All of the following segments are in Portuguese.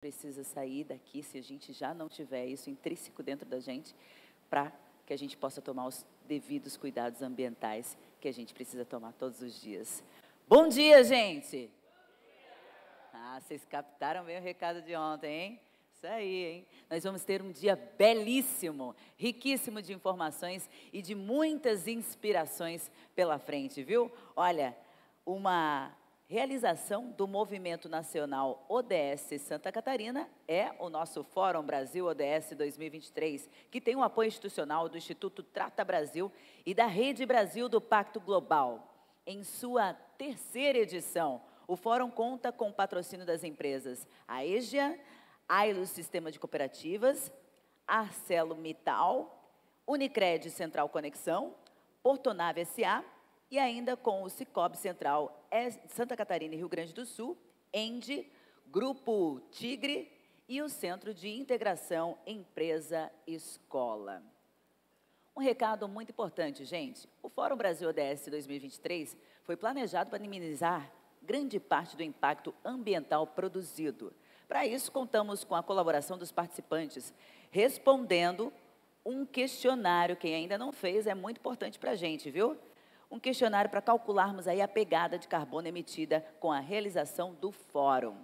precisa sair daqui, se a gente já não tiver isso intrínseco dentro da gente, para que a gente possa tomar os devidos cuidados ambientais que a gente precisa tomar todos os dias. Bom dia, gente! Ah, vocês captaram bem o recado de ontem, hein? Isso aí, hein? Nós vamos ter um dia belíssimo, riquíssimo de informações e de muitas inspirações pela frente, viu? Olha, uma realização do Movimento Nacional ODS Santa Catarina é o nosso Fórum Brasil ODS 2023, que tem o apoio institucional do Instituto Trata Brasil e da Rede Brasil do Pacto Global. Em sua terceira edição, o fórum conta com o patrocínio das empresas AEGIA, AILO Sistema de Cooperativas, ArcelorMittal, Unicred Central Conexão, Portonave SA e ainda com o Cicobi Central é Santa Catarina e Rio Grande do Sul, ENDE, Grupo Tigre e o Centro de Integração Empresa Escola. Um recado muito importante, gente. O Fórum Brasil ODS 2023 foi planejado para minimizar grande parte do impacto ambiental produzido. Para isso, contamos com a colaboração dos participantes, respondendo um questionário. Quem ainda não fez é muito importante para a gente, viu? Um questionário para calcularmos aí a pegada de carbono emitida com a realização do fórum.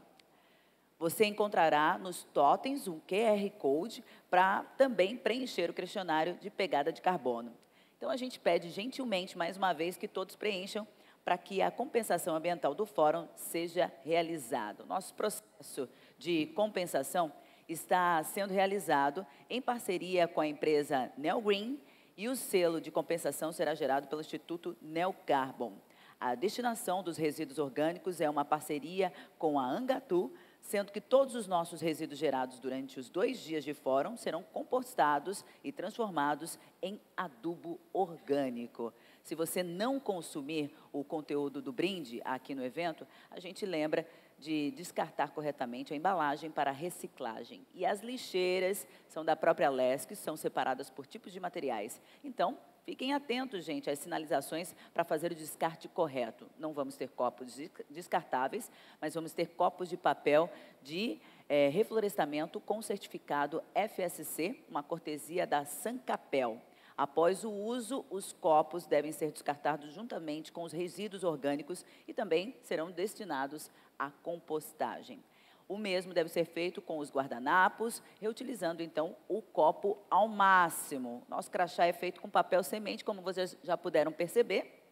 Você encontrará nos totens um QR Code para também preencher o questionário de pegada de carbono. Então, a gente pede gentilmente, mais uma vez, que todos preencham para que a compensação ambiental do fórum seja realizada. Nosso processo de compensação está sendo realizado em parceria com a empresa Neo Green e o selo de compensação será gerado pelo Instituto Neocarbon. A destinação dos resíduos orgânicos é uma parceria com a Angatu, sendo que todos os nossos resíduos gerados durante os dois dias de fórum serão compostados e transformados em adubo orgânico. Se você não consumir o conteúdo do brinde aqui no evento, a gente lembra de descartar corretamente a embalagem para reciclagem. E as lixeiras são da própria LESC, são separadas por tipos de materiais. Então, fiquem atentos, gente, às sinalizações para fazer o descarte correto. Não vamos ter copos descartáveis, mas vamos ter copos de papel de é, reflorestamento com certificado FSC, uma cortesia da Sancapel. Após o uso, os copos devem ser descartados juntamente com os resíduos orgânicos e também serão destinados à compostagem. O mesmo deve ser feito com os guardanapos, reutilizando então o copo ao máximo. Nosso crachá é feito com papel semente, como vocês já puderam perceber.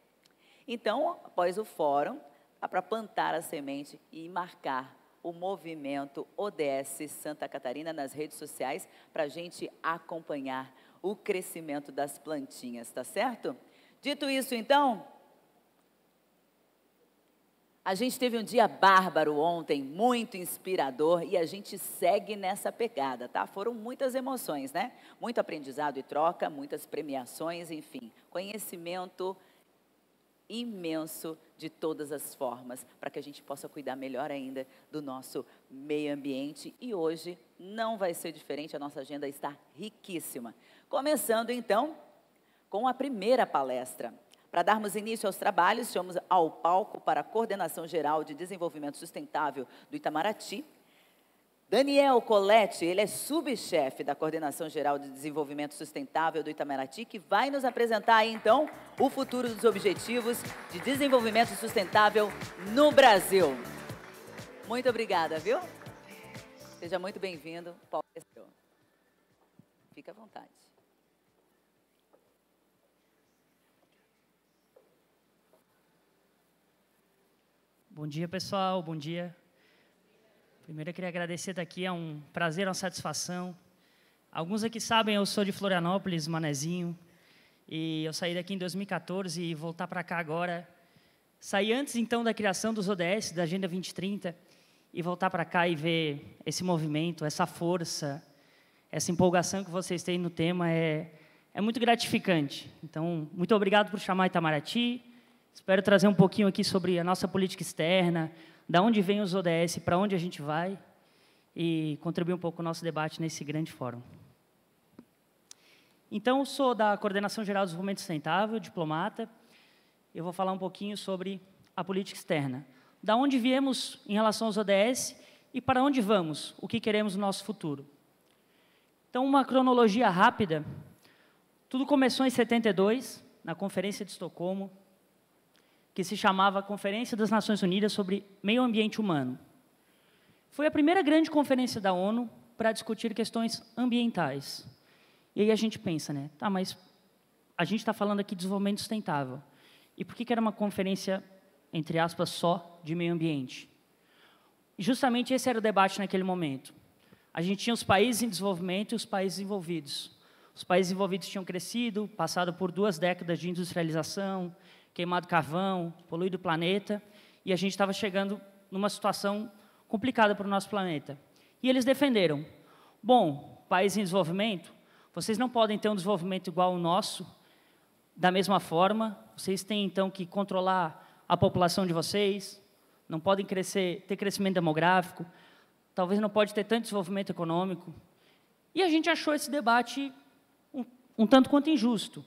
Então, após o fórum, dá para plantar a semente e marcar o movimento ODS Santa Catarina nas redes sociais para a gente acompanhar o crescimento das plantinhas, tá certo? Dito isso, então, a gente teve um dia bárbaro ontem, muito inspirador, e a gente segue nessa pegada, tá? Foram muitas emoções, né? Muito aprendizado e troca, muitas premiações, enfim, conhecimento imenso de todas as formas, para que a gente possa cuidar melhor ainda do nosso meio ambiente. E hoje não vai ser diferente, a nossa agenda está riquíssima. Começando então com a primeira palestra. Para darmos início aos trabalhos, chamamos ao palco para a Coordenação Geral de Desenvolvimento Sustentável do Itamaraty, Daniel Coletti, ele é subchefe da Coordenação Geral de Desenvolvimento Sustentável do Itamaraty, que vai nos apresentar aí, então, o futuro dos objetivos de desenvolvimento sustentável no Brasil. Muito obrigada, viu? Seja muito bem-vindo, Paulo. Fique à vontade. Bom dia, pessoal. Bom dia. Primeiro eu queria agradecer daqui, é um prazer, uma satisfação. Alguns aqui sabem, eu sou de Florianópolis, Manezinho, e eu saí daqui em 2014 e voltar para cá agora. Saí antes então da criação dos ODS, da Agenda 2030, e voltar para cá e ver esse movimento, essa força, essa empolgação que vocês têm no tema é, é muito gratificante. Então, muito obrigado por chamar Itamaraty. Espero trazer um pouquinho aqui sobre a nossa política externa, da onde vem os ODS, para onde a gente vai e contribuir um pouco com o nosso debate nesse grande fórum. Então, sou da Coordenação Geral do Desenvolvimento Sustentável, diplomata. Eu vou falar um pouquinho sobre a política externa. Da onde viemos em relação aos ODS e para onde vamos, o que queremos no nosso futuro. Então, uma cronologia rápida. Tudo começou em 72, na Conferência de Estocolmo, que se chamava Conferência das Nações Unidas sobre Meio Ambiente Humano. Foi a primeira grande conferência da ONU para discutir questões ambientais. E aí a gente pensa, né? Tá, mas a gente está falando aqui de desenvolvimento sustentável. E por que, que era uma conferência, entre aspas, só de meio ambiente? Justamente esse era o debate naquele momento. A gente tinha os países em desenvolvimento e os países envolvidos. Os países envolvidos tinham crescido, passado por duas décadas de industrialização, queimado carvão, poluído o planeta, e a gente estava chegando numa situação complicada para o nosso planeta. E eles defenderam: bom, país em desenvolvimento, vocês não podem ter um desenvolvimento igual ao nosso, da mesma forma, vocês têm então que controlar a população de vocês, não podem crescer, ter crescimento demográfico, talvez não pode ter tanto desenvolvimento econômico. E a gente achou esse debate um, um tanto quanto injusto.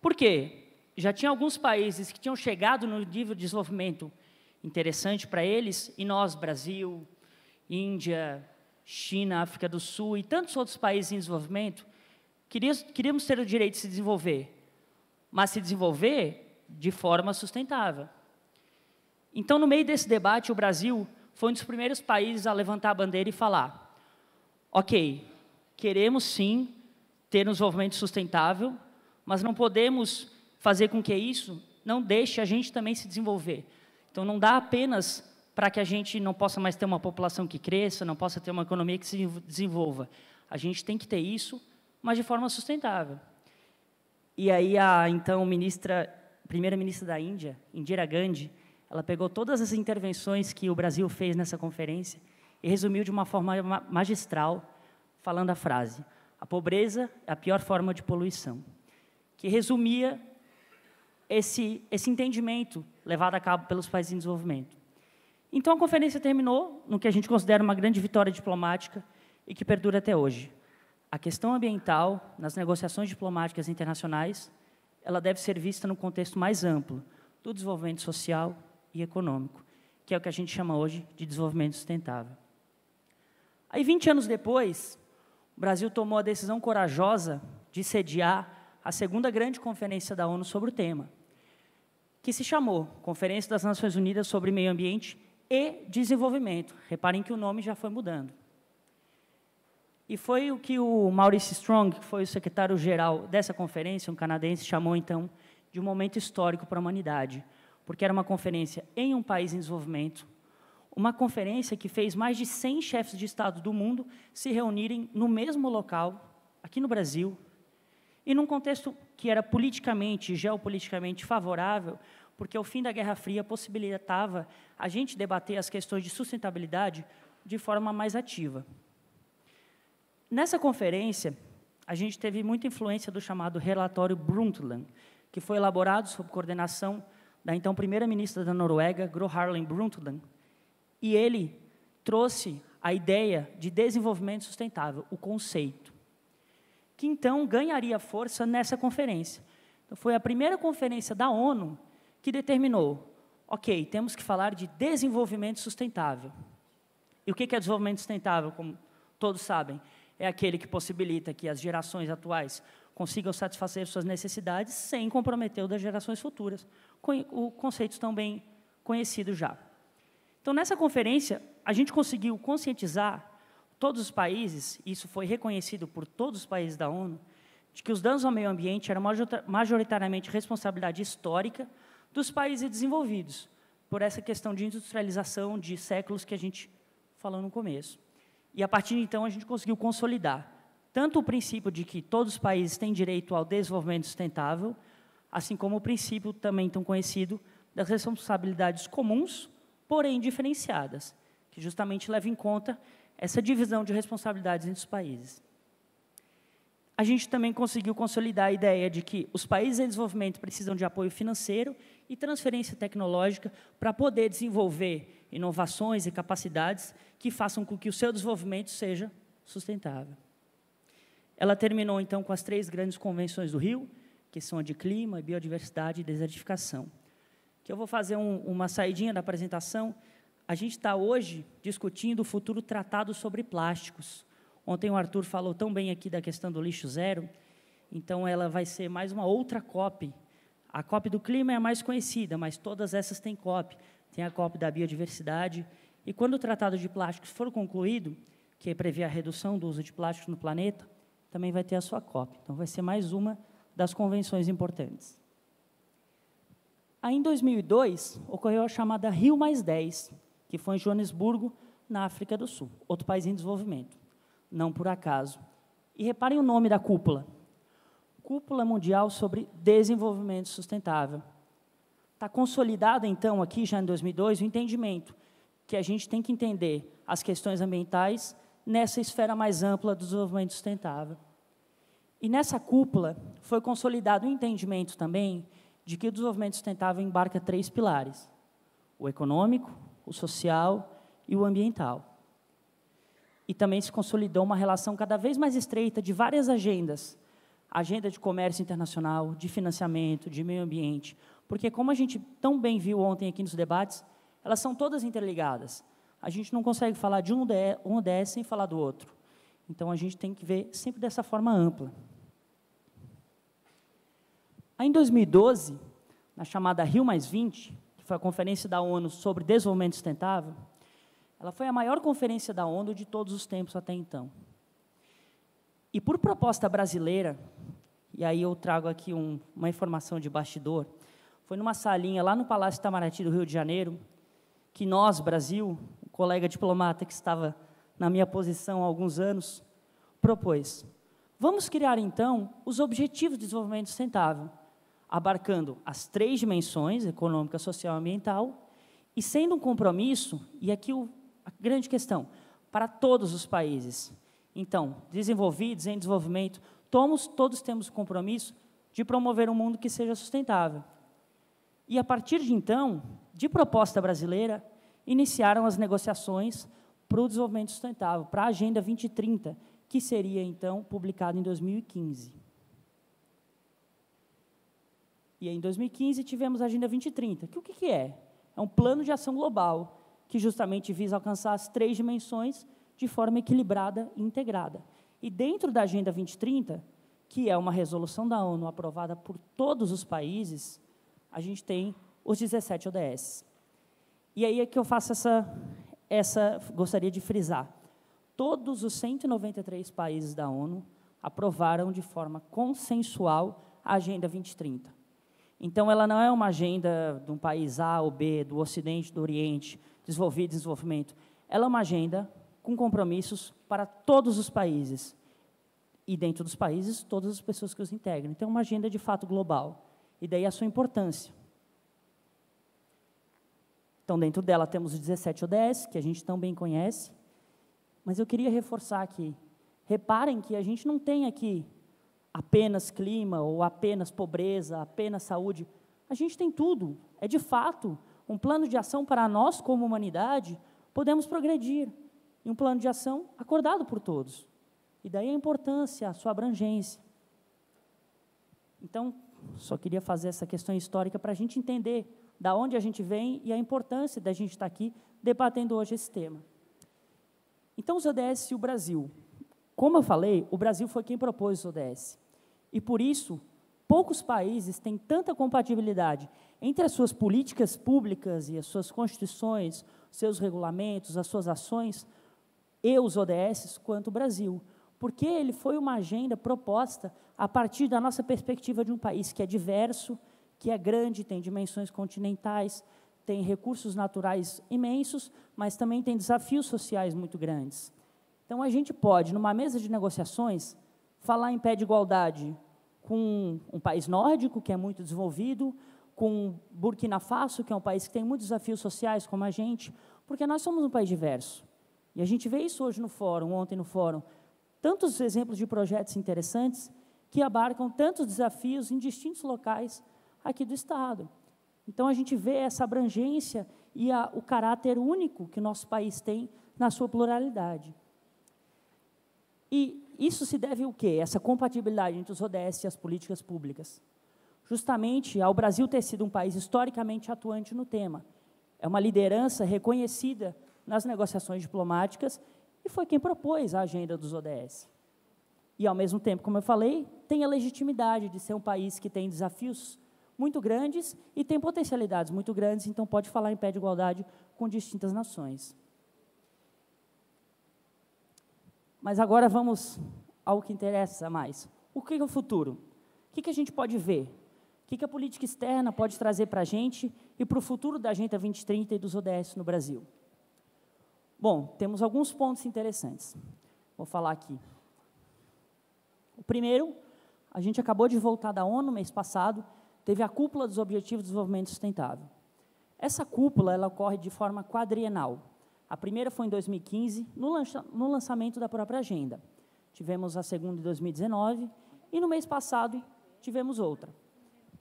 Por quê? Já tinha alguns países que tinham chegado no nível de desenvolvimento interessante para eles, e nós, Brasil, Índia, China, África do Sul e tantos outros países em desenvolvimento, queríamos ter o direito de se desenvolver, mas se desenvolver de forma sustentável. Então, no meio desse debate, o Brasil foi um dos primeiros países a levantar a bandeira e falar: ok, queremos sim ter um desenvolvimento sustentável, mas não podemos fazer com que isso não deixe a gente também se desenvolver. Então, não dá apenas para que a gente não possa mais ter uma população que cresça, não possa ter uma economia que se desenvolva. A gente tem que ter isso, mas de forma sustentável. E aí a então ministra, primeira ministra da Índia, Indira Gandhi, ela pegou todas as intervenções que o Brasil fez nessa conferência e resumiu de uma forma magistral, falando a frase: a pobreza é a pior forma de poluição, que resumia esse, esse entendimento levado a cabo pelos países em desenvolvimento. Então a conferência terminou no que a gente considera uma grande vitória diplomática e que perdura até hoje. A questão ambiental nas negociações diplomáticas internacionais, ela deve ser vista no contexto mais amplo do desenvolvimento social, e econômico, que é o que a gente chama hoje de desenvolvimento sustentável. Aí, 20 anos depois, o Brasil tomou a decisão corajosa de sediar a segunda grande conferência da ONU sobre o tema, que se chamou Conferência das Nações Unidas sobre Meio Ambiente e Desenvolvimento. Reparem que o nome já foi mudando. E foi o que o Maurice Strong, que foi o secretário-geral dessa conferência, um canadense, chamou então de um momento histórico para a humanidade, porque era uma conferência em um país em desenvolvimento, uma conferência que fez mais de 100 chefes de Estado do mundo se reunirem no mesmo local, aqui no Brasil, e num contexto que era politicamente geopoliticamente favorável, porque o fim da Guerra Fria possibilitava a gente debater as questões de sustentabilidade de forma mais ativa. Nessa conferência, a gente teve muita influência do chamado relatório Brundtland, que foi elaborado sob coordenação da então primeira-ministra da Noruega, Gro Harlem Brundtland, e ele trouxe a ideia de desenvolvimento sustentável, o conceito, que então ganharia força nessa conferência. Então, foi a primeira conferência da ONU que determinou, ok, temos que falar de desenvolvimento sustentável. E o que é desenvolvimento sustentável, como todos sabem? É aquele que possibilita que as gerações atuais consigam satisfazer suas necessidades sem comprometer o das gerações futuras. O conceito tão bem conhecido já. Então, nessa conferência, a gente conseguiu conscientizar todos os países, isso foi reconhecido por todos os países da ONU, de que os danos ao meio ambiente eram majoritariamente responsabilidade histórica dos países desenvolvidos, por essa questão de industrialização de séculos que a gente falou no começo. E, a partir de então, a gente conseguiu consolidar tanto o princípio de que todos os países têm direito ao desenvolvimento sustentável, assim como o princípio também tão conhecido das responsabilidades comuns, porém diferenciadas, que justamente leva em conta essa divisão de responsabilidades entre os países. A gente também conseguiu consolidar a ideia de que os países em desenvolvimento precisam de apoio financeiro e transferência tecnológica para poder desenvolver inovações e capacidades que façam com que o seu desenvolvimento seja sustentável. Ela terminou, então, com as três grandes convenções do Rio, que são a de clima, biodiversidade e desertificação. Que eu vou fazer um, uma saidinha da apresentação, a gente está hoje discutindo o futuro tratado sobre plásticos. Ontem o Arthur falou tão bem aqui da questão do lixo zero, então ela vai ser mais uma outra COP. A COP do clima é a mais conhecida, mas todas essas têm COP. Tem a COP da biodiversidade. E quando o tratado de plásticos for concluído, que prevê a redução do uso de plástico no planeta, também vai ter a sua COP. Então vai ser mais uma das convenções importantes. Aí, em 2002, ocorreu a chamada Rio Mais 10, que foi em Joanesburgo, na África do Sul, outro país em desenvolvimento, não por acaso. E reparem o nome da cúpula: Cúpula Mundial sobre Desenvolvimento Sustentável. Está consolidado, então, aqui já em 2002, o entendimento que a gente tem que entender as questões ambientais nessa esfera mais ampla do desenvolvimento sustentável. E nessa cúpula foi consolidado o entendimento também de que o desenvolvimento sustentável embarca três pilares: o econômico, o social e o ambiental. E também se consolidou uma relação cada vez mais estreita de várias agendas: agenda de comércio internacional, de financiamento, de meio ambiente. Porque, como a gente tão bem viu ontem aqui nos debates, elas são todas interligadas. A gente não consegue falar de um ODS sem falar do outro. Então, a gente tem que ver sempre dessa forma ampla. Aí, em 2012, na chamada Rio que foi a conferência da ONU sobre desenvolvimento sustentável, ela foi a maior conferência da ONU de todos os tempos até então. E por proposta brasileira, e aí eu trago aqui um, uma informação de bastidor, foi numa salinha lá no Palácio Itamaraty do Rio de Janeiro, que nós, Brasil, o colega diplomata que estava na minha posição há alguns anos, propôs. Vamos criar, então, os Objetivos de Desenvolvimento Sustentável, abarcando as três dimensões, econômica, social e ambiental, e sendo um compromisso, e aqui o, a grande questão, para todos os países. Então, desenvolvidos, em desenvolvimento, todos, todos temos o compromisso de promover um mundo que seja sustentável. E, a partir de então, de proposta brasileira, iniciaram as negociações para o desenvolvimento sustentável, para a Agenda 2030, que seria, então, publicada em 2015. E em 2015 tivemos a Agenda 2030, que o que, que é? É um plano de ação global que justamente visa alcançar as três dimensões de forma equilibrada e integrada. E dentro da Agenda 2030, que é uma resolução da ONU aprovada por todos os países, a gente tem os 17 ODS. E aí é que eu faço essa, essa gostaria de frisar. Todos os 193 países da ONU aprovaram de forma consensual a Agenda 2030. Então, ela não é uma agenda de um país A ou B, do Ocidente, do Oriente, desenvolvido, desenvolvimento. Ela é uma agenda com compromissos para todos os países. E dentro dos países, todas as pessoas que os integram. Então, é uma agenda de fato global. E daí a sua importância. Então, dentro dela temos os 17 ODS, que a gente também conhece. Mas eu queria reforçar aqui. Reparem que a gente não tem aqui apenas clima ou apenas pobreza, apenas saúde. A gente tem tudo. É de fato um plano de ação para nós, como humanidade, podemos progredir. E um plano de ação acordado por todos. E daí a importância, a sua abrangência. Então, só queria fazer essa questão histórica para a gente entender da onde a gente vem e a importância da gente estar aqui debatendo hoje esse tema. Então, os ODS e o Brasil. Como eu falei, o Brasil foi quem propôs os ODS. E por isso, poucos países têm tanta compatibilidade entre as suas políticas públicas e as suas constituições, seus regulamentos, as suas ações, e os ODS, quanto o Brasil. Porque ele foi uma agenda proposta a partir da nossa perspectiva de um país que é diverso, que é grande, tem dimensões continentais, tem recursos naturais imensos, mas também tem desafios sociais muito grandes. Então, a gente pode, numa mesa de negociações, falar em pé de igualdade com um país nórdico, que é muito desenvolvido, com Burkina Faso, que é um país que tem muitos desafios sociais, como a gente, porque nós somos um país diverso. E a gente vê isso hoje no fórum, ontem no fórum. Tantos exemplos de projetos interessantes que abarcam tantos desafios em distintos locais aqui do Estado. Então, a gente vê essa abrangência e a, o caráter único que o nosso país tem na sua pluralidade. E isso se deve ao quê? Essa compatibilidade entre os ODS e as políticas públicas. Justamente ao Brasil ter sido um país historicamente atuante no tema. É uma liderança reconhecida nas negociações diplomáticas e foi quem propôs a agenda dos ODS. E, ao mesmo tempo, como eu falei, tem a legitimidade de ser um país que tem desafios muito grandes e tem potencialidades muito grandes, então pode falar em pé de igualdade com distintas nações. Mas agora vamos ao que interessa mais. O que é o futuro? O que a gente pode ver? O que a política externa pode trazer para a gente e para o futuro da Agenda 2030 e dos ODS no Brasil? Bom, temos alguns pontos interessantes. Vou falar aqui. O primeiro, a gente acabou de voltar da ONU mês passado, teve a cúpula dos Objetivos de Desenvolvimento Sustentável. Essa cúpula ela ocorre de forma quadrienal. A primeira foi em 2015, no, lança, no lançamento da própria agenda. Tivemos a segunda em 2019 e no mês passado tivemos outra,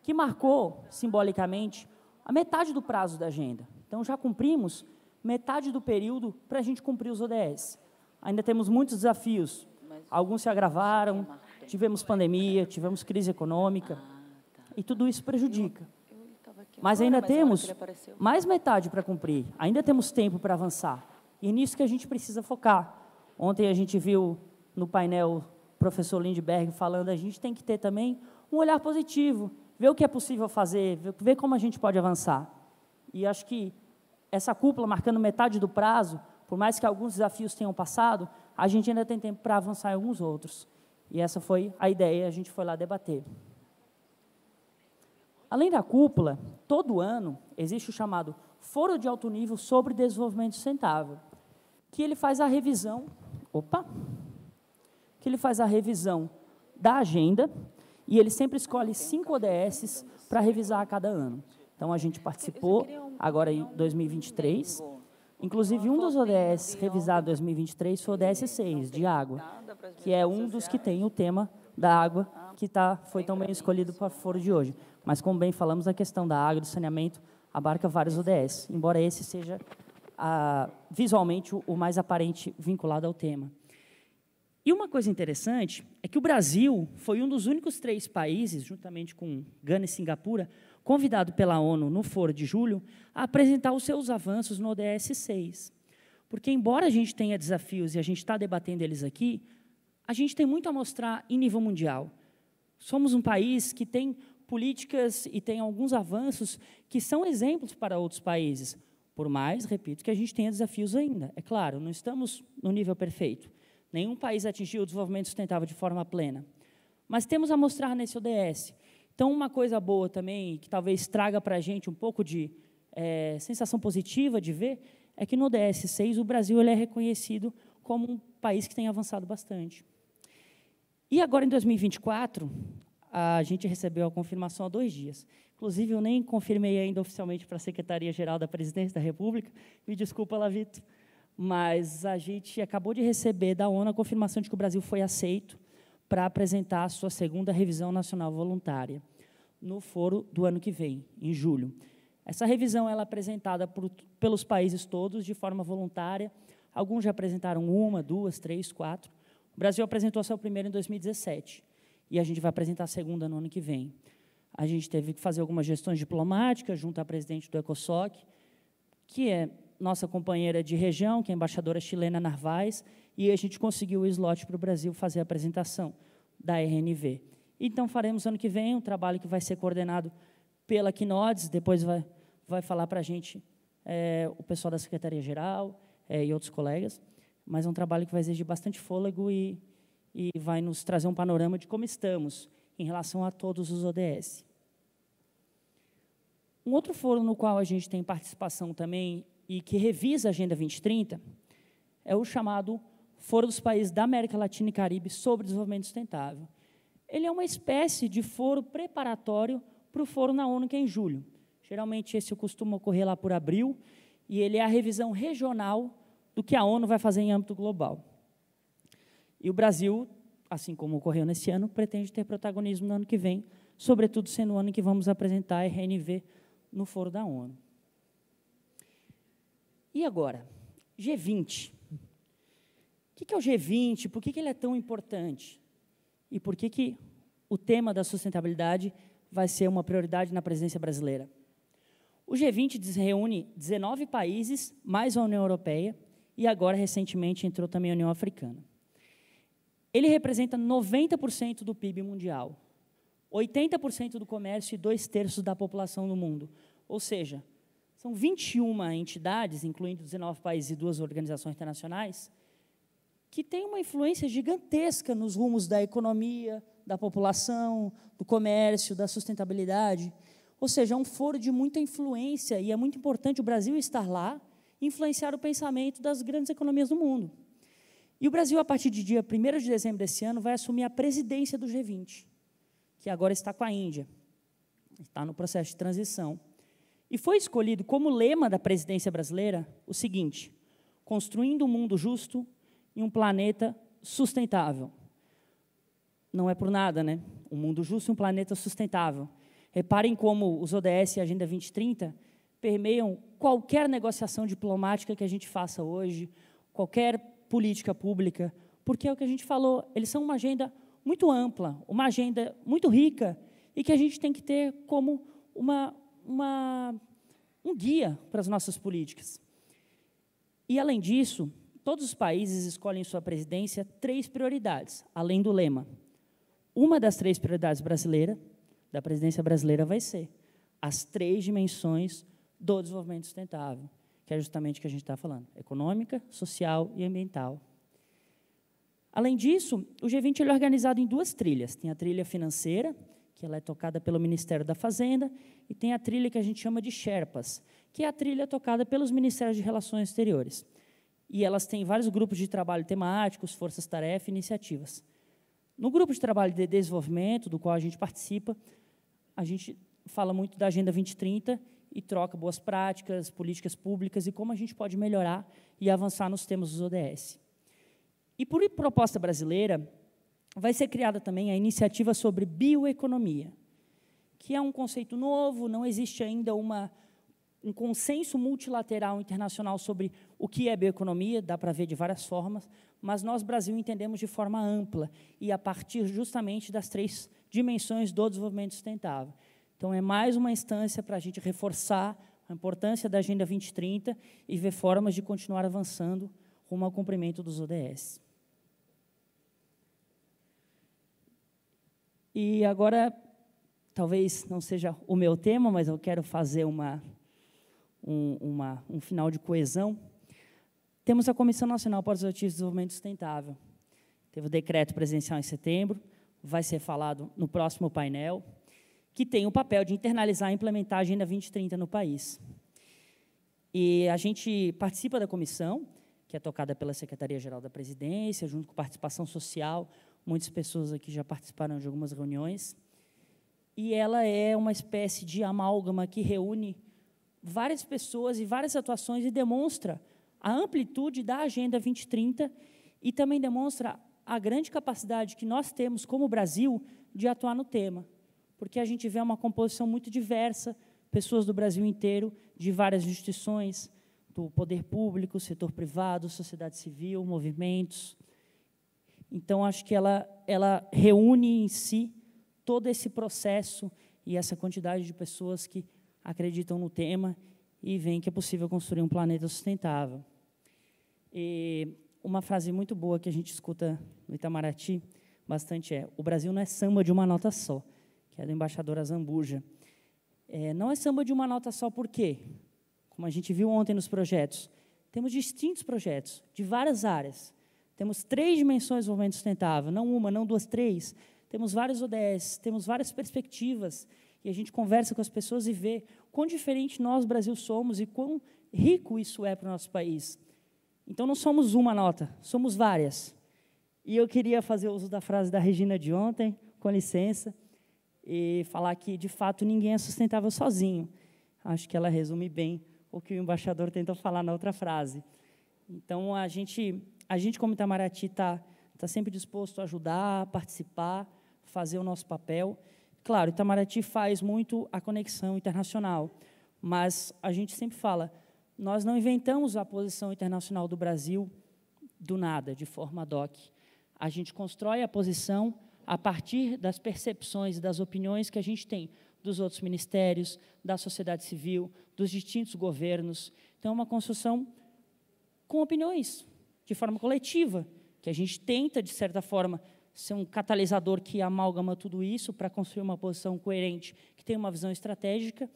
que marcou simbolicamente a metade do prazo da agenda. Então já cumprimos metade do período para a gente cumprir os ODS. Ainda temos muitos desafios. Alguns se agravaram, tivemos pandemia, tivemos crise econômica, e tudo isso prejudica. Mas ainda temos mais metade para cumprir, ainda temos tempo para avançar. E nisso que a gente precisa focar. Ontem a gente viu no painel o professor Lindbergh falando, a gente tem que ter também um olhar positivo, ver o que é possível fazer, ver como a gente pode avançar. E acho que essa cúpula, marcando metade do prazo, por mais que alguns desafios tenham passado, a gente ainda tem tempo para avançar em alguns outros. E essa foi a ideia, a gente foi lá debater. Além da cúpula, todo ano existe o chamado Foro de Alto Nível sobre Desenvolvimento Sustentável, que ele faz a revisão, opa, que ele faz a revisão da agenda e ele sempre escolhe cinco ODS para revisar a cada ano. Então a gente participou agora em 2023. Inclusive um dos ODS revisados em 2023 foi o ODS 6 de água, que é um dos que tem o tema da água que tá, foi também escolhido para o foro de hoje. Mas, como bem falamos, a questão da água e do saneamento abarca vários ODS, embora esse seja ah, visualmente o, o mais aparente vinculado ao tema. E uma coisa interessante é que o Brasil foi um dos únicos três países, juntamente com Gana e Singapura, convidado pela ONU no Foro de Julho a apresentar os seus avanços no ODS 6. Porque, embora a gente tenha desafios e a gente está debatendo eles aqui, a gente tem muito a mostrar em nível mundial. Somos um país que tem políticas e tem alguns avanços que são exemplos para outros países. Por mais, repito, que a gente tenha desafios ainda. É claro, não estamos no nível perfeito. Nenhum país atingiu o desenvolvimento sustentável de forma plena. Mas temos a mostrar nesse ODS. Então, uma coisa boa também, que talvez traga para a gente um pouco de é, sensação positiva de ver, é que no ODS 6 o Brasil ele é reconhecido como um país que tem avançado bastante. E agora, em 2024, a gente recebeu a confirmação há dois dias. Inclusive, eu nem confirmei ainda oficialmente para a Secretaria-Geral da Presidência da República. Me desculpa, Lavito, mas a gente acabou de receber da ONU a confirmação de que o Brasil foi aceito para apresentar a sua segunda revisão nacional voluntária no foro do ano que vem, em julho. Essa revisão ela é apresentada por, pelos países todos de forma voluntária. Alguns já apresentaram uma, duas, três, quatro. O Brasil apresentou a sua primeira em 2017 e a gente vai apresentar a segunda no ano que vem. A gente teve que fazer algumas gestões diplomáticas junto à presidente do ECOSOC, que é nossa companheira de região, que é a embaixadora chilena Narvaez, e a gente conseguiu o slot para o Brasil fazer a apresentação da RNV. Então, faremos ano que vem um trabalho que vai ser coordenado pela Quinodes, depois vai, vai falar para a gente é, o pessoal da Secretaria-Geral é, e outros colegas mas é um trabalho que vai exigir bastante fôlego e, e vai nos trazer um panorama de como estamos em relação a todos os ODS. Um outro foro no qual a gente tem participação também e que revisa a Agenda 2030 é o chamado Foro dos Países da América Latina e Caribe sobre Desenvolvimento Sustentável. Ele é uma espécie de foro preparatório para o foro na ONU, que é em julho. Geralmente, esse costuma ocorrer lá por abril, e ele é a revisão regional do que a ONU vai fazer em âmbito global. E o Brasil, assim como ocorreu nesse ano, pretende ter protagonismo no ano que vem, sobretudo sendo o ano em que vamos apresentar a RNV no foro da ONU. E agora, G20. O que é o G20? Por que ele é tão importante? E por que, que o tema da sustentabilidade vai ser uma prioridade na presidência brasileira? O G20 reúne 19 países, mais a União Europeia, e agora, recentemente, entrou também a União Africana. Ele representa 90% do PIB mundial, 80% do comércio e dois terços da população do mundo. Ou seja, são 21 entidades, incluindo 19 países e duas organizações internacionais, que têm uma influência gigantesca nos rumos da economia, da população, do comércio, da sustentabilidade. Ou seja, é um foro de muita influência e é muito importante o Brasil estar lá influenciar o pensamento das grandes economias do mundo. E o Brasil, a partir de dia 1 de dezembro desse ano, vai assumir a presidência do G20, que agora está com a Índia. Está no processo de transição. E foi escolhido como lema da presidência brasileira o seguinte: construindo um mundo justo e um planeta sustentável. Não é por nada, né? Um mundo justo e um planeta sustentável. Reparem como os ODS e a Agenda 2030 permeiam qualquer negociação diplomática que a gente faça hoje, qualquer política pública, porque é o que a gente falou, eles são uma agenda muito ampla, uma agenda muito rica e que a gente tem que ter como uma, uma, um guia para as nossas políticas. E, além disso, todos os países escolhem em sua presidência três prioridades, além do lema. Uma das três prioridades brasileira da presidência brasileira vai ser as três dimensões do desenvolvimento sustentável, que é justamente o que a gente está falando: econômica, social e ambiental. Além disso, o G20 é organizado em duas trilhas. Tem a trilha financeira, que ela é tocada pelo Ministério da Fazenda, e tem a trilha que a gente chama de Sherpas, que é a trilha tocada pelos Ministérios de Relações Exteriores. E elas têm vários grupos de trabalho temáticos, forças-tarefa iniciativas. No grupo de trabalho de desenvolvimento, do qual a gente participa, a gente fala muito da Agenda 2030 e troca boas práticas, políticas públicas e como a gente pode melhorar e avançar nos temas dos ODS. E por proposta brasileira, vai ser criada também a iniciativa sobre bioeconomia, que é um conceito novo, não existe ainda uma, um consenso multilateral internacional sobre o que é bioeconomia, dá para ver de várias formas, mas nós, Brasil, entendemos de forma ampla e a partir justamente das três dimensões do desenvolvimento sustentável. Então, é mais uma instância para a gente reforçar a importância da Agenda 2030 e ver formas de continuar avançando rumo ao cumprimento dos ODS. E agora, talvez não seja o meu tema, mas eu quero fazer uma, um, uma, um final de coesão. Temos a Comissão Nacional para os Objetivos de Desenvolvimento Sustentável. Teve o decreto presidencial em setembro, vai ser falado no próximo painel, que tem o papel de internalizar e implementar a Agenda 2030 no país. E a gente participa da comissão, que é tocada pela Secretaria-Geral da Presidência, junto com participação social, muitas pessoas aqui já participaram de algumas reuniões, e ela é uma espécie de amálgama que reúne várias pessoas e várias atuações e demonstra a amplitude da Agenda 2030 e também demonstra a grande capacidade que nós temos como Brasil de atuar no tema, porque a gente vê uma composição muito diversa, pessoas do Brasil inteiro, de várias instituições, do poder público, setor privado, sociedade civil, movimentos. Então, acho que ela, ela reúne em si todo esse processo e essa quantidade de pessoas que acreditam no tema e veem que é possível construir um planeta sustentável. E uma frase muito boa que a gente escuta no Itamaraty bastante é: o Brasil não é samba de uma nota só, que é do embaixador Azambuja. É, não é samba de uma nota só por quê? Como a gente viu ontem nos projetos, temos distintos projetos de várias áreas. Temos três dimensões de desenvolvimento sustentável, não uma, não duas, três. Temos vários ODS, temos várias perspectivas, e a gente conversa com as pessoas e vê quão diferente nós, Brasil, somos e quão rico isso é para o nosso país. Então não somos uma nota, somos várias. E eu queria fazer uso da frase da Regina de ontem, com licença, e falar que, de fato, ninguém é sustentável sozinho. Acho que ela resume bem o que o embaixador tentou falar na outra frase. Então, a gente, a gente como Itamaraty, está tá sempre disposto a ajudar, participar, fazer o nosso papel. Claro, Itamaraty faz muito a conexão internacional, mas a gente sempre fala, nós não inventamos a posição internacional do Brasil do nada, de forma ad hoc. A gente constrói a posição a partir das percepções e das opiniões que a gente tem dos outros ministérios, da sociedade civil, dos distintos governos. Então, é uma construção com opiniões, de forma coletiva, que a gente tenta, de certa forma, ser um catalisador que amalgama tudo isso para construir uma posição coerente, que tem uma visão estratégica,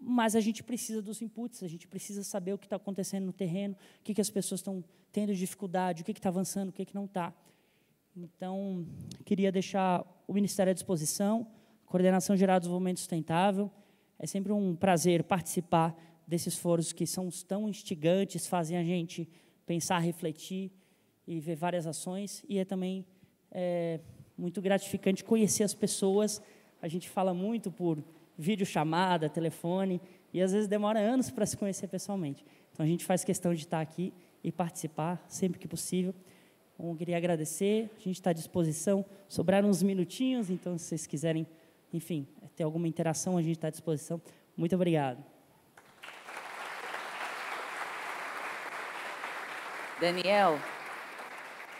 mas a gente precisa dos inputs, a gente precisa saber o que está acontecendo no terreno, o que, que as pessoas estão tendo dificuldade, o que está avançando, o que, que não está. Então, queria deixar o Ministério à disposição, Coordenação Geral do Desenvolvimento Sustentável. É sempre um prazer participar desses foros que são tão instigantes, fazem a gente pensar, refletir e ver várias ações. E é também é, muito gratificante conhecer as pessoas. A gente fala muito por videochamada, telefone, e às vezes demora anos para se conhecer pessoalmente. Então a gente faz questão de estar aqui e participar sempre que possível. Então, eu queria agradecer, a gente está à disposição. Sobraram uns minutinhos, então se vocês quiserem, enfim, ter alguma interação, a gente está à disposição. Muito obrigado. Daniel,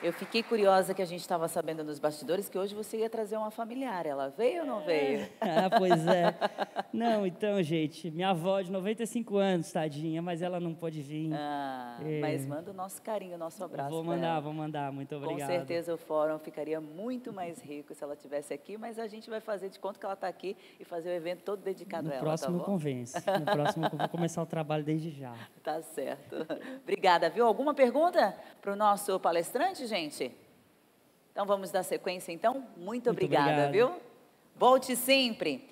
eu fiquei curiosa que a gente estava sabendo nos bastidores que hoje você ia trazer uma familiar. Ela veio ou não veio? ah, pois é. Não, então, gente, minha avó de 95 anos, tadinha, mas ela não pode vir. Ah, é. Mas manda o nosso carinho, o nosso abraço. Vou mandar, vou mandar. Muito obrigado. Com certeza o fórum ficaria muito mais rico se ela estivesse aqui, mas a gente vai fazer de conta que ela está aqui e fazer o evento todo dedicado no a ela. Próximo tá convence. No próximo eu vou começar o trabalho desde já. Tá certo. Obrigada, viu? Alguma pergunta para o nosso palestrante, gente? Então vamos dar sequência, então? Muito, obrigada, obrigado. viu? Volte sempre.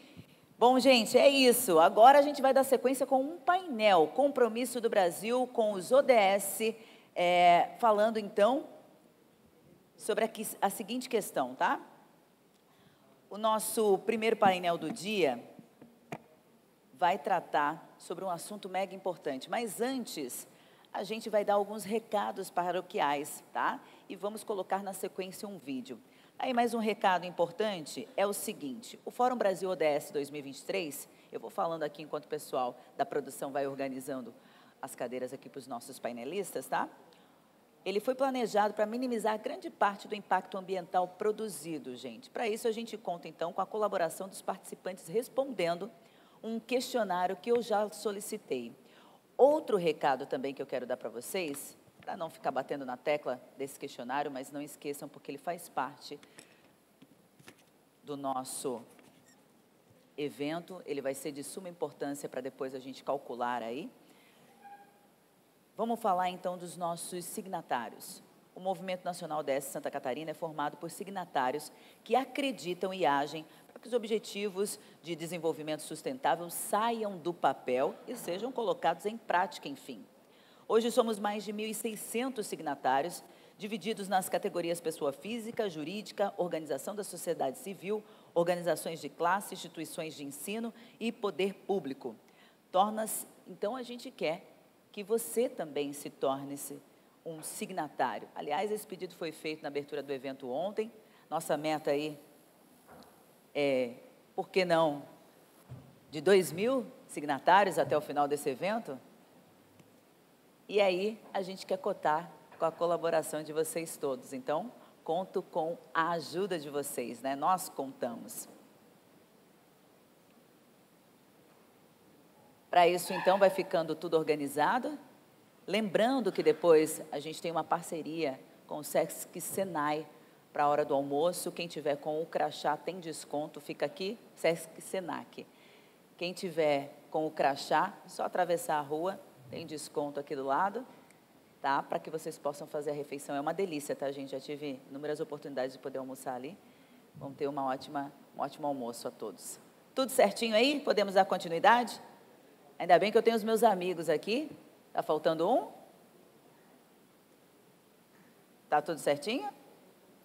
Bom, gente, é isso. Agora a gente vai dar sequência com um painel, Compromisso do Brasil com os ODS, é, falando então sobre a, a seguinte questão, tá? O nosso primeiro painel do dia vai tratar sobre um assunto mega importante. Mas antes, a gente vai dar alguns recados paroquiais, tá? E vamos colocar na sequência um vídeo. Aí mais um recado importante é o seguinte, o Fórum Brasil ODS 2023, eu vou falando aqui enquanto o pessoal da produção vai organizando as cadeiras aqui para os nossos painelistas, tá? Ele foi planejado para minimizar grande parte do impacto ambiental produzido, gente. Para isso, a gente conta, então, com a colaboração dos participantes respondendo um questionário que eu já solicitei. Outro recado também que eu quero dar para vocês, para não ficar batendo na tecla desse questionário, mas não esqueçam, porque ele faz parte do nosso evento, ele vai ser de suma importância para depois a gente calcular aí. Vamos falar então dos nossos signatários. O Movimento Nacional DS Santa Catarina é formado por signatários que acreditam e agem que os objetivos de desenvolvimento sustentável saiam do papel e sejam colocados em prática, enfim. Hoje somos mais de 1.600 signatários, divididos nas categorias pessoa física, jurídica, organização da sociedade civil, organizações de classe, instituições de ensino e poder público. Torna-se, então a gente quer que você também se torne-se um signatário. Aliás, esse pedido foi feito na abertura do evento ontem. Nossa meta aí é, por que não, de 2 mil signatários até o final desse evento. E aí a gente quer cotar com a colaboração de vocês todos. Então, conto com a ajuda de vocês, né? Nós contamos. Para isso, então, vai ficando tudo organizado. Lembrando que depois a gente tem uma parceria com o Sesc Senai para a hora do almoço. Quem tiver com o crachá tem desconto, fica aqui, Sesc Senac. Quem tiver com o crachá, só atravessar a rua, tem desconto aqui do lado, tá? Para que vocês possam fazer a refeição. É uma delícia, tá, gente? Já tive inúmeras oportunidades de poder almoçar ali. Vamos ter uma ótima, um ótimo almoço a todos. Tudo certinho aí? Podemos dar continuidade? Ainda bem que eu tenho os meus amigos aqui. Tá faltando um? Tá tudo certinho?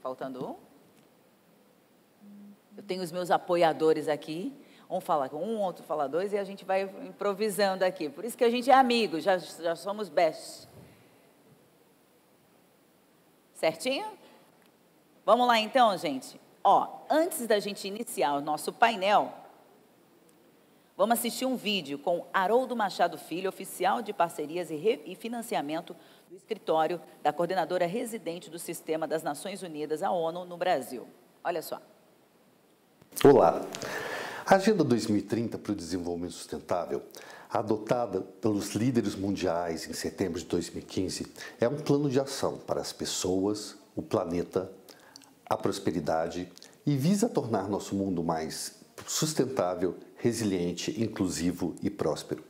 Faltando um? Eu tenho os meus apoiadores aqui. Um fala com um, outro fala dois, e a gente vai improvisando aqui. Por isso que a gente é amigo, já, já somos best. Certinho? Vamos lá então, gente. Ó, antes da gente iniciar o nosso painel, vamos assistir um vídeo com Haroldo Machado Filho, oficial de parcerias e, e financiamento escritório da coordenadora residente do Sistema das Nações Unidas, a ONU, no Brasil. Olha só. Olá. A Agenda 2030 para o Desenvolvimento Sustentável, adotada pelos líderes mundiais em setembro de 2015, é um plano de ação para as pessoas, o planeta, a prosperidade e visa tornar nosso mundo mais sustentável, resiliente, inclusivo e próspero.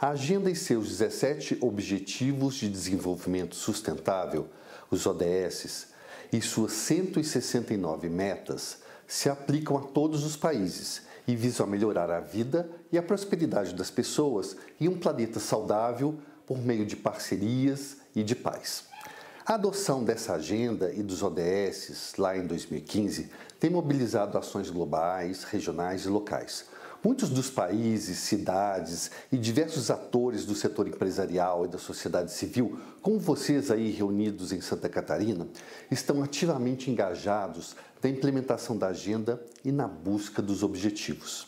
A agenda e seus 17 Objetivos de Desenvolvimento Sustentável, os ODS, e suas 169 metas se aplicam a todos os países e visam melhorar a vida e a prosperidade das pessoas e um planeta saudável por meio de parcerias e de paz. A adoção dessa agenda e dos ODS lá em 2015 tem mobilizado ações globais, regionais e locais. Muitos dos países, cidades e diversos atores do setor empresarial e da sociedade civil, como vocês aí reunidos em Santa Catarina, estão ativamente engajados na implementação da agenda e na busca dos objetivos.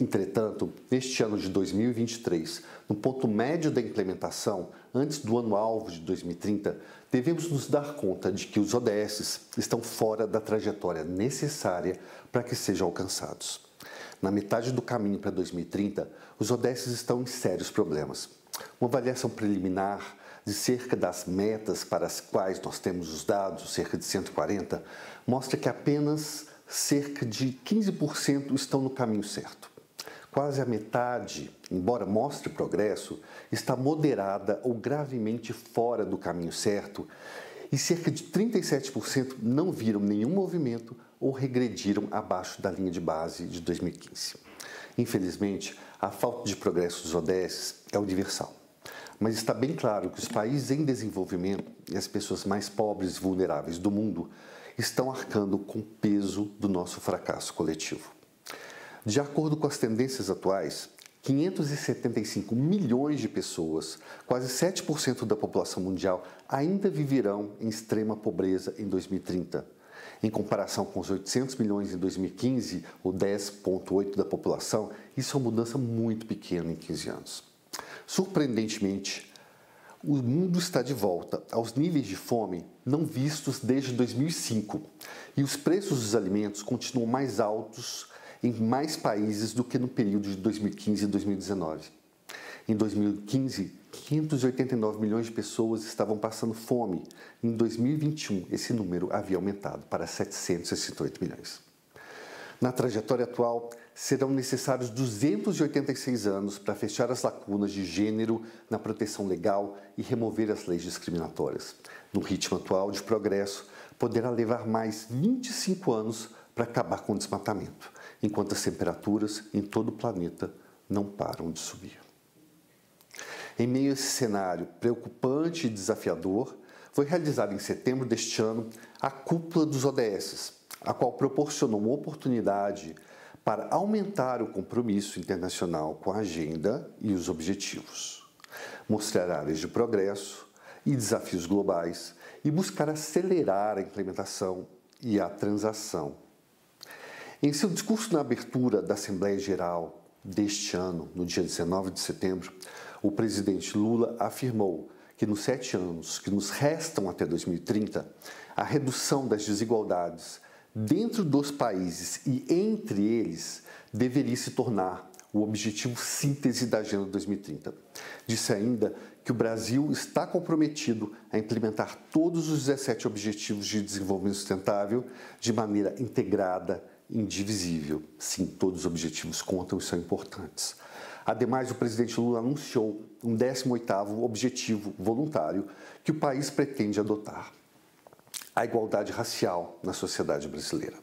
Entretanto, neste ano de 2023, no ponto médio da implementação, antes do ano-alvo de 2030, devemos nos dar conta de que os ODS estão fora da trajetória necessária para que sejam alcançados. Na metade do caminho para 2030, os ODS estão em sérios problemas. Uma avaliação preliminar de cerca das metas para as quais nós temos os dados, cerca de 140, mostra que apenas cerca de 15% estão no caminho certo. Quase a metade, embora mostre progresso, está moderada ou gravemente fora do caminho certo e cerca de 37% não viram nenhum movimento ou regrediram abaixo da linha de base de 2015. Infelizmente, a falta de progresso dos ODS é universal mas está bem claro que os países em desenvolvimento e as pessoas mais pobres e vulneráveis do mundo estão arcando com o peso do nosso fracasso coletivo. De acordo com as tendências atuais, 575 milhões de pessoas, quase 7% da população mundial, ainda viverão em extrema pobreza em 2030. Em comparação com os 800 milhões em 2015, ou 10,8% da população, isso é uma mudança muito pequena em 15 anos. Surpreendentemente, o mundo está de volta aos níveis de fome não vistos desde 2005 e os preços dos alimentos continuam mais altos em mais países do que no período de 2015 e 2019. Em 2015, 589 milhões de pessoas estavam passando fome. Em 2021, esse número havia aumentado para 768 milhões. Na trajetória atual, serão necessários 286 anos para fechar as lacunas de gênero na proteção legal e remover as leis discriminatórias. No ritmo atual de progresso, poderá levar mais 25 anos para acabar com o desmatamento, enquanto as temperaturas em todo o planeta não param de subir. Em meio a esse cenário preocupante e desafiador, foi realizada em setembro deste ano a Cúpula dos ODS, a qual proporcionou uma oportunidade para aumentar o compromisso internacional com a agenda e os objetivos, mostrar áreas de progresso e desafios globais e buscar acelerar a implementação e a transação. Em seu discurso na abertura da Assembleia Geral deste ano, no dia 19 de setembro, o presidente Lula afirmou que nos sete anos que nos restam até 2030, a redução das desigualdades dentro dos países e entre eles deveria se tornar o objetivo síntese da Agenda 2030. Disse ainda que o Brasil está comprometido a implementar todos os 17 Objetivos de Desenvolvimento Sustentável de maneira integrada, indivisível. Sim, todos os objetivos contam e são importantes. Ademais, o presidente Lula anunciou um 18º objetivo voluntário que o país pretende adotar a igualdade racial na sociedade brasileira.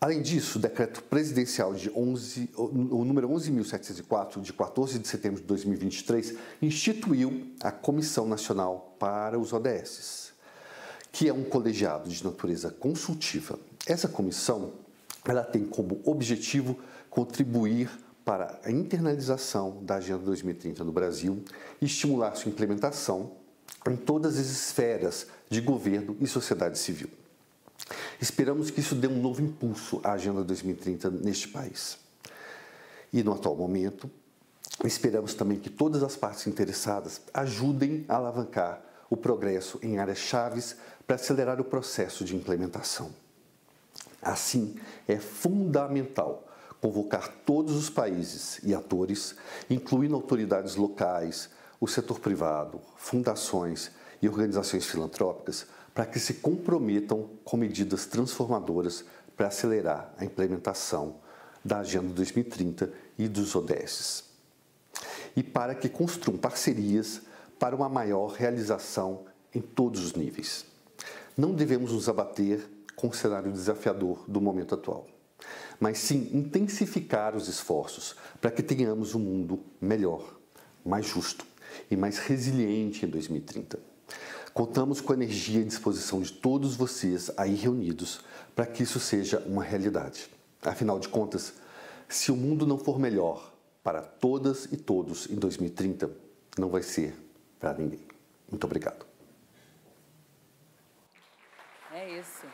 Além disso, o decreto presidencial de 11, o número 11.704, de 14 de setembro de 2023, instituiu a Comissão Nacional para os ODS, que é um colegiado de natureza consultiva. Essa comissão ela tem como objetivo contribuir para a internalização da Agenda 2030 no Brasil e estimular sua implementação em todas as esferas de governo e sociedade civil. Esperamos que isso dê um novo impulso à Agenda 2030 neste país. E no atual momento, esperamos também que todas as partes interessadas ajudem a alavancar o progresso em áreas chaves para acelerar o processo de implementação. Assim, é fundamental convocar todos os países e atores, incluindo autoridades locais, o setor privado, fundações e organizações filantrópicas, para que se comprometam com medidas transformadoras para acelerar a implementação da Agenda 2030 e dos ODS. E para que construam parcerias para uma maior realização em todos os níveis. Não devemos nos abater com o cenário desafiador do momento atual, mas sim intensificar os esforços para que tenhamos um mundo melhor, mais justo e mais resiliente em 2030. Contamos com a energia e disposição de todos vocês aí reunidos para que isso seja uma realidade. Afinal de contas, se o mundo não for melhor para todas e todos em 2030, não vai ser para ninguém. Muito obrigado. É isso.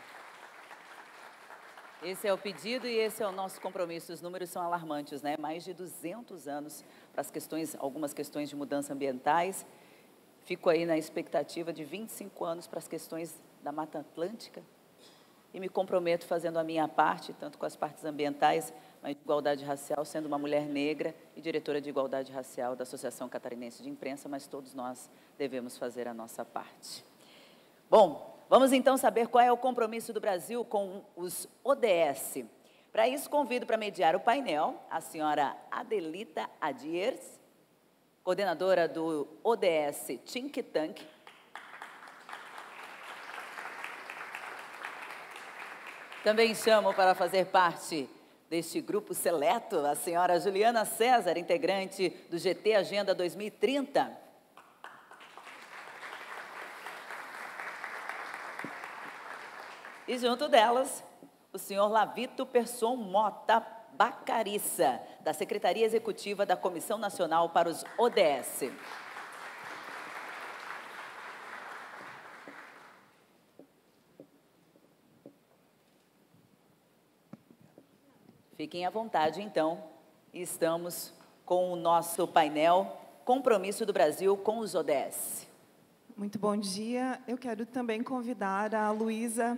Esse é o pedido e esse é o nosso compromisso. Os números são alarmantes, né? Mais de 200 anos para as questões, algumas questões de mudança ambientais. Fico aí na expectativa de 25 anos para as questões da Mata Atlântica e me comprometo fazendo a minha parte, tanto com as partes ambientais, mas de igualdade racial, sendo uma mulher negra e diretora de igualdade racial da Associação Catarinense de Imprensa, mas todos nós devemos fazer a nossa parte. Bom, Vamos então saber qual é o compromisso do Brasil com os ODS. Para isso, convido para mediar o painel a senhora Adelita Adiers, coordenadora do ODS Think Tank. Também chamo para fazer parte deste grupo seleto a senhora Juliana César, integrante do GT Agenda 2030. E junto delas, o senhor Lavito Persson Mota Bacariça, da Secretaria Executiva da Comissão Nacional para os ODS. Fiquem à vontade, então. Estamos com o nosso painel Compromisso do Brasil com os ODS. Muito bom dia. Eu quero também convidar a Luísa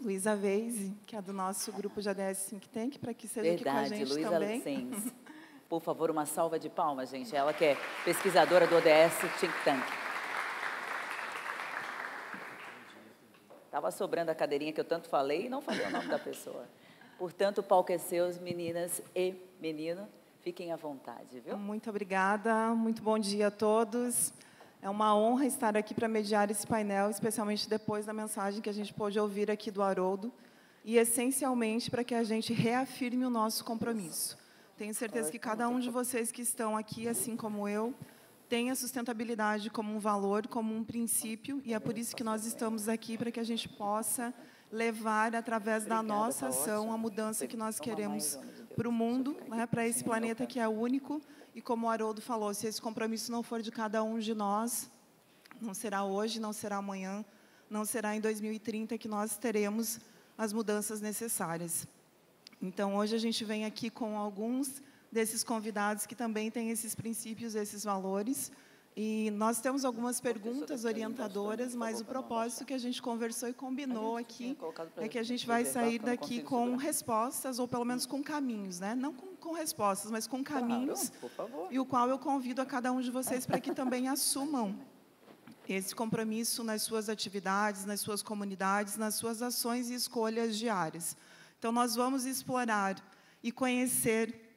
Luísa Veise, que é do nosso grupo de ADS Think Tank, para que seja Verdade, aqui com a gente Luísa também. Sim. Por favor, uma salva de palmas, gente. Ela que é pesquisadora do ODS Think Tank. Estava sobrando a cadeirinha que eu tanto falei e não falei o nome da pessoa. Portanto, o palco é seu, meninas e menino. Fiquem à vontade, viu? Muito obrigada. Muito bom dia a todos. É uma honra estar aqui para mediar esse painel, especialmente depois da mensagem que a gente pôde ouvir aqui do Haroldo, e essencialmente para que a gente reafirme o nosso compromisso. Tenho certeza que cada um de vocês que estão aqui, assim como eu, tem a sustentabilidade como um valor, como um princípio, e é por isso que nós estamos aqui, para que a gente possa levar, através da nossa ação, a mudança que nós queremos para o mundo, né, para esse planeta que é único, e como o Haroldo falou, se esse compromisso não for de cada um de nós, não será hoje, não será amanhã, não será em 2030 que nós teremos as mudanças necessárias. Então, hoje a gente vem aqui com alguns desses convidados que também têm esses princípios, esses valores, e nós temos algumas perguntas orientadoras, mas o propósito que a gente conversou e combinou aqui é que a gente vai sair daqui com respostas, ou pelo menos com caminhos, né? não com, com respostas, mas com caminhos, e o qual eu convido a cada um de vocês para que também assumam esse compromisso nas suas atividades, nas suas comunidades, nas suas ações e escolhas diárias. Então, nós vamos explorar e conhecer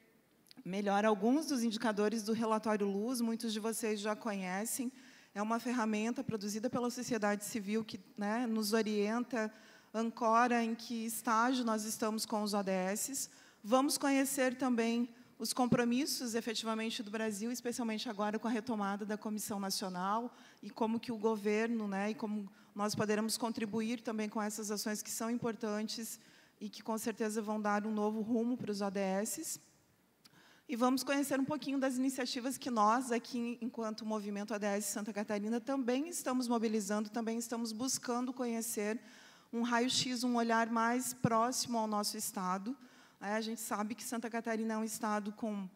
melhor alguns dos indicadores do relatório Luz, muitos de vocês já conhecem. É uma ferramenta produzida pela sociedade civil que né, nos orienta, ancora em que estágio nós estamos com os ODS. Vamos conhecer também os compromissos efetivamente do Brasil, especialmente agora com a retomada da Comissão Nacional e como que o governo, né, e como nós poderemos contribuir também com essas ações que são importantes e que com certeza vão dar um novo rumo para os ODS e vamos conhecer um pouquinho das iniciativas que nós, aqui, enquanto Movimento ADS Santa Catarina, também estamos mobilizando, também estamos buscando conhecer um raio-x, um olhar mais próximo ao nosso Estado. É, a gente sabe que Santa Catarina é um Estado com,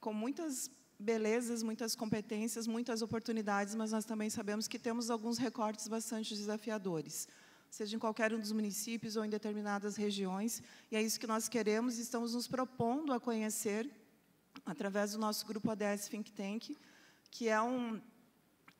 com muitas belezas, muitas competências, muitas oportunidades, mas nós também sabemos que temos alguns recortes bastante desafiadores. seja em qualquer um dos municípios ou em determinadas regiões. E é isso que nós queremos e estamos nos propondo a conhecer através do nosso grupo ODS Think Tank, que é um,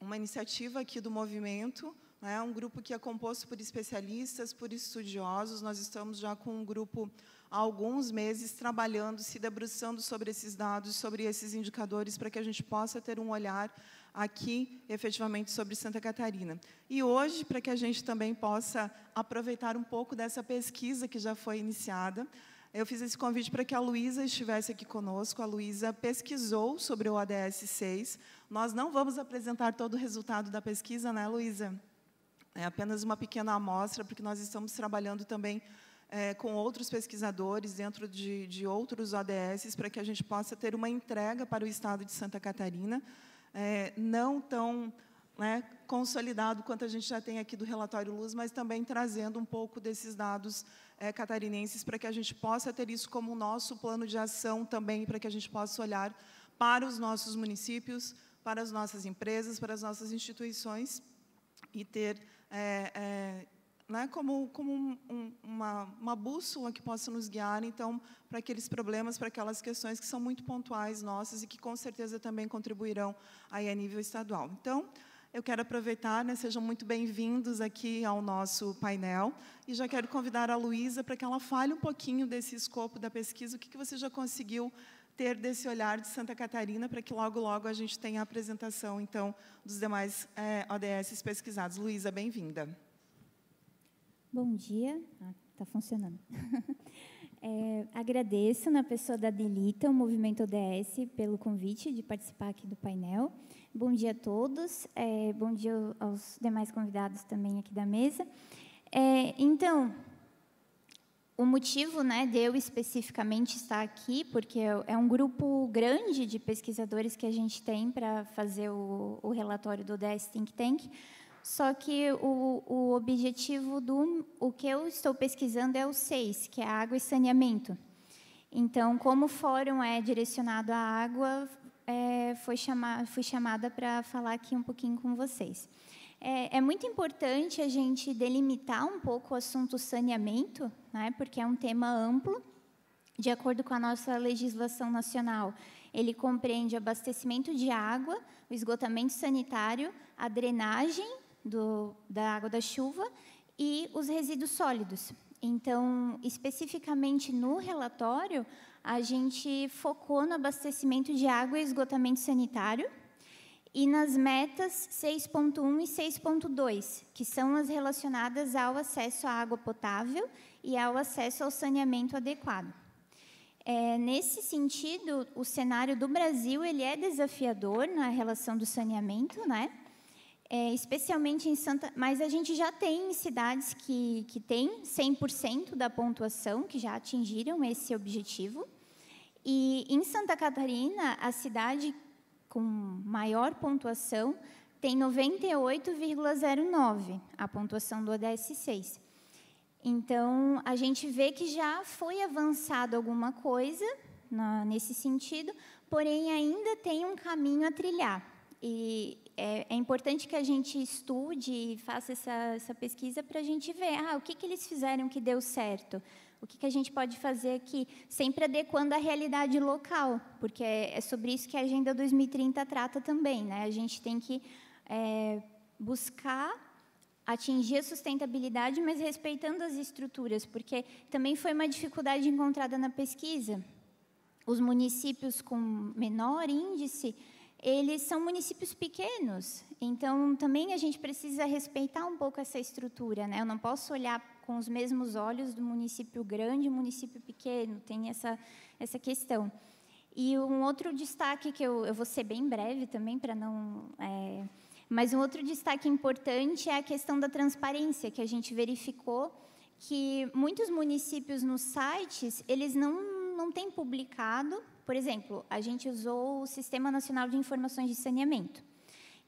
uma iniciativa aqui do movimento, é um grupo que é composto por especialistas, por estudiosos. Nós estamos já com um grupo alguns meses trabalhando, se debruçando sobre esses dados, sobre esses indicadores, para que a gente possa ter um olhar aqui, efetivamente, sobre Santa Catarina. E hoje, para que a gente também possa aproveitar um pouco dessa pesquisa que já foi iniciada, eu fiz esse convite para que a Luísa estivesse aqui conosco. A Luísa pesquisou sobre o ODS 6. Nós não vamos apresentar todo o resultado da pesquisa, né, Luísa? É apenas uma pequena amostra, porque nós estamos trabalhando também é, com outros pesquisadores dentro de, de outros ODS para que a gente possa ter uma entrega para o Estado de Santa Catarina, é, não tão né, consolidado quanto a gente já tem aqui do relatório Luz, mas também trazendo um pouco desses dados é, catarinenses para que a gente possa ter isso como nosso plano de ação também, para que a gente possa olhar para os nossos municípios, para as nossas empresas, para as nossas instituições e ter é, é, né, como, como um, uma, uma bússola que possa nos guiar, então, para aqueles problemas, para aquelas questões que são muito pontuais nossas e que, com certeza, também contribuirão aí a nível estadual. Então, eu quero aproveitar, né, sejam muito bem-vindos aqui ao nosso painel, e já quero convidar a Luísa para que ela fale um pouquinho desse escopo da pesquisa, o que, que você já conseguiu ter desse olhar de Santa Catarina, para que logo, logo a gente tenha a apresentação, então, dos demais é, ODS pesquisados. Luísa, bem-vinda. Bom dia. Está ah, tá funcionando. É, agradeço, na pessoa da Delita, o Movimento ODS, pelo convite de participar aqui do painel. Bom dia a todos. É, bom dia aos demais convidados também aqui da mesa. É, então, o motivo né, de eu especificamente estar aqui, porque é um grupo grande de pesquisadores que a gente tem para fazer o, o, relatório do ODS Think Tank, só que o, o objetivo do o que eu estou pesquisando é o 6, que é água e saneamento. Então, como o fórum é direcionado à água, é, foi fui chamada para falar aqui um pouquinho com vocês. É, é, muito importante a gente delimitar um pouco o assunto saneamento, né, porque é um tema amplo, de acordo com a nossa legislação nacional. Ele compreende abastecimento de água, o esgotamento sanitário, a drenagem do, da água da chuva e os resíduos sólidos. Então, especificamente no relatório, a gente focou no abastecimento de água e esgotamento sanitário, e nas metas 6.1 e 6.2, que são as relacionadas ao acesso à água potável e ao acesso ao saneamento adequado. É, nesse sentido, o cenário do Brasil ele é desafiador na relação do saneamento, né? É, especialmente em Santa... Mas a gente já tem cidades que, que têm 100% da pontuação, que já atingiram esse objetivo. E em Santa Catarina, a cidade com maior pontuação tem 98,09, a pontuação do ODS 6. Então, a gente vê que já foi avançado alguma coisa na, nesse sentido, porém ainda tem um caminho a trilhar. E é, é importante que a gente estude e faça essa, essa pesquisa para a gente ver ah, o que, que eles fizeram que deu certo, o que, que a gente pode fazer aqui, sempre adequando à realidade local, porque é, é sobre isso que a Agenda 2030 trata também. Né? A gente tem que é, buscar atingir a sustentabilidade, mas respeitando as estruturas, porque também foi uma dificuldade encontrada na pesquisa. Os municípios com menor índice, eles são municípios pequenos, então também a gente precisa respeitar um pouco essa estrutura, né? Eu não posso olhar com os mesmos olhos do município grande e município pequeno, tem essa, essa questão. E um outro destaque, que eu, eu vou ser bem breve também, para não. É, mas um outro destaque importante é a questão da transparência, que a gente verificou que muitos municípios nos sites, eles não, não têm publicado. Por exemplo, a gente usou o Sistema Nacional de Informações de Saneamento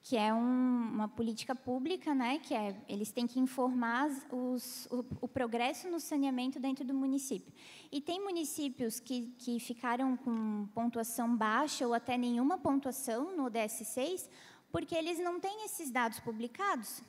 que é um, uma política pública, né, que é eles têm que informar os, o, o, progresso no saneamento dentro do município. E tem municípios que, que ficaram com pontuação baixa ou até nenhuma pontuação no DS6, porque eles não têm esses dados publicados.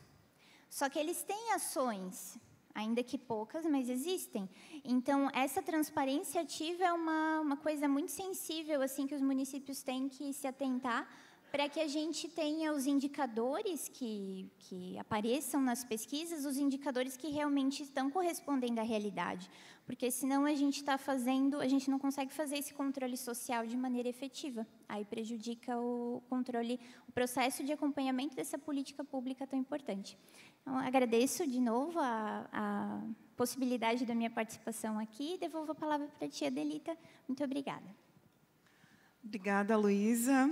Só que eles têm ações ainda que poucas, mas existem. Então, essa transparência ativa é uma, uma coisa muito sensível assim que os municípios têm que se atentar para que a gente tenha os indicadores que, que apareçam nas pesquisas, os indicadores que realmente estão correspondendo à realidade. Porque senão a gente está fazendo, a gente não consegue fazer esse controle social de maneira efetiva. Aí prejudica o controle, o processo de acompanhamento dessa política pública tão importante. Então, agradeço de novo a, a possibilidade da minha participação aqui devolvo a palavra para a tia Delita. Muito obrigada. Obrigada, Luísa.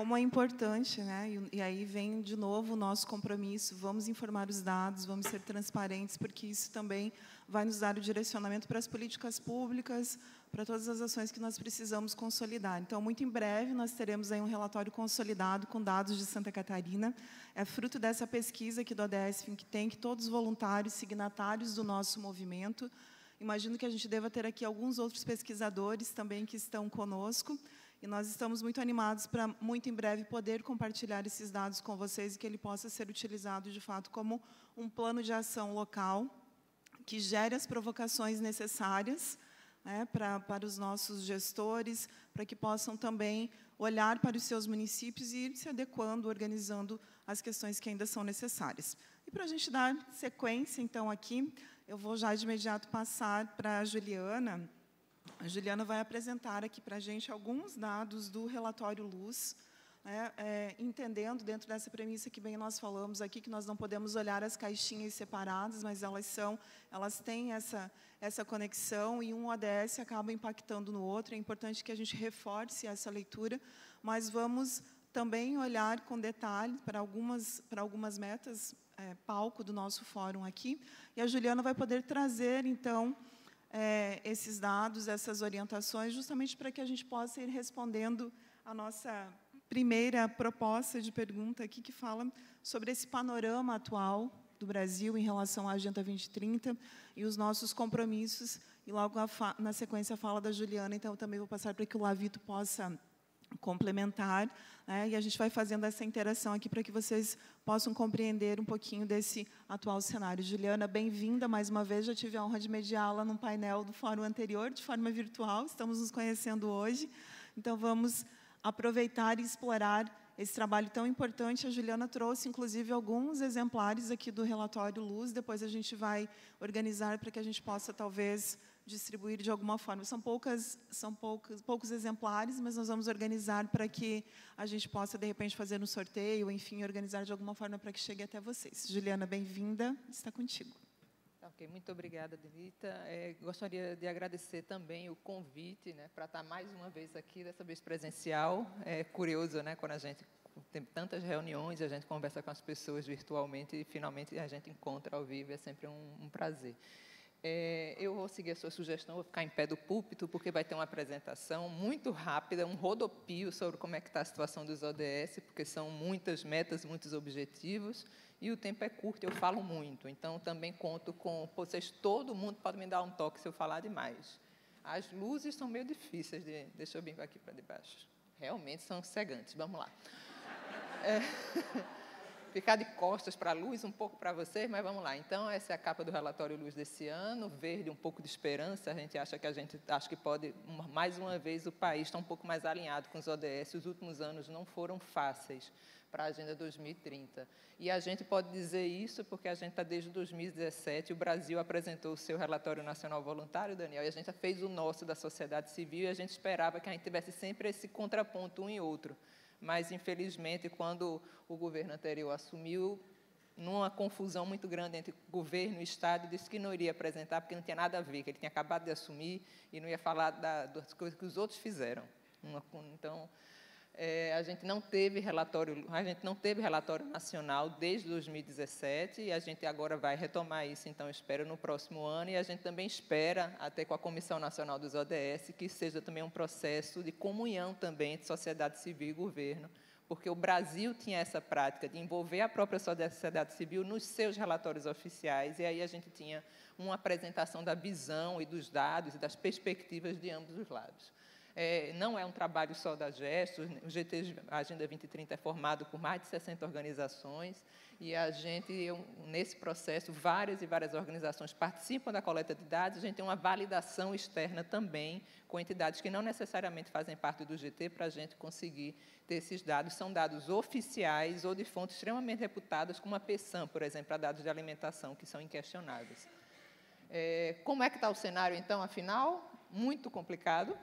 Como é importante, né? E, e, aí vem de novo o nosso compromisso. Vamos informar os dados, vamos ser transparentes, porque isso também vai nos dar o direcionamento para as políticas públicas, para todas as ações que nós precisamos consolidar. Então, muito em breve nós teremos aí um relatório consolidado com dados de Santa Catarina. É fruto dessa pesquisa aqui do ODS Think Tank, todos os voluntários signatários do nosso movimento. Imagino que a gente deva ter aqui alguns outros pesquisadores também que estão conosco. E nós estamos muito animados para, muito em breve, poder compartilhar esses dados com vocês e que ele possa ser utilizado, de fato, como um plano de ação local que gere as provocações necessárias né, para, para os nossos gestores, para que possam também olhar para os seus municípios e ir se adequando, organizando as questões que ainda são necessárias. E para a gente dar sequência, então, aqui, eu vou já de imediato passar para a Juliana, a Juliana vai apresentar aqui para a gente alguns dados do relatório Luz, né, é, entendendo dentro dessa premissa que bem nós falamos aqui, que nós não podemos olhar as caixinhas separadas, mas elas são, elas têm essa, essa conexão e um ODS acaba impactando no outro. É importante que a gente reforce essa leitura, mas vamos também olhar com detalhe para algumas, para algumas metas, é, palco do nosso fórum aqui, e a Juliana vai poder trazer, então, é, esses dados, essas orientações, justamente para que a gente possa ir respondendo a nossa primeira proposta de pergunta aqui, que fala sobre esse panorama atual do Brasil em relação à Agenda 2030 e os nossos compromissos. E logo na sequência fala da Juliana, então também vou passar para que o Lavito possa complementar, né, e a gente vai fazendo essa interação aqui para que vocês possam compreender um pouquinho desse atual cenário. Juliana, bem-vinda mais uma vez, já tive a honra de mediá-la num painel do fórum anterior, de forma virtual, estamos nos conhecendo hoje, então vamos aproveitar e explorar esse trabalho tão importante. A Juliana trouxe, inclusive, alguns exemplares aqui do relatório Luz, depois a gente vai organizar para que a gente possa, talvez, distribuir de alguma forma. São poucas, são poucos, poucos exemplares, mas nós vamos organizar para que a gente possa de repente fazer um sorteio, enfim, organizar de alguma forma para que chegue até vocês. Juliana, bem-vinda. Está contigo. Ok, muito obrigada, Delita. É, gostaria de agradecer também o convite, né, para estar mais uma vez aqui, dessa vez presencial. É curioso, né, quando a gente tem tantas reuniões, a gente conversa com as pessoas virtualmente e finalmente a gente encontra ao vivo. É sempre um, um prazer. É, eu vou seguir a sua sugestão, vou ficar em pé do púlpito, porque vai ter uma apresentação muito rápida, um rodopio sobre como é que está a situação dos ODS, porque são muitas metas, muitos objetivos, e o tempo é curto, eu falo muito. Então, também conto com vocês, todo mundo pode me dar um toque se eu falar demais. As luzes são meio difíceis, de, deixa eu vir aqui para debaixo. Realmente são cegantes, vamos lá. É, ficar de costas para a luz, um pouco para vocês, mas vamos lá. Então, essa é a capa do relatório Luz desse ano, verde, um pouco de esperança. A gente acha que a gente acha que pode, mais uma vez, o país está um pouco mais alinhado com os ODS. Os últimos anos não foram fáceis para a Agenda 2030. E a gente pode dizer isso porque a gente está desde 2017, o Brasil apresentou o seu relatório nacional voluntário, Daniel, e a gente fez o nosso da sociedade civil e a gente esperava que a gente tivesse sempre esse contraponto um e outro mas infelizmente, quando o governo anterior assumiu, numa confusão muito grande entre governo e Estado, disse que não iria apresentar porque não tinha nada a ver, que ele tinha acabado de assumir e não ia falar da, das coisas que os outros fizeram. Então, é, a gente não teve relatório, a gente não teve relatório nacional desde 2017 e a gente agora vai retomar isso, então espero no próximo ano e a gente também espera até com a Comissão Nacional dos ODS que seja também um processo de comunhão também de sociedade civil e governo, porque o Brasil tinha essa prática de envolver a própria sociedade civil nos seus relatórios oficiais e aí a gente tinha uma apresentação da visão e dos dados e das perspectivas de ambos os lados. É, não é um trabalho só da Gestos, o GT Agenda 2030 é formado por mais de 60 organizações, e a gente, nesse processo, várias e várias organizações participam da coleta de dados, a gente tem uma validação externa também com entidades que não necessariamente fazem parte do GT para a gente conseguir ter esses dados. São dados oficiais ou de fontes extremamente reputadas, como a PESAM, por exemplo, para dados de alimentação, que são inquestionáveis. É, como é que está o cenário, então, afinal? Muito complicado,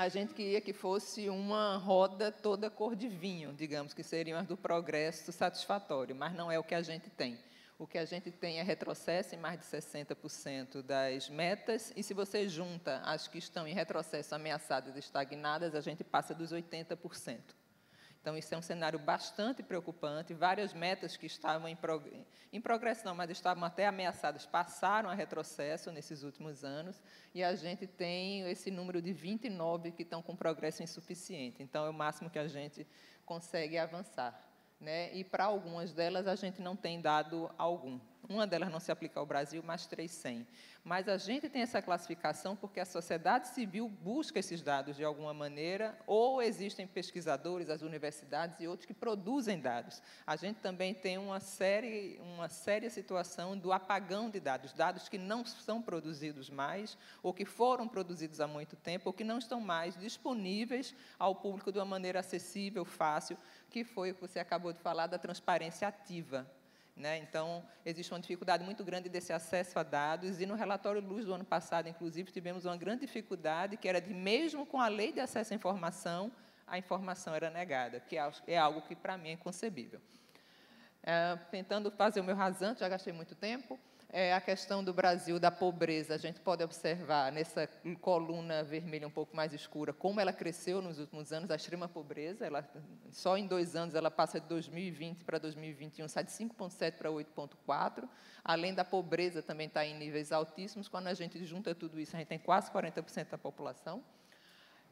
a gente queria que fosse uma roda toda cor de vinho, digamos, que seriam as do progresso satisfatório, mas não é o que a gente tem. O que a gente tem é retrocesso em mais de 60% das metas, e se você junta as que estão em retrocesso ameaçadas estagnadas, a gente passa dos 80%. Então, isso é um cenário bastante preocupante. Várias metas que estavam em, prog em progressão, mas estavam até ameaçadas, passaram a retrocesso nesses últimos anos, e a gente tem esse número de 29 que estão com progresso insuficiente. Então, é o máximo que a gente consegue avançar. Né? E para algumas delas, a gente não tem dado algum. Uma delas não se aplica ao Brasil, mas 300. Mas a gente tem essa classificação porque a sociedade civil busca esses dados de alguma maneira, ou existem pesquisadores, as universidades e outros que produzem dados. A gente também tem uma, série, uma séria situação do apagão de dados, dados que não são produzidos mais, ou que foram produzidos há muito tempo, ou que não estão mais disponíveis ao público de uma maneira acessível, fácil, que foi o que você acabou de falar da transparência ativa. Né? Então, existe uma dificuldade muito grande desse acesso a dados, e no relatório Luz do ano passado, inclusive, tivemos uma grande dificuldade, que era de, mesmo com a lei de acesso à informação, a informação era negada, que é algo que, para mim, é inconcebível. É, tentando fazer o meu rasante, já gastei muito tempo, é, a questão do Brasil, da pobreza, a gente pode observar nessa coluna vermelha um pouco mais escura como ela cresceu nos últimos anos, a extrema pobreza. Ela, só em dois anos ela passa de 2020 para 2021, sai de 5,7 para 8,4. Além da pobreza, também está em níveis altíssimos. Quando a gente junta tudo isso, a gente tem quase 40% da população.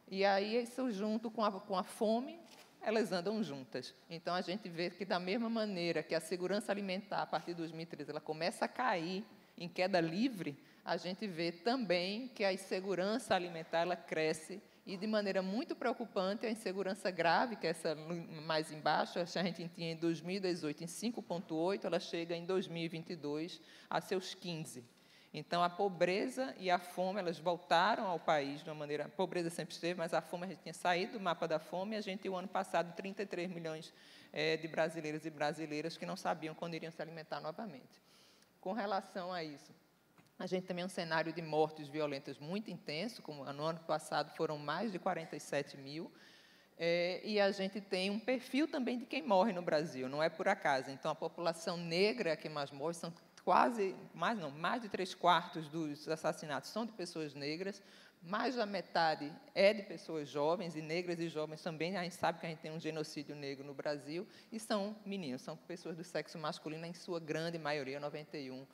E aí, isso junto com a, com a fome, elas andam juntas. Então, a gente vê que, da mesma maneira que a segurança alimentar, a partir de 2013, ela começa a cair em queda livre, a gente vê também que a insegurança alimentar ela cresce e, de maneira muito preocupante, a insegurança grave, que é essa mais embaixo, a gente tinha em 2018 em 5,8, ela chega em 2022 a seus 15. Então, a pobreza e a fome, elas voltaram ao país de uma maneira... A pobreza sempre esteve, mas a fome, a gente tinha saído do mapa da fome, e a gente, o ano passado, 33 milhões é, de brasileiros e brasileiras que não sabiam quando iriam se alimentar novamente. Com relação a isso, a gente também tem um cenário de mortes violentas muito intenso, como no ano passado foram mais de 47 mil, é, e a gente tem um perfil também de quem morre no Brasil, não é por acaso. Então, a população negra que mais morre são quase, mais não, mais de três quartos dos assassinatos são de pessoas negras, mais da metade é de pessoas jovens, e negras e jovens também, a gente sabe que a gente tem um genocídio negro no Brasil, e são meninos, são pessoas do sexo masculino, em sua grande maioria, 91%.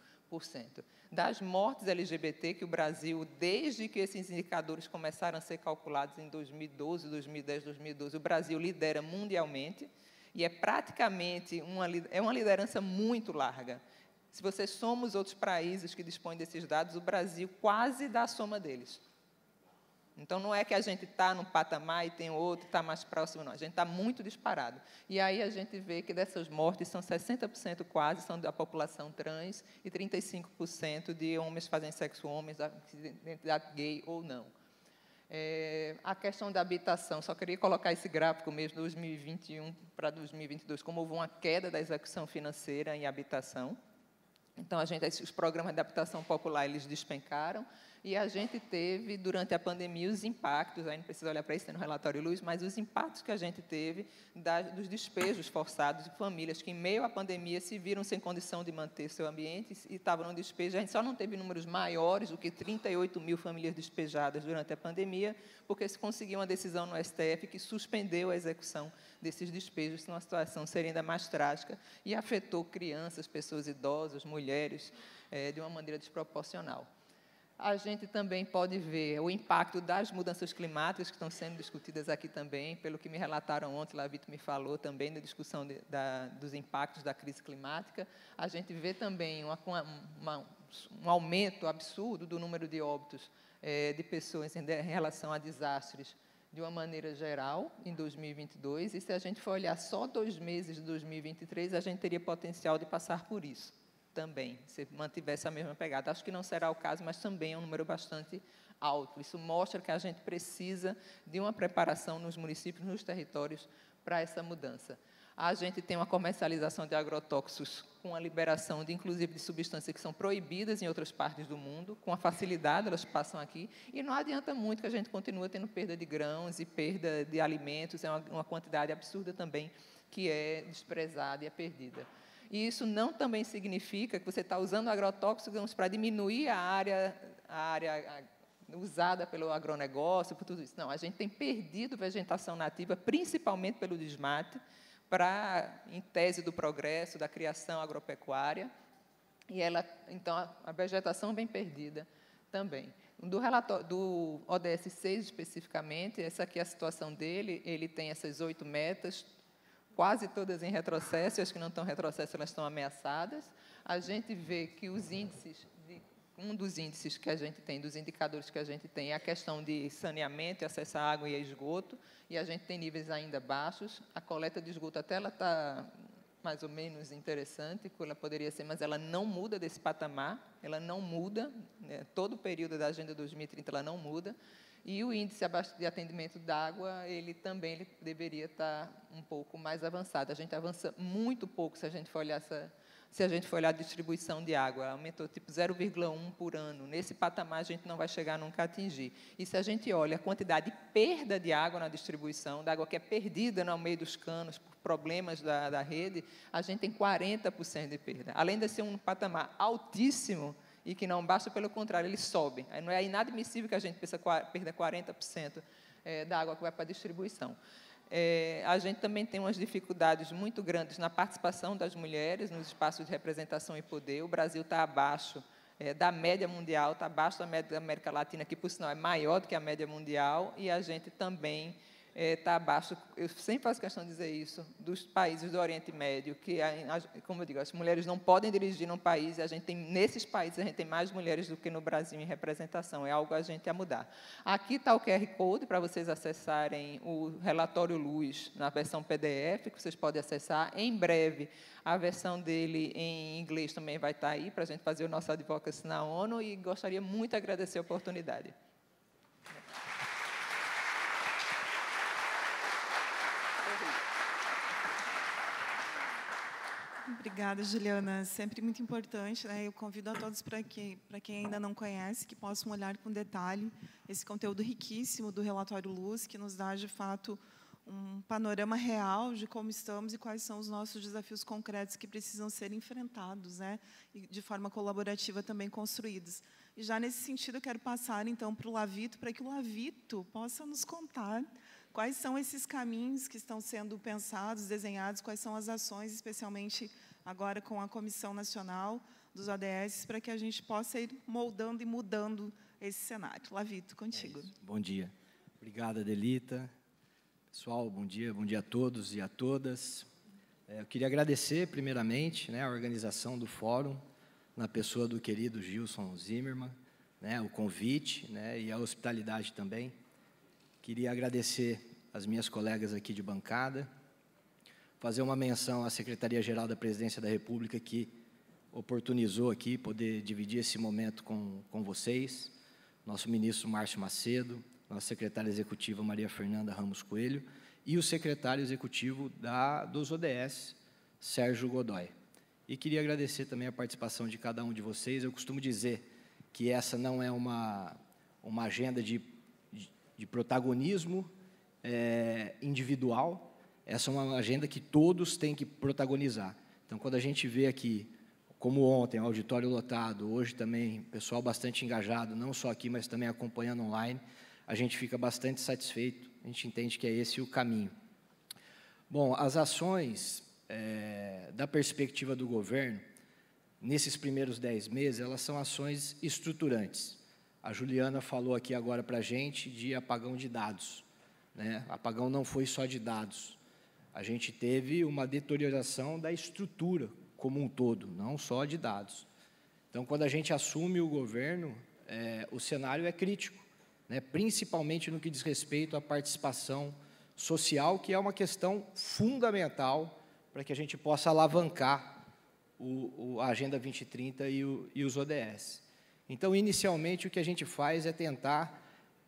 Das mortes LGBT que o Brasil, desde que esses indicadores começaram a ser calculados em 2012, 2010, 2012, o Brasil lidera mundialmente, e é praticamente uma, é uma liderança muito larga. Se você soma os outros países que dispõem desses dados, o Brasil quase dá a soma deles. Então, não é que a gente está num patamar e tem outro, está mais próximo, não. A gente está muito disparado. E aí a gente vê que dessas mortes, são 60% quase são da população trans e 35% de homens fazem sexo homens, identidade gay ou não. É, a questão da habitação, só queria colocar esse gráfico mesmo, 2021 para 2022, como houve uma queda da execução financeira em habitação. Então, a gente, os programas de adaptação popular, eles despencaram, e a gente teve, durante a pandemia, os impactos, aí não precisa olhar para isso, tem no relatório Luz, mas os impactos que a gente teve da, dos despejos forçados de famílias que, em meio à pandemia, se viram sem condição de manter seu ambiente e estavam no despejo. A gente só não teve números maiores do que 38 mil famílias despejadas durante a pandemia, porque se conseguiu uma decisão no STF que suspendeu a execução desses despejos, senão a situação seria ainda mais trágica e afetou crianças, pessoas idosas, mulheres, é, de uma maneira desproporcional. A gente também pode ver o impacto das mudanças climáticas que estão sendo discutidas aqui também, pelo que me relataram ontem, lá Vitor me falou também da discussão de, da, dos impactos da crise climática. A gente vê também uma, uma, um aumento absurdo do número de óbitos é, de pessoas em relação a desastres de uma maneira geral em 2022, e se a gente for olhar só dois meses de 2023, a gente teria potencial de passar por isso também, se mantivesse a mesma pegada. Acho que não será o caso, mas também é um número bastante alto. Isso mostra que a gente precisa de uma preparação nos municípios, nos territórios, para essa mudança. A gente tem uma comercialização de agrotóxicos com a liberação de, inclusive, de substâncias que são proibidas em outras partes do mundo, com a facilidade elas passam aqui, e não adianta muito que a gente continue tendo perda de grãos e perda de alimentos, é uma, uma quantidade absurda também que é desprezada e é perdida. E isso não também significa que você está usando agrotóxicos para diminuir a área, a área usada pelo agronegócio, por tudo isso. Não, a gente tem perdido vegetação nativa, principalmente pelo desmate, para, em tese do progresso, da criação agropecuária, e ela, então, a, vegetação vem perdida também. Do, relatório, do ODS 6, especificamente, essa aqui é a situação dele, ele tem essas oito metas, quase todas em retrocesso, e as que não estão em retrocesso, elas estão ameaçadas. A gente vê que os índices, de, um dos índices que a gente tem, dos indicadores que a gente tem, é a questão de saneamento, acesso à água e a esgoto, e a gente tem níveis ainda baixos. A coleta de esgoto até ela está mais ou menos interessante, que ela poderia ser, mas ela não muda desse patamar, ela não muda, né, todo o período da Agenda 2030 ela não muda, e o índice de atendimento d'água, ele também ele deveria estar um pouco mais avançado. A gente avança muito pouco se a gente for olhar essa, se a gente for olhar a distribuição de água, aumentou tipo 0,1 por ano. Nesse patamar a gente não vai chegar nunca a atingir. E se a gente olha a quantidade de perda de água na distribuição, da água que é perdida no meio dos canos por problemas da, da rede, a gente tem 40% de perda. Além de ser um patamar altíssimo, e que não basta, pelo contrário, ele sobe. Não é inadmissível que a gente perda 40% é, da água que vai para a distribuição. É, a gente também tem umas dificuldades muito grandes na participação das mulheres nos espaços de representação e poder. O Brasil está abaixo é, da média mundial, está abaixo da média da América Latina, que, por sinal, é maior do que a média mundial, e a gente também está é, tá abaixo, eu sempre faço questão de dizer isso, dos países do Oriente Médio, que, como eu digo, as mulheres não podem dirigir num país, e a gente tem, nesses países, a gente tem mais mulheres do que no Brasil em representação, é algo a gente a mudar. Aqui está o QR Code para vocês acessarem o relatório Luz na versão PDF, que vocês podem acessar. Em breve, a versão dele em inglês também vai estar tá aí, para a gente fazer o nosso advocacy na ONU, e gostaria muito de agradecer a oportunidade. Obrigada, Juliana. Sempre muito importante. Né? Eu convido a todos para que, para quem ainda não conhece, que possam olhar com detalhe esse conteúdo riquíssimo do relatório Luz, que nos dá de fato um panorama real de como estamos e quais são os nossos desafios concretos que precisam ser enfrentados, né? E de forma colaborativa também construídos. E já nesse sentido, eu quero passar então para o Lavito, para que o Lavito possa nos contar Quais são esses caminhos que estão sendo pensados, desenhados? Quais são as ações, especialmente agora com a Comissão Nacional dos ODS, para que a gente possa ir moldando e mudando esse cenário? Lavito, contigo. É bom dia. Obrigada, Delita. Pessoal, bom dia, bom dia a todos e a todas. É, eu queria agradecer, primeiramente, né, a organização do fórum, na pessoa do querido Gilson Zimmermann, né, o convite né, e a hospitalidade também. Queria agradecer as minhas colegas aqui de bancada, fazer uma menção à Secretaria-Geral da Presidência da República que oportunizou aqui poder dividir esse momento com, com vocês, nosso ministro Márcio Macedo, nossa secretária executiva Maria Fernanda Ramos Coelho e o secretário executivo da, dos ODS, Sérgio Godoy. E queria agradecer também a participação de cada um de vocês. Eu costumo dizer que essa não é uma, uma agenda de de protagonismo é, individual. Essa é uma agenda que todos têm que protagonizar. Então, quando a gente vê aqui, como ontem, auditório lotado, hoje também, pessoal bastante engajado, não só aqui, mas também acompanhando online, a gente fica bastante satisfeito, a gente entende que é esse o caminho. Bom, as ações, é, da perspectiva do governo, nesses primeiros dez meses, elas são ações estruturantes. A Juliana falou aqui agora para a gente de apagão de dados. Né? Apagão não foi só de dados. A gente teve uma deterioração da estrutura como um todo, não só de dados. Então, quando a gente assume o governo, é, o cenário é crítico. né, principalmente no que diz respeito à participação social, que é uma questão fundamental para que a gente possa alavancar o, o, a Agenda 2030 e, o, e os ODS. Então, inicialmente, o que a gente faz é tentar,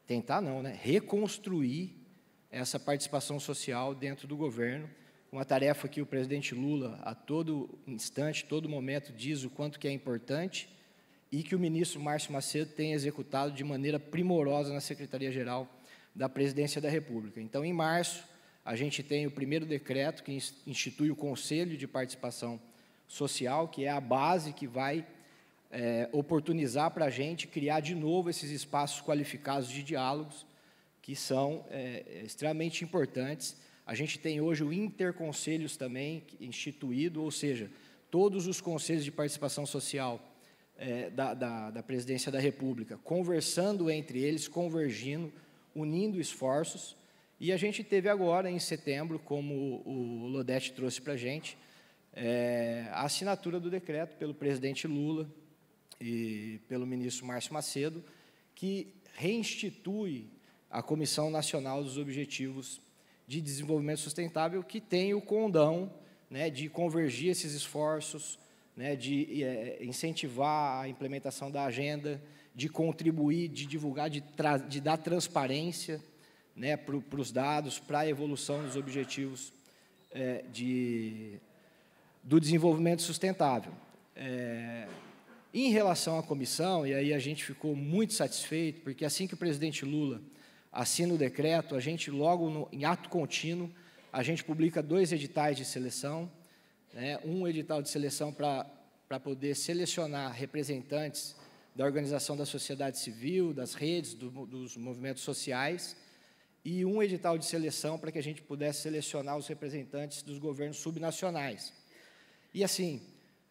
tentar não, né, reconstruir essa participação social dentro do governo, uma tarefa que o presidente Lula, a todo instante, todo momento, diz o quanto que é importante e que o ministro Márcio Macedo tem executado de maneira primorosa na Secretaria-Geral da Presidência da República. Então, em março, a gente tem o primeiro decreto que institui o Conselho de Participação Social, que é a base que vai é, oportunizar para a gente criar de novo esses espaços qualificados de diálogos, que são é, extremamente importantes. A gente tem hoje o Interconselhos também instituído, ou seja, todos os conselhos de participação social é, da, da, da Presidência da República, conversando entre eles, convergindo, unindo esforços. E a gente teve agora, em setembro, como o Lodete trouxe para a gente, é, a assinatura do decreto pelo presidente Lula e pelo ministro Márcio Macedo, que reinstitui a Comissão Nacional dos Objetivos de Desenvolvimento Sustentável, que tem o condão né, de convergir esses esforços, né, de é, incentivar a implementação da agenda, de contribuir, de divulgar, de, de dar transparência né, para os dados, para a evolução dos objetivos é, de, do desenvolvimento sustentável. É, em relação à comissão, e aí a gente ficou muito satisfeito, porque assim que o presidente Lula assina o decreto, a gente logo no, em ato contínuo, a gente publica dois editais de seleção, né, um edital de seleção para poder selecionar representantes da organização da sociedade civil, das redes, do, dos movimentos sociais, e um edital de seleção para que a gente pudesse selecionar os representantes dos governos subnacionais. E assim,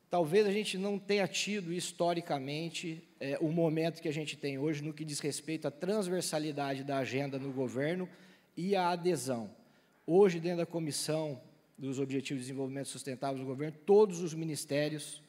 talvez a gente não tenha tido historicamente é, o momento que a gente tem hoje no que diz respeito à transversalidade da agenda no governo e à adesão. Hoje, dentro da comissão dos Objetivos de Desenvolvimento Sustentável do governo, todos os ministérios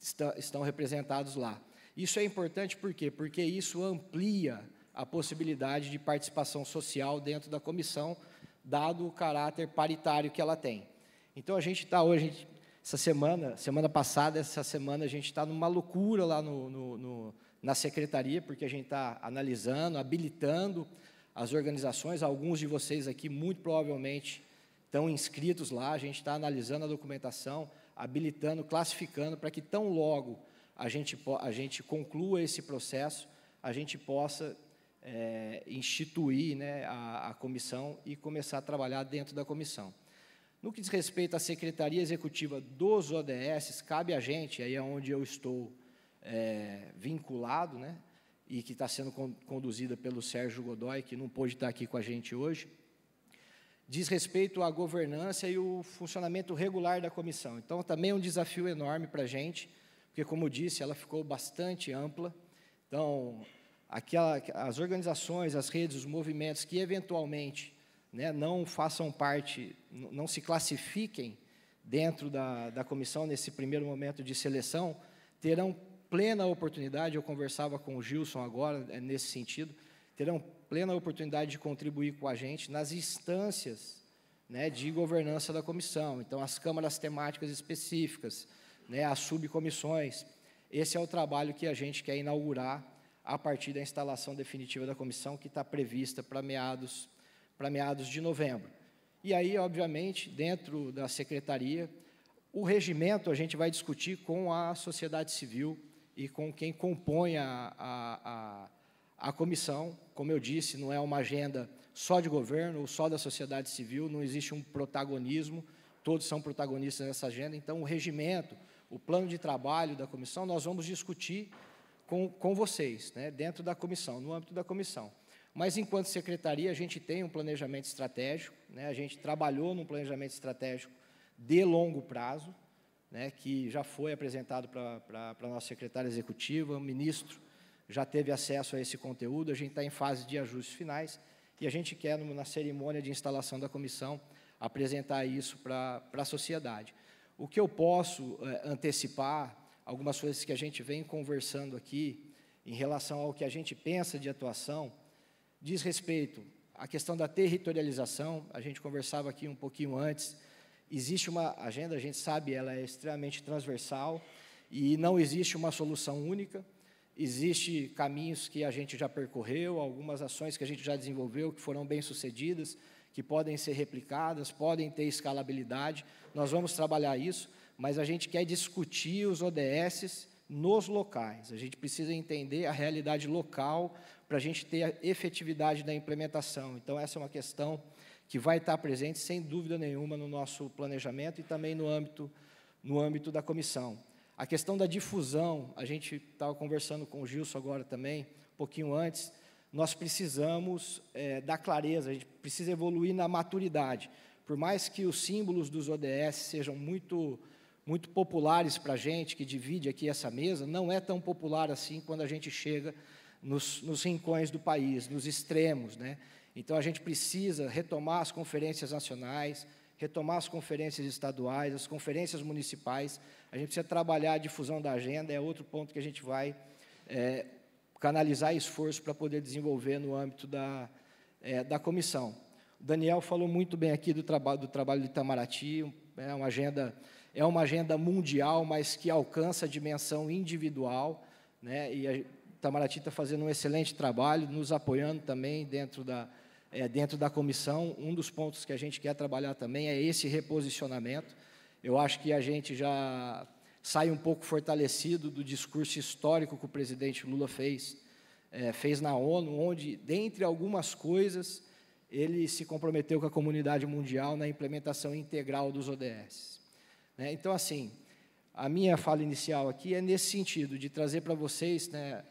está, estão representados lá. Isso é importante por quê? Porque isso amplia a possibilidade de participação social dentro da comissão, dado o caráter paritário que ela tem. Então, a gente está hoje, essa semana, semana passada, essa semana, a gente está numa loucura lá no, no, no, na secretaria, porque a gente está analisando, habilitando as organizações. Alguns de vocês aqui, muito provavelmente, estão inscritos lá, a gente está analisando a documentação, habilitando, classificando, para que tão logo a gente, a gente conclua esse processo, a gente possa é, instituir né, a, a comissão e começar a trabalhar dentro da comissão. No que diz respeito à Secretaria Executiva dos ODS, cabe a gente, aí é onde eu estou é, vinculado, né, e que está sendo con conduzida pelo Sérgio Godoy, que não pôde estar aqui com a gente hoje, diz respeito à governança e o funcionamento regular da comissão. Então, também é um desafio enorme para a gente, porque, como disse, ela ficou bastante ampla. Então, aquela, as organizações, as redes, os movimentos que, eventualmente, né, não façam parte, não se classifiquem dentro da, da comissão nesse primeiro momento de seleção, terão plena oportunidade, eu conversava com o Gilson agora, é, nesse sentido, terão plena oportunidade de contribuir com a gente nas instâncias né, de governança da comissão. Então, as câmaras temáticas específicas, né, as subcomissões. Esse é o trabalho que a gente quer inaugurar a partir da instalação definitiva da comissão, que está prevista para meados, para meados de novembro. E aí, obviamente, dentro da secretaria, o regimento a gente vai discutir com a sociedade civil e com quem compõe a, a, a a comissão, como eu disse, não é uma agenda só de governo ou só da sociedade civil, não existe um protagonismo, todos são protagonistas nessa agenda. Então, o regimento, o plano de trabalho da comissão, nós vamos discutir com, com vocês, né, dentro da comissão, no âmbito da comissão. Mas, enquanto secretaria, a gente tem um planejamento estratégico, né, a gente trabalhou num planejamento estratégico de longo prazo, né, que já foi apresentado para a nossa secretária executiva, o ministro já teve acesso a esse conteúdo, a gente está em fase de ajustes finais e a gente quer, na cerimônia de instalação da comissão, apresentar isso para a sociedade. O que eu posso é, antecipar, algumas coisas que a gente vem conversando aqui, em relação ao que a gente pensa de atuação, diz respeito à questão da territorialização, a gente conversava aqui um pouquinho antes, existe uma agenda, a gente sabe, ela é extremamente transversal e não existe uma solução única, existe caminhos que a gente já percorreu, algumas ações que a gente já desenvolveu, que foram bem sucedidas, que podem ser replicadas, podem ter escalabilidade, nós vamos trabalhar isso, mas a gente quer discutir os ODSs nos locais. A gente precisa entender a realidade local para a gente ter a efetividade da implementação. Então, essa é uma questão que vai estar presente, sem dúvida nenhuma, no nosso planejamento e também no âmbito, no âmbito da comissão. A questão da difusão, a gente estava conversando com o Gilson agora também, um pouquinho antes, nós precisamos é, dar clareza, a gente precisa evoluir na maturidade. Por mais que os símbolos dos ODS sejam muito muito populares para a gente, que divide aqui essa mesa, não é tão popular assim quando a gente chega nos, nos rincões do país, nos extremos. Né? Então, a gente precisa retomar as conferências nacionais, retomar as conferências estaduais, as conferências municipais. A gente precisa trabalhar a difusão da agenda, é outro ponto que a gente vai é, canalizar esforço para poder desenvolver no âmbito da, é, da comissão. O Daniel falou muito bem aqui do trabalho do trabalho de Itamaraty, é uma agenda é uma agenda mundial, mas que alcança a dimensão individual, né? E Itamaraty está fazendo um excelente trabalho, nos apoiando também dentro da, é, dentro da comissão. Um dos pontos que a gente quer trabalhar também é esse reposicionamento. Eu acho que a gente já sai um pouco fortalecido do discurso histórico que o presidente Lula fez, é, fez na ONU, onde, dentre algumas coisas, ele se comprometeu com a comunidade mundial na implementação integral dos ODS. Né? Então, assim, a minha fala inicial aqui é nesse sentido, de trazer para vocês, né,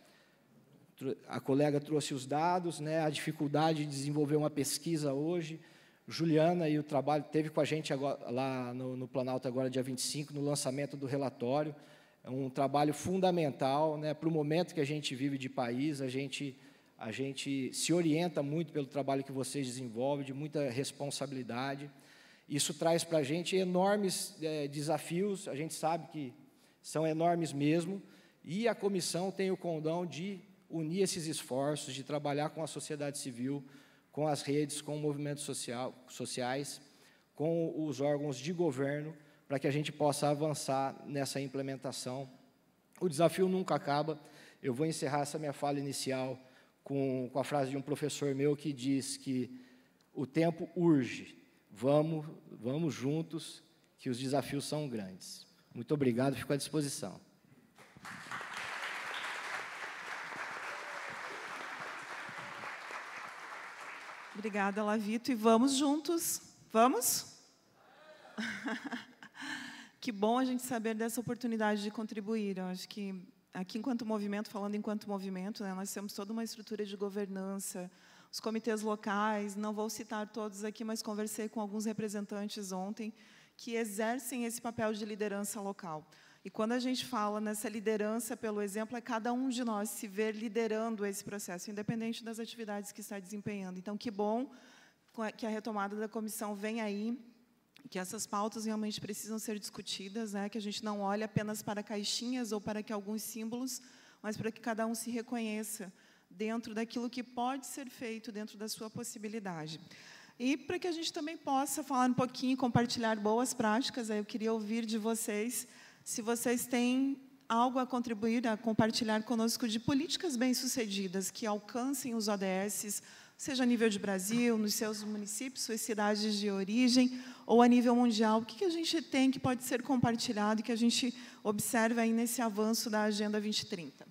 a colega trouxe os dados, né, a dificuldade de desenvolver uma pesquisa hoje, Juliana e o trabalho teve com a gente agora, lá no, no, Planalto agora dia 25 no lançamento do relatório, é um trabalho fundamental, né, para o momento que a gente vive de país, a gente a gente se orienta muito pelo trabalho que vocês desenvolvem, de muita responsabilidade. Isso traz para a gente enormes é, desafios, a gente sabe que são enormes mesmo, e a comissão tem o condão de unir esses esforços, de trabalhar com a sociedade civil, com as redes, com movimentos social, sociais, com os órgãos de governo, para que a gente possa avançar nessa implementação. O desafio nunca acaba. Eu vou encerrar essa minha fala inicial com, com a frase de um professor meu que diz que o tempo urge, Vamos, vamos juntos, que os desafios são grandes. Muito obrigado, fico à disposição. Obrigada, Lavito. E vamos juntos. Vamos? que bom a gente saber dessa oportunidade de contribuir. Eu acho que aqui, enquanto movimento, falando enquanto movimento, né, nós temos toda uma estrutura de governança, os comitês locais, não vou citar todos aqui, mas conversei com alguns representantes ontem que exercem esse papel de liderança local. E quando a gente fala nessa liderança pelo exemplo, é cada um de nós se ver liderando esse processo, independente das atividades que está desempenhando. Então, que bom que a retomada da comissão vem aí, que essas pautas realmente precisam ser discutidas, né? que a gente não olhe apenas para caixinhas ou para que alguns símbolos, mas para que cada um se reconheça dentro daquilo que pode ser feito dentro da sua possibilidade. E para que a gente também possa falar um pouquinho, compartilhar boas práticas, eu queria ouvir de vocês se vocês têm algo a contribuir, a compartilhar conosco de políticas bem-sucedidas que alcancem os ODS, seja a nível de Brasil, nos seus municípios, suas cidades de origem, ou a nível mundial. O que a gente tem que pode ser compartilhado, que a gente observa aí nesse avanço da Agenda 2030?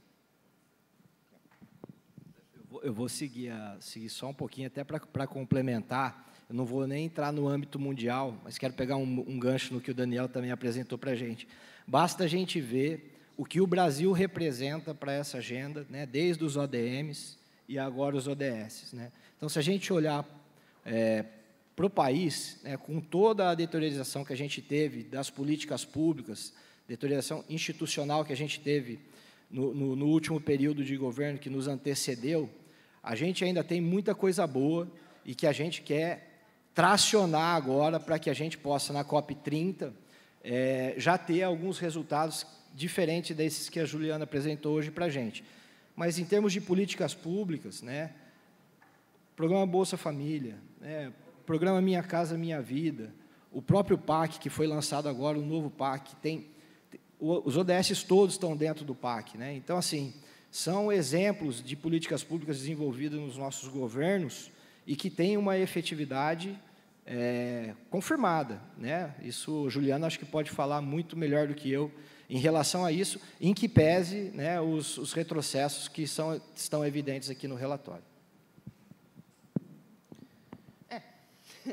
eu vou seguir, a, seguir só um pouquinho, até para complementar. Eu não vou nem entrar no âmbito mundial, mas quero pegar um, um gancho no que o Daniel também apresentou para a gente. Basta a gente ver o que o Brasil representa para essa agenda, né, desde os ODMs e agora os ODS. Né? Então, se a gente olhar é, para o país, né, com toda a deteriorização que a gente teve das políticas públicas, deteriorização institucional que a gente teve no, no, no último período de governo que nos antecedeu, a gente ainda tem muita coisa boa e que a gente quer tracionar agora para que a gente possa, na COP30, é, já ter alguns resultados diferentes desses que a Juliana apresentou hoje para a gente. Mas, em termos de políticas públicas, né, programa Bolsa Família, né, programa Minha Casa Minha Vida, o próprio PAC, que foi lançado agora, o novo PAC, tem, os ODS todos estão dentro do PAC. Né? Então, assim, são exemplos de políticas públicas desenvolvidas nos nossos governos e que têm uma efetividade é, confirmada. Né? Isso, Juliana, acho que pode falar muito melhor do que eu em relação a isso, em que pese né, os, os retrocessos que são, estão evidentes aqui no relatório. É,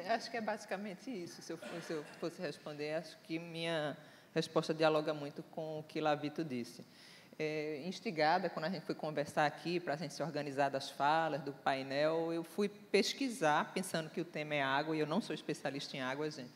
acho que é basicamente isso. Se eu, se eu fosse responder, acho que minha resposta dialoga muito com o que Lavito disse é, instigada, quando a gente foi conversar aqui, para a gente se organizar das falas, do painel, eu fui pesquisar, pensando que o tema é água, e eu não sou especialista em água, gente,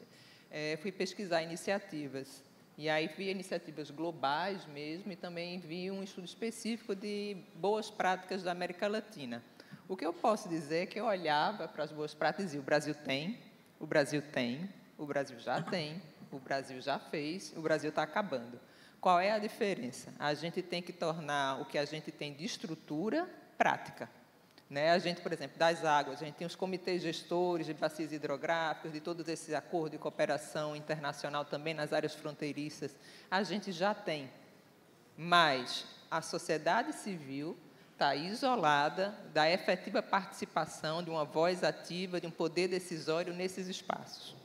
é, fui pesquisar iniciativas. E aí vi iniciativas globais mesmo, e também vi um estudo específico de boas práticas da América Latina. O que eu posso dizer é que eu olhava para as boas práticas e o Brasil tem, o Brasil tem, o Brasil já tem, o Brasil já fez, o Brasil está acabando. Qual é a diferença? A gente tem que tornar o que a gente tem de estrutura prática. Né? A gente, por exemplo, das águas, a gente tem os comitês gestores de bacias hidrográficas, de todos esses acordos de cooperação internacional também nas áreas fronteiriças. A gente já tem. Mas a sociedade civil está isolada da efetiva participação de uma voz ativa, de um poder decisório nesses espaços.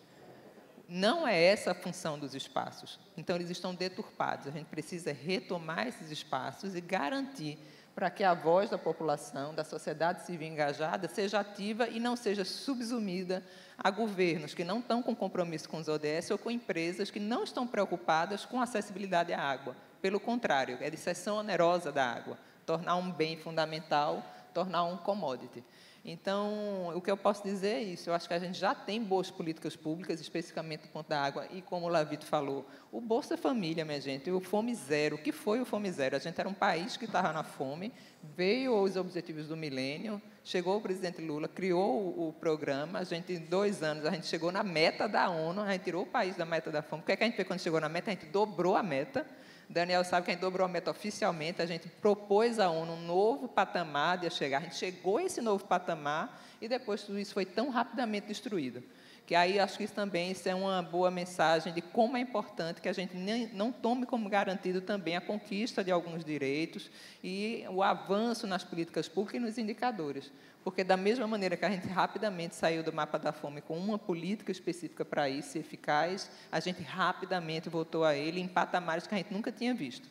Não é essa a função dos espaços. Então, eles estão deturpados. A gente precisa retomar esses espaços e garantir para que a voz da população, da sociedade civil engajada, seja ativa e não seja subsumida a governos que não estão com compromisso com os ODS ou com empresas que não estão preocupadas com acessibilidade à água. Pelo contrário, é de cessão onerosa da água, tornar um bem fundamental, tornar um commodity. Então, o que eu posso dizer é isso. Eu acho que a gente já tem boas políticas públicas, especificamente do ponto da água, e como o Lavito falou, o Bolsa Família, minha gente, o Fome Zero. O que foi o Fome Zero? A gente era um país que estava na fome, veio os Objetivos do Milênio, chegou o presidente Lula, criou o, programa, a gente, em dois anos, a gente chegou na meta da ONU, a gente tirou o país da meta da fome. O que, é que a gente fez quando chegou na meta? A gente dobrou a meta, Daniel sabe que a gente dobrou a meta oficialmente, a gente propôs à ONU um novo patamar de chegar. A gente chegou a esse novo patamar e depois tudo isso foi tão rapidamente destruído. Que aí acho que isso também isso é uma boa mensagem de como é importante que a gente nem, não tome como garantido também a conquista de alguns direitos e o avanço nas políticas públicas e nos indicadores. Porque, da mesma maneira que a gente rapidamente saiu do mapa da fome com uma política específica para isso, eficaz, a gente rapidamente voltou a ele em patamares que a gente nunca tinha visto.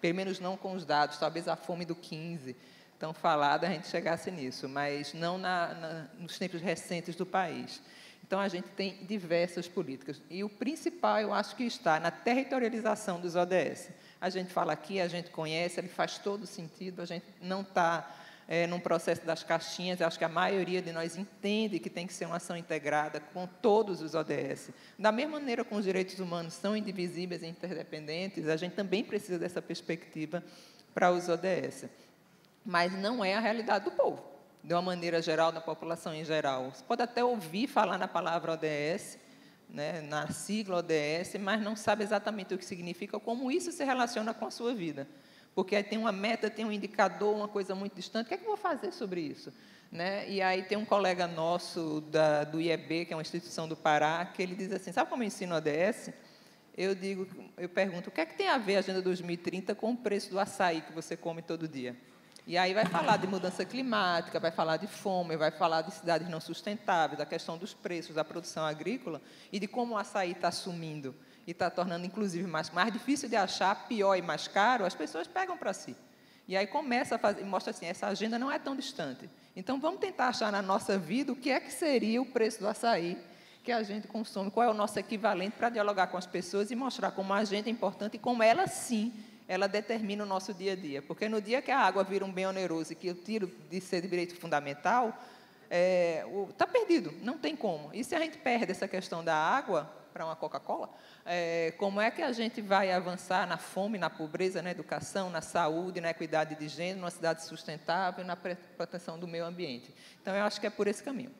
Pelo menos não com os dados, talvez a fome do 15, tão falada, a gente chegasse nisso, mas não na, na, nos tempos recentes do país. Então, a gente tem diversas políticas. E o principal, eu acho que está na territorialização dos ODS. A gente fala aqui, a gente conhece, ele faz todo sentido, a gente não está é, num processo das caixinhas, acho que a maioria de nós entende que tem que ser uma ação integrada com todos os ODS. Da mesma maneira como os direitos humanos são indivisíveis e interdependentes, a gente também precisa dessa perspectiva para os ODS. Mas não é a realidade do povo, de uma maneira geral, da população em geral. Você pode até ouvir falar na palavra ODS, né, na sigla ODS, mas não sabe exatamente o que significa, como isso se relaciona com a sua vida porque aí tem uma meta, tem um indicador, uma coisa muito distante. O que é que eu vou fazer sobre isso? Né? E aí tem um colega nosso da, do IEB, que é uma instituição do Pará, que ele diz assim, sabe como eu ensino ODS? Eu digo, eu pergunto, o que é que tem a ver a Agenda 2030 com o preço do açaí que você come todo dia? E aí vai falar de mudança climática, vai falar de fome, vai falar de cidades não sustentáveis, da questão dos preços da produção agrícola e de como o açaí está sumindo e está tornando, inclusive, mais, mais difícil de achar, pior e mais caro, as pessoas pegam para si. E aí começa a fazer, mostra assim, essa agenda não é tão distante. Então, vamos tentar achar na nossa vida o que é que seria o preço do açaí que a gente consome, qual é o nosso equivalente para dialogar com as pessoas e mostrar como a agenda é importante e como ela, sim, ela determina o nosso dia a dia. Porque no dia que a água vira um bem oneroso e que eu tiro de ser direito fundamental, está é, tá perdido, não tem como. E se a gente perde essa questão da água para uma Coca-Cola, é, como é que a gente vai avançar na fome, na pobreza, na educação, na saúde, na equidade de gênero, numa cidade sustentável, na proteção do meio ambiente. Então, eu acho que é por esse caminho.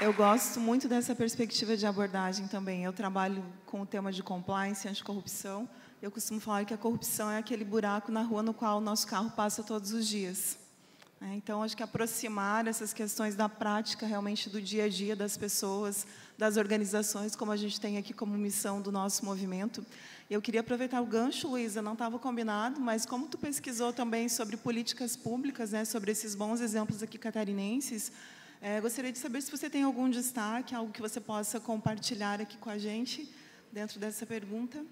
Eu gosto muito dessa perspectiva de abordagem também. Eu trabalho com o tema de compliance, anticorrupção. Eu costumo falar que a corrupção é aquele buraco na rua no qual o nosso carro passa todos os dias. É, então, acho que aproximar essas questões da prática realmente do dia a dia das pessoas, das organizações, como a gente tem aqui como missão do nosso movimento. Eu queria aproveitar o gancho, Luísa, não estava combinado, mas como tu pesquisou também sobre políticas públicas, né, sobre esses bons exemplos aqui catarinenses, é, gostaria de saber se você tem algum destaque, algo que você possa compartilhar aqui com a gente dentro dessa pergunta.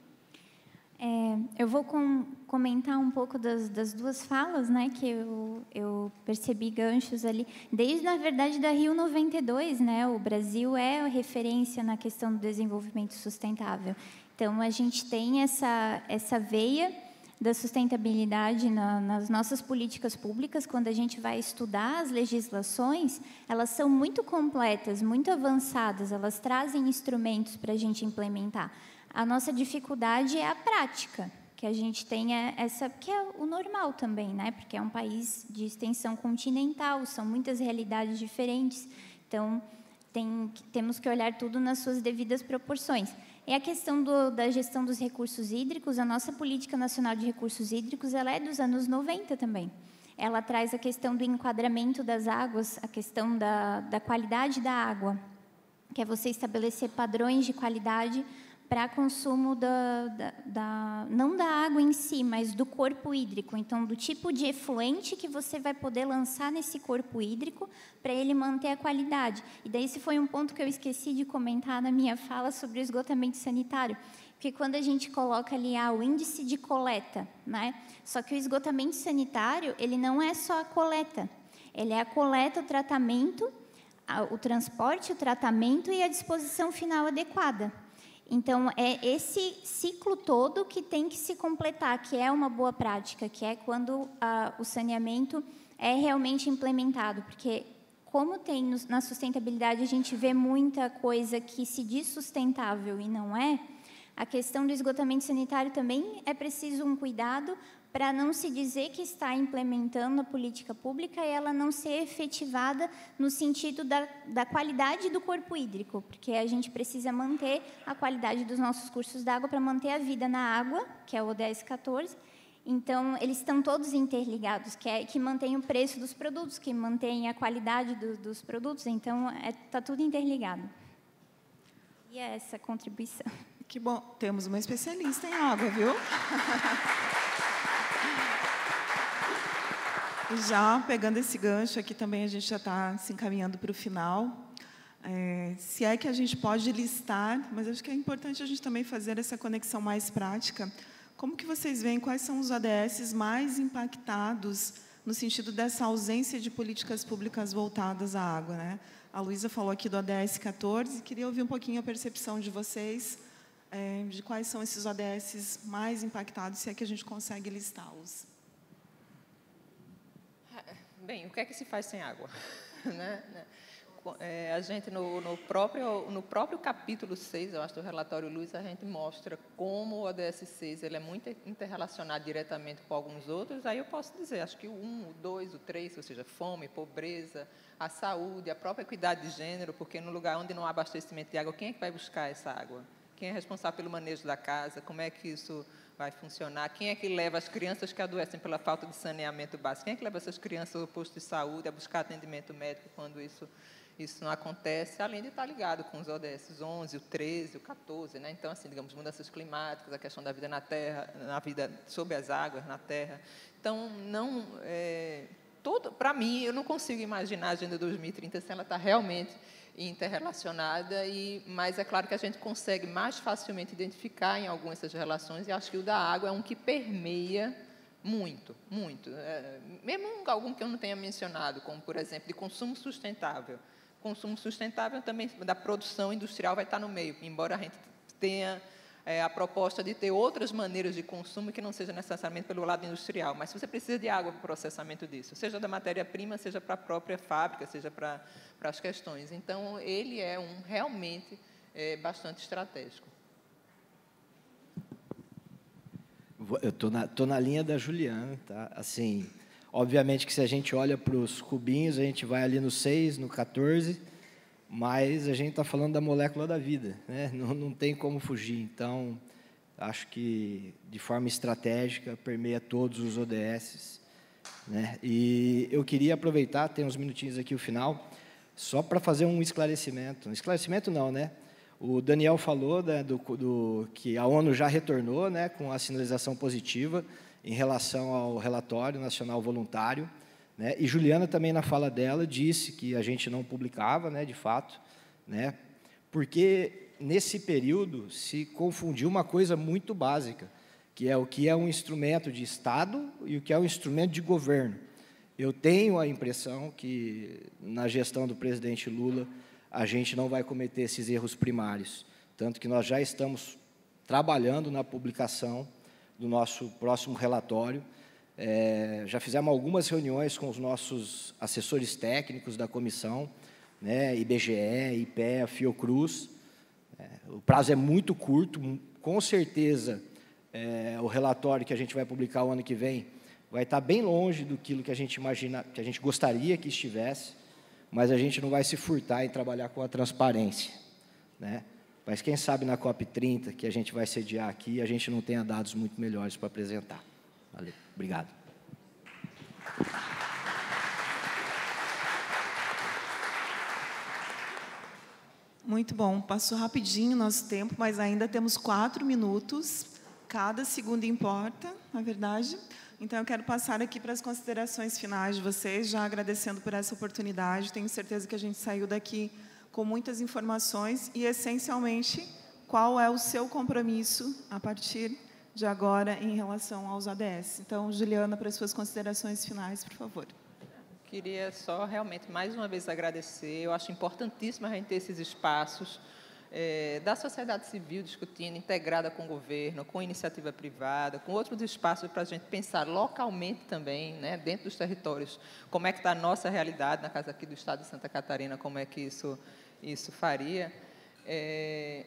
É, eu vou com, comentar um pouco das, das, duas falas, né, que eu, eu, percebi ganchos ali, desde na verdade da Rio 92, né, o Brasil é referência na questão do desenvolvimento sustentável. Então a gente tem essa essa veia da sustentabilidade na, nas nossas políticas públicas, quando a gente vai estudar as legislações, elas são muito completas, muito avançadas, elas trazem instrumentos para a gente implementar. A nossa dificuldade é a prática, que a gente tenha essa, que é o normal também, né? Porque é um país de extensão continental, são muitas realidades diferentes. Então, tem, temos que olhar tudo nas suas devidas proporções. É a questão do, da gestão dos recursos hídricos. A nossa política nacional de recursos hídricos ela é dos anos 90 também. Ela traz a questão do enquadramento das águas, a questão da, da qualidade da água, que é você estabelecer padrões de qualidade para consumo da, da, da, não da água em si, mas do corpo hídrico. Então, do tipo de efluente que você vai poder lançar nesse corpo hídrico para ele manter a qualidade. E daí esse foi um ponto que eu esqueci de comentar na minha fala sobre o esgotamento sanitário. Porque quando a gente coloca ali ah, o índice de coleta, né? Só que o esgotamento sanitário, ele não é só a coleta. Ele é a coleta, o tratamento, o transporte, o tratamento e a disposição final adequada. Então, é esse ciclo todo que tem que se completar, que é uma boa prática, que é quando ah, o saneamento é realmente implementado, porque como tem no, na sustentabilidade a gente vê muita coisa que se diz sustentável e não é, a questão do esgotamento sanitário também é preciso um cuidado para não se dizer que está implementando a política pública e ela não ser efetivada no sentido da, da qualidade do corpo hídrico, porque a gente precisa manter a qualidade dos nossos cursos d'água para manter a vida na água, que é o ODS 14. Então, eles estão todos interligados, que, é, que mantém o preço dos produtos, que mantém a qualidade do, dos produtos. Então, está é, tá tudo interligado. E é essa contribuição. Que bom. Temos uma especialista em água, viu? Já pegando esse gancho aqui também, a gente já está se encaminhando para o final. É, se é que a gente pode listar, mas acho que é importante a gente também fazer essa conexão mais prática. Como que vocês veem quais são os ODS mais impactados no sentido dessa ausência de políticas públicas voltadas à água? Né? A Luísa falou aqui do ODS 14, queria ouvir um pouquinho a percepção de vocês é, de quais são esses ODS mais impactados, se é que a gente consegue listá-los. Bem, o que é que se faz sem água? né? É, a gente, no, no, próprio, no próprio capítulo 6, eu acho, do relatório Luz, a gente mostra como o ODS 6 ele é muito interrelacionado diretamente com alguns outros. Aí eu posso dizer, acho que o 1, o 2, o 3, ou seja, fome, pobreza, a saúde, a própria equidade de gênero, porque no lugar onde não há abastecimento de água, quem é que vai buscar essa água? Quem é responsável pelo manejo da casa? Como é que isso vai funcionar? Quem é que leva as crianças que adoecem pela falta de saneamento básico? Quem é que leva essas crianças ao posto de saúde a buscar atendimento médico quando isso isso não acontece, além de estar ligado com os ODS 11, o 13, o 14, né? Então, assim, digamos, mudanças climáticas, a questão da vida na Terra, na vida sob as águas, na Terra. Então, não, é, todo, para mim, eu não consigo imaginar a Agenda 2030 se ela está realmente interrelacionada, e, mas é claro que a gente consegue mais facilmente identificar em algumas dessas relações, e acho que o da água é um que permeia muito, muito. É, mesmo algum que eu não tenha mencionado, como, por exemplo, de consumo sustentável. Consumo sustentável também da produção industrial vai estar no meio, embora a gente tenha é, a proposta de ter outras maneiras de consumo que não seja necessariamente pelo lado industrial, mas você precisa de água para o processamento disso, seja da matéria-prima, seja para a própria fábrica, seja para, para as questões. Então, ele é um realmente é, bastante estratégico. Eu estou na, tô na linha da Juliana, tá? Assim, obviamente que se a gente olha para os cubinhos, a gente vai ali no 6, no 14, mas a gente está falando da molécula da vida, né? não, não tem como fugir. Então, acho que de forma estratégica permeia todos os ODS. Né? E eu queria aproveitar, tem uns minutinhos aqui o final, só para fazer um esclarecimento. Um esclarecimento não, né? O Daniel falou né, do, do, que a ONU já retornou né, com a sinalização positiva em relação ao relatório nacional voluntário. Né? E Juliana também na fala dela disse que a gente não publicava, né, de fato, né? Porque nesse período se confundiu uma coisa muito básica, que é o que é um instrumento de Estado e o que é um instrumento de governo. Eu tenho a impressão que na gestão do presidente Lula a gente não vai cometer esses erros primários, tanto que nós já estamos trabalhando na publicação do nosso próximo relatório é, já fizemos algumas reuniões com os nossos assessores técnicos da comissão, né, IBGE, IPEA, Fiocruz. É, o prazo é muito curto, com certeza é, o relatório que a gente vai publicar o ano que vem vai estar bem longe do que a gente imagina, que a gente gostaria que estivesse, mas a gente não vai se furtar em trabalhar com a transparência, né? Mas quem sabe na COP 30 que a gente vai sediar aqui, a gente não tenha dados muito melhores para apresentar. Valeu. Obrigado. Muito bom. Passou rapidinho o nosso tempo, mas ainda temos quatro minutos. Cada segundo importa, na é verdade. Então, eu quero passar aqui para as considerações finais de vocês, já agradecendo por essa oportunidade. Tenho certeza que a gente saiu daqui com muitas informações e, essencialmente, qual é o seu compromisso a partir de agora em relação aos ADS. Então, Juliana, para as suas considerações finais, por favor. Queria só realmente mais uma vez agradecer. Eu acho importantíssimo a gente ter esses espaços é, da sociedade civil discutindo, integrada com o governo, com iniciativa privada, com outros espaços para a gente pensar localmente também, né, dentro dos territórios, como é que está a nossa realidade, na casa aqui do Estado de Santa Catarina, como é que isso, isso faria. É,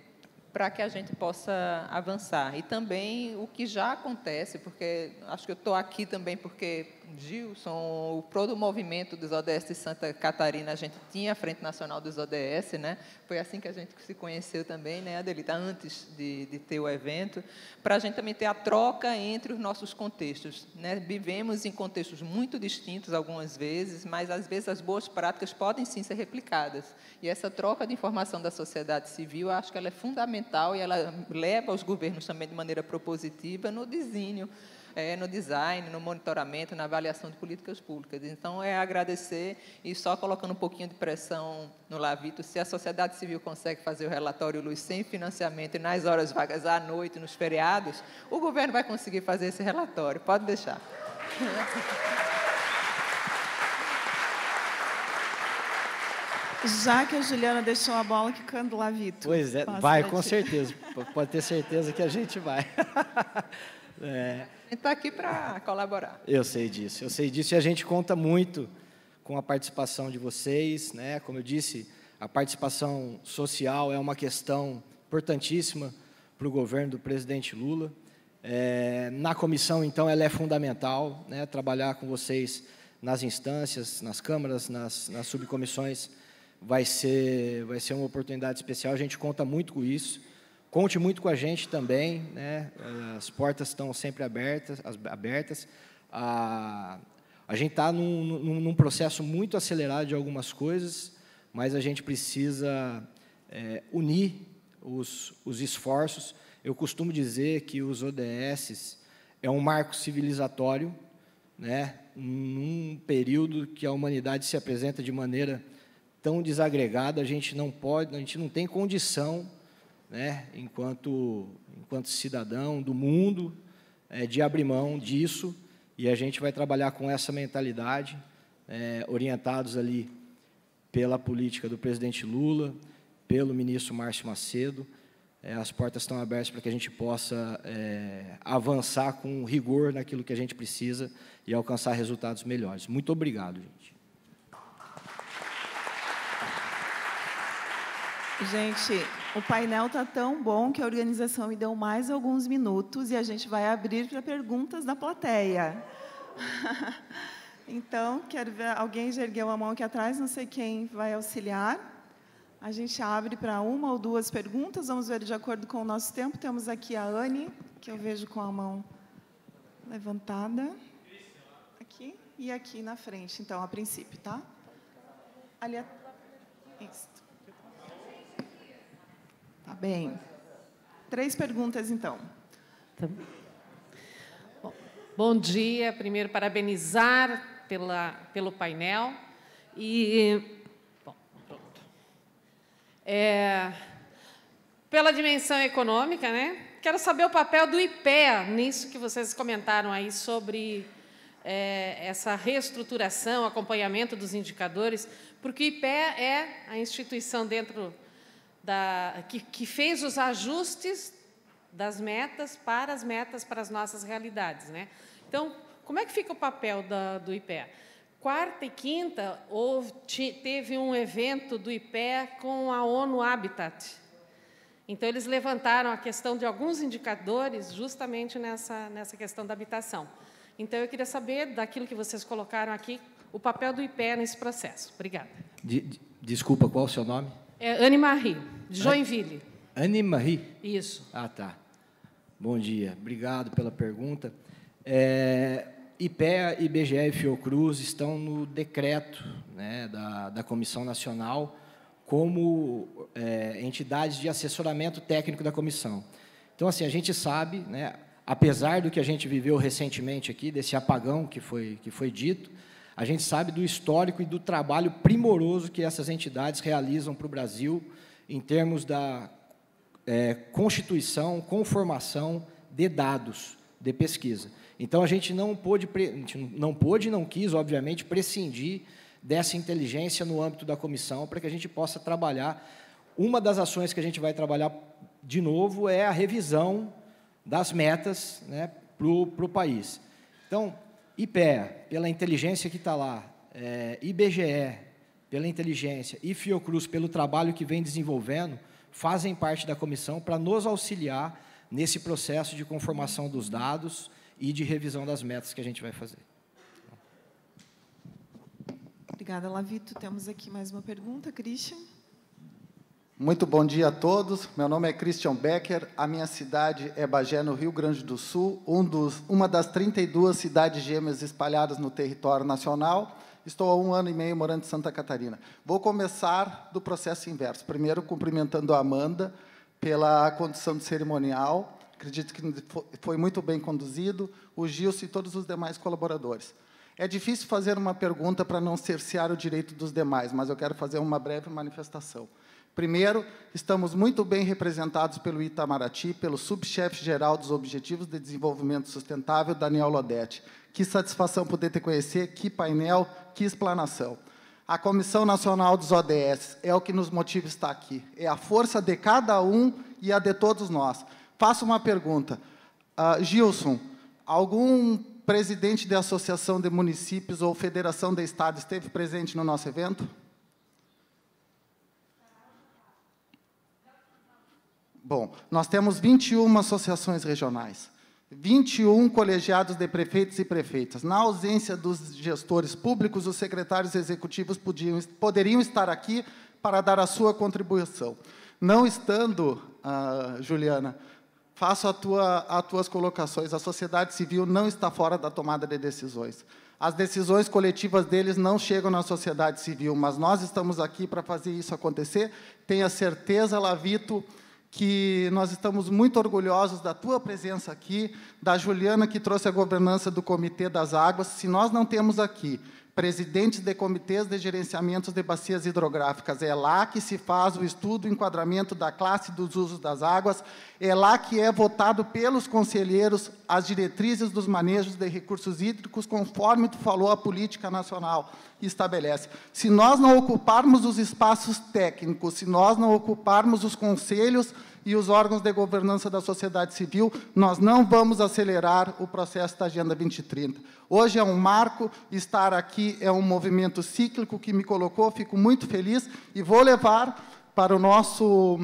para que a gente possa avançar. E também o que já acontece, porque acho que eu estou aqui também porque Gilson, o todo movimento dos ODS de Santa Catarina, a gente tinha a Frente Nacional dos ODS, né? Foi assim que a gente se conheceu também, né, Adelita, antes de, de ter o evento, para a gente também ter a troca entre os nossos contextos. Né? Vivemos em contextos muito distintos algumas vezes, mas às vezes as boas práticas podem sim ser replicadas. E essa troca de informação da sociedade civil, acho que ela é fundamental e ela leva os governos também de maneira propositiva no desenho é, no design, no monitoramento, na avaliação de políticas públicas. Então, é agradecer e só colocando um pouquinho de pressão no Lavito, se a sociedade civil consegue fazer o relatório Luz sem financiamento e nas horas vagas à noite, nos feriados, o governo vai conseguir fazer esse relatório. Pode deixar. Já que a Juliana deixou a bola quicando lá, Vitor. Pois é, vai, com certeza. Pode ter certeza que a gente vai. É. A gente está aqui para colaborar. Eu sei disso, eu sei disso e a gente conta muito com a participação de vocês, né? Como eu disse, a participação social é uma questão importantíssima para o governo do presidente Lula. É, na comissão, então, ela é fundamental, né? Trabalhar com vocês nas instâncias, nas câmaras, nas, nas subcomissões, vai ser, vai ser uma oportunidade especial. A gente conta muito com isso. Conte muito com a gente também, né? As portas estão sempre abertas, abertas. A, a gente está num, num, num, processo muito acelerado de algumas coisas, mas a gente precisa é, unir os, os esforços. Eu costumo dizer que os ODS é um marco civilizatório, né? Num período que a humanidade se apresenta de maneira tão desagregada, a gente não pode, a gente não tem condição né, enquanto, enquanto cidadão do mundo, é, de abrir mão disso, e a gente vai trabalhar com essa mentalidade, é, orientados ali pela política do presidente Lula, pelo ministro Márcio Macedo. É, as portas estão abertas para que a gente possa é, avançar com rigor naquilo que a gente precisa e alcançar resultados melhores. Muito obrigado, gente. Gente, o painel está tão bom que a organização me deu mais alguns minutos e a gente vai abrir para perguntas da plateia. então, quero ver, alguém já ergueu a mão aqui atrás, não sei quem vai auxiliar. A gente abre para uma ou duas perguntas, vamos ver de acordo com o nosso tempo. Temos aqui a Anne, que eu vejo com a mão levantada. Aqui e aqui na frente, então, a princípio, tá? Ali. Isso. Tá bem. Três perguntas, então. Tá. Bom, bom dia. Primeiro, parabenizar pela, pelo painel. E. Bom, pronto. É, pela dimensão econômica, né? Quero saber o papel do IPEA nisso que vocês comentaram aí sobre é, essa reestruturação, acompanhamento dos indicadores, porque o IPEA é a instituição dentro da, que, que fez os ajustes das metas para as metas para as nossas realidades. Né? Então, como é que fica o papel da, do IPEA? Quarta e quinta, houve, teve um evento do IPEA com a ONU Habitat. Então, eles levantaram a questão de alguns indicadores justamente nessa, nessa questão da habitação. Então, eu queria saber, daquilo que vocês colocaram aqui, o papel do IPEA nesse processo. Obrigada. De, de, desculpa, qual o seu nome? É Anne Marie, de Joinville. Anne Marie? Isso. Ah, tá. Bom dia. Obrigado pela pergunta. É, IPEA, IBGE e Fiocruz estão no decreto né, da, da Comissão Nacional como é, entidades de assessoramento técnico da comissão. Então, assim, a gente sabe, né, apesar do que a gente viveu recentemente aqui, desse apagão que foi, que foi dito, a gente sabe do histórico e do trabalho primoroso que essas entidades realizam para o Brasil em termos da é, constituição, conformação de dados de pesquisa. Então a gente não pôde, não pôde, não quis, obviamente, prescindir dessa inteligência no âmbito da comissão para que a gente possa trabalhar. Uma das ações que a gente vai trabalhar de novo é a revisão das metas né, para o país. Então, IPEA, pela inteligência que está lá, é, IBGE, pela inteligência, e Fiocruz, pelo trabalho que vem desenvolvendo, fazem parte da comissão para nos auxiliar nesse processo de conformação dos dados e de revisão das metas que a gente vai fazer. Obrigada, Lavito. Temos aqui mais uma pergunta, Christian. Muito bom dia a todos. Meu nome é Christian Becker. A minha cidade é Bagé, no Rio Grande do Sul, um dos, uma das 32 cidades gêmeas espalhadas no território nacional. Estou há um ano e meio morando em Santa Catarina. Vou começar do processo inverso. Primeiro, cumprimentando a Amanda pela condução de cerimonial. Acredito que foi muito bem conduzido. O Gilson e todos os demais colaboradores. É difícil fazer uma pergunta para não cercear o direito dos demais, mas eu quero fazer uma breve manifestação. Primeiro, estamos muito bem representados pelo Itamaraty, pelo subchefe-geral dos Objetivos de Desenvolvimento Sustentável, Daniel Lodete. Que satisfação poder te conhecer, que painel, que explanação. A Comissão Nacional dos ODS é o que nos motiva estar aqui. É a força de cada um e a de todos nós. Faço uma pergunta. Uh, Gilson, algum presidente de associação de municípios ou federação de estados esteve presente no nosso evento? Bom, nós temos 21 associações regionais, 21 colegiados de prefeitos e prefeitas. Na ausência dos gestores públicos, os secretários executivos podiam, poderiam estar aqui para dar a sua contribuição. Não estando, uh, Juliana, faço as tua, as tuas colocações. A sociedade civil não está fora da tomada de decisões. As decisões coletivas deles não chegam na sociedade civil, mas nós estamos aqui para fazer isso acontecer. Tenha certeza, Lavito, que nós estamos muito orgulhosos da tua presença aqui, da Juliana que trouxe a governança do Comitê das Águas. Se nós não temos aqui presidentes de comitês de gerenciamento de bacias hidrográficas. É lá que se faz o estudo, o enquadramento da classe dos usos das águas, é lá que é votado pelos conselheiros as diretrizes dos manejos de recursos hídricos, conforme tu falou a política nacional estabelece. Se nós não ocuparmos os espaços técnicos, se nós não ocuparmos os conselhos e os órgãos de governança da sociedade civil, nós não vamos acelerar o processo da Agenda 2030. Hoje é um marco, estar aqui é um movimento cíclico que me colocou, fico muito feliz e vou levar para o nosso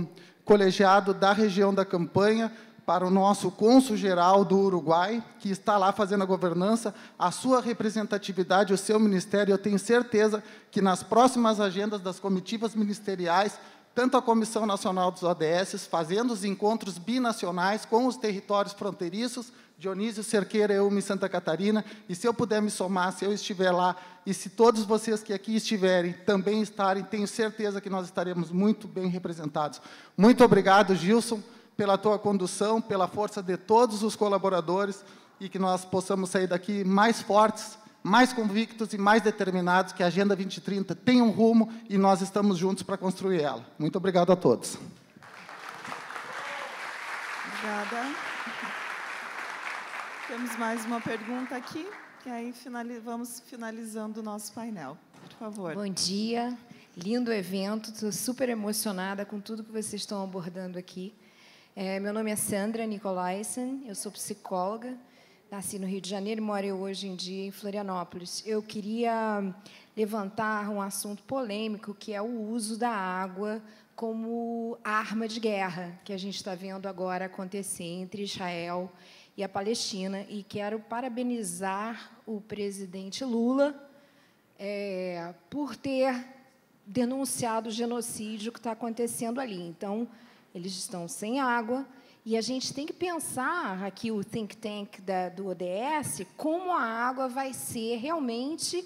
colegiado da região da campanha, para o nosso cônsul geral do Uruguai, que está lá fazendo a governança, a sua representatividade, o seu ministério. Eu tenho certeza que nas próximas agendas das comitivas ministeriais tanto a Comissão Nacional dos ODS, fazendo os encontros binacionais com os territórios fronteiriços, Dionísio Cerqueira, eu em Santa Catarina, e se eu puder me somar, se eu estiver lá, e se todos vocês que aqui estiverem também estarem, tenho certeza que nós estaremos muito bem representados. Muito obrigado, Gilson, pela tua condução, pela força de todos os colaboradores, e que nós possamos sair daqui mais fortes, mais convictos e mais determinados que a Agenda 2030 tem um rumo e nós estamos juntos para construir ela. Muito obrigado a todos. Obrigada. Temos mais uma pergunta aqui, e aí vamos finalizando o nosso painel. Por favor. Bom dia, lindo evento, estou super emocionada com tudo que vocês estão abordando aqui. É, meu nome é Sandra Nicolaisen, eu sou psicóloga, nasci no Rio de Janeiro e moro hoje em dia em Florianópolis. Eu queria levantar um assunto polêmico, que é o uso da água como arma de guerra, que a gente está vendo agora acontecer entre Israel e a Palestina. E quero parabenizar o presidente Lula é, por ter denunciado o genocídio que está acontecendo ali. Então, eles estão sem água. E a gente tem que pensar aqui, o think tank da, do ODS, como a água vai ser realmente.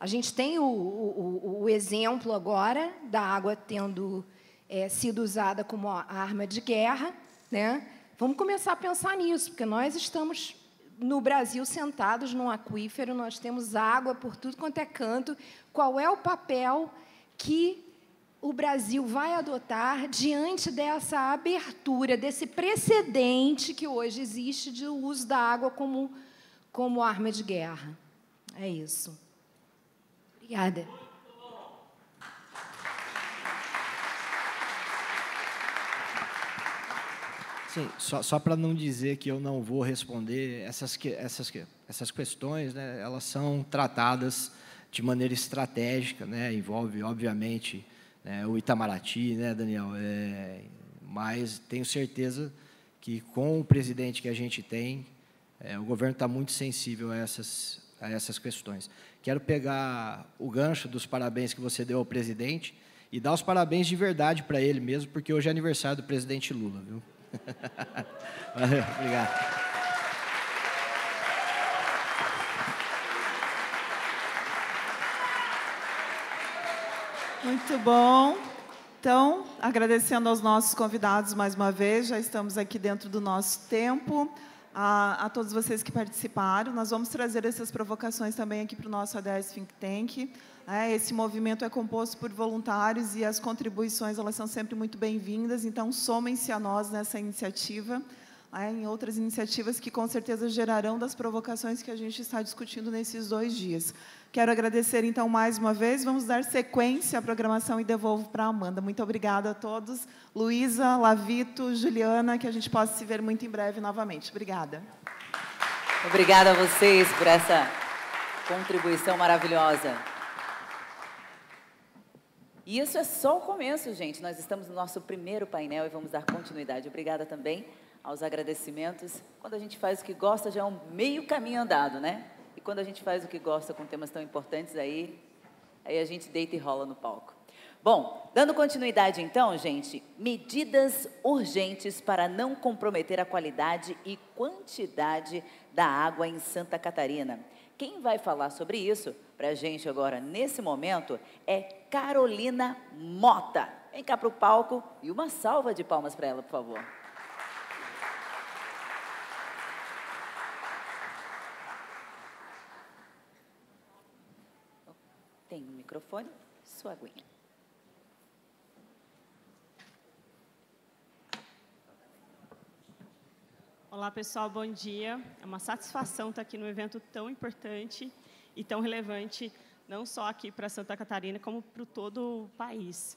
A gente tem o, o, o exemplo agora da água tendo é, sido usada como arma de guerra. Né? Vamos começar a pensar nisso, porque nós estamos no Brasil sentados num aquífero, nós temos água por tudo quanto é canto. Qual é o papel que o Brasil vai adotar diante dessa abertura, desse precedente que hoje existe de uso da água como, como arma de guerra? É isso. Obrigada. Sim, só, só para não dizer que eu não vou responder, essas, essas, essas questões, né, elas são tratadas de maneira estratégica, né, envolve, obviamente, né, o Itamaraty, né, Daniel? É, mas tenho certeza que com o presidente que a gente tem, é, o governo está muito sensível a essas, a essas questões. Quero pegar o gancho dos parabéns que você deu ao presidente e dar os parabéns de verdade para ele mesmo, porque hoje é aniversário do presidente Lula, viu? Valeu, obrigado. Muito bom. Então, agradecendo aos nossos convidados mais uma vez, já estamos aqui dentro do nosso tempo. A, a todos vocês que participaram, nós vamos trazer essas provocações também aqui para o nosso ADS Think Tank. É, esse movimento é composto por voluntários e as contribuições elas são sempre muito bem-vindas, então somem-se a nós nessa iniciativa, é, em outras iniciativas que com certeza gerarão das provocações que a gente está discutindo nesses dois dias. Quero agradecer então mais uma vez, vamos dar sequência à programação e devolvo para a Amanda. Muito obrigada a todos, Luísa, Lavito, Juliana, que a gente possa se ver muito em breve novamente. Obrigada. Obrigada a vocês por essa contribuição maravilhosa. E isso é só o começo, gente. Nós estamos no nosso primeiro painel e vamos dar continuidade. Obrigada também aos agradecimentos. Quando a gente faz o que gosta, já é um meio caminho andado, né? Quando a gente faz o que gosta com temas tão importantes, aí, aí a gente deita e rola no palco. Bom, dando continuidade então, gente, medidas urgentes para não comprometer a qualidade e quantidade da água em Santa Catarina. Quem vai falar sobre isso para a gente agora, nesse momento, é Carolina Mota. Vem cá para o palco e uma salva de palmas para ela, por favor. Tem um microfone, sua aguinha. Olá, pessoal, bom dia. É uma satisfação estar aqui no evento tão importante e tão relevante, não só aqui para Santa Catarina, como para todo o país.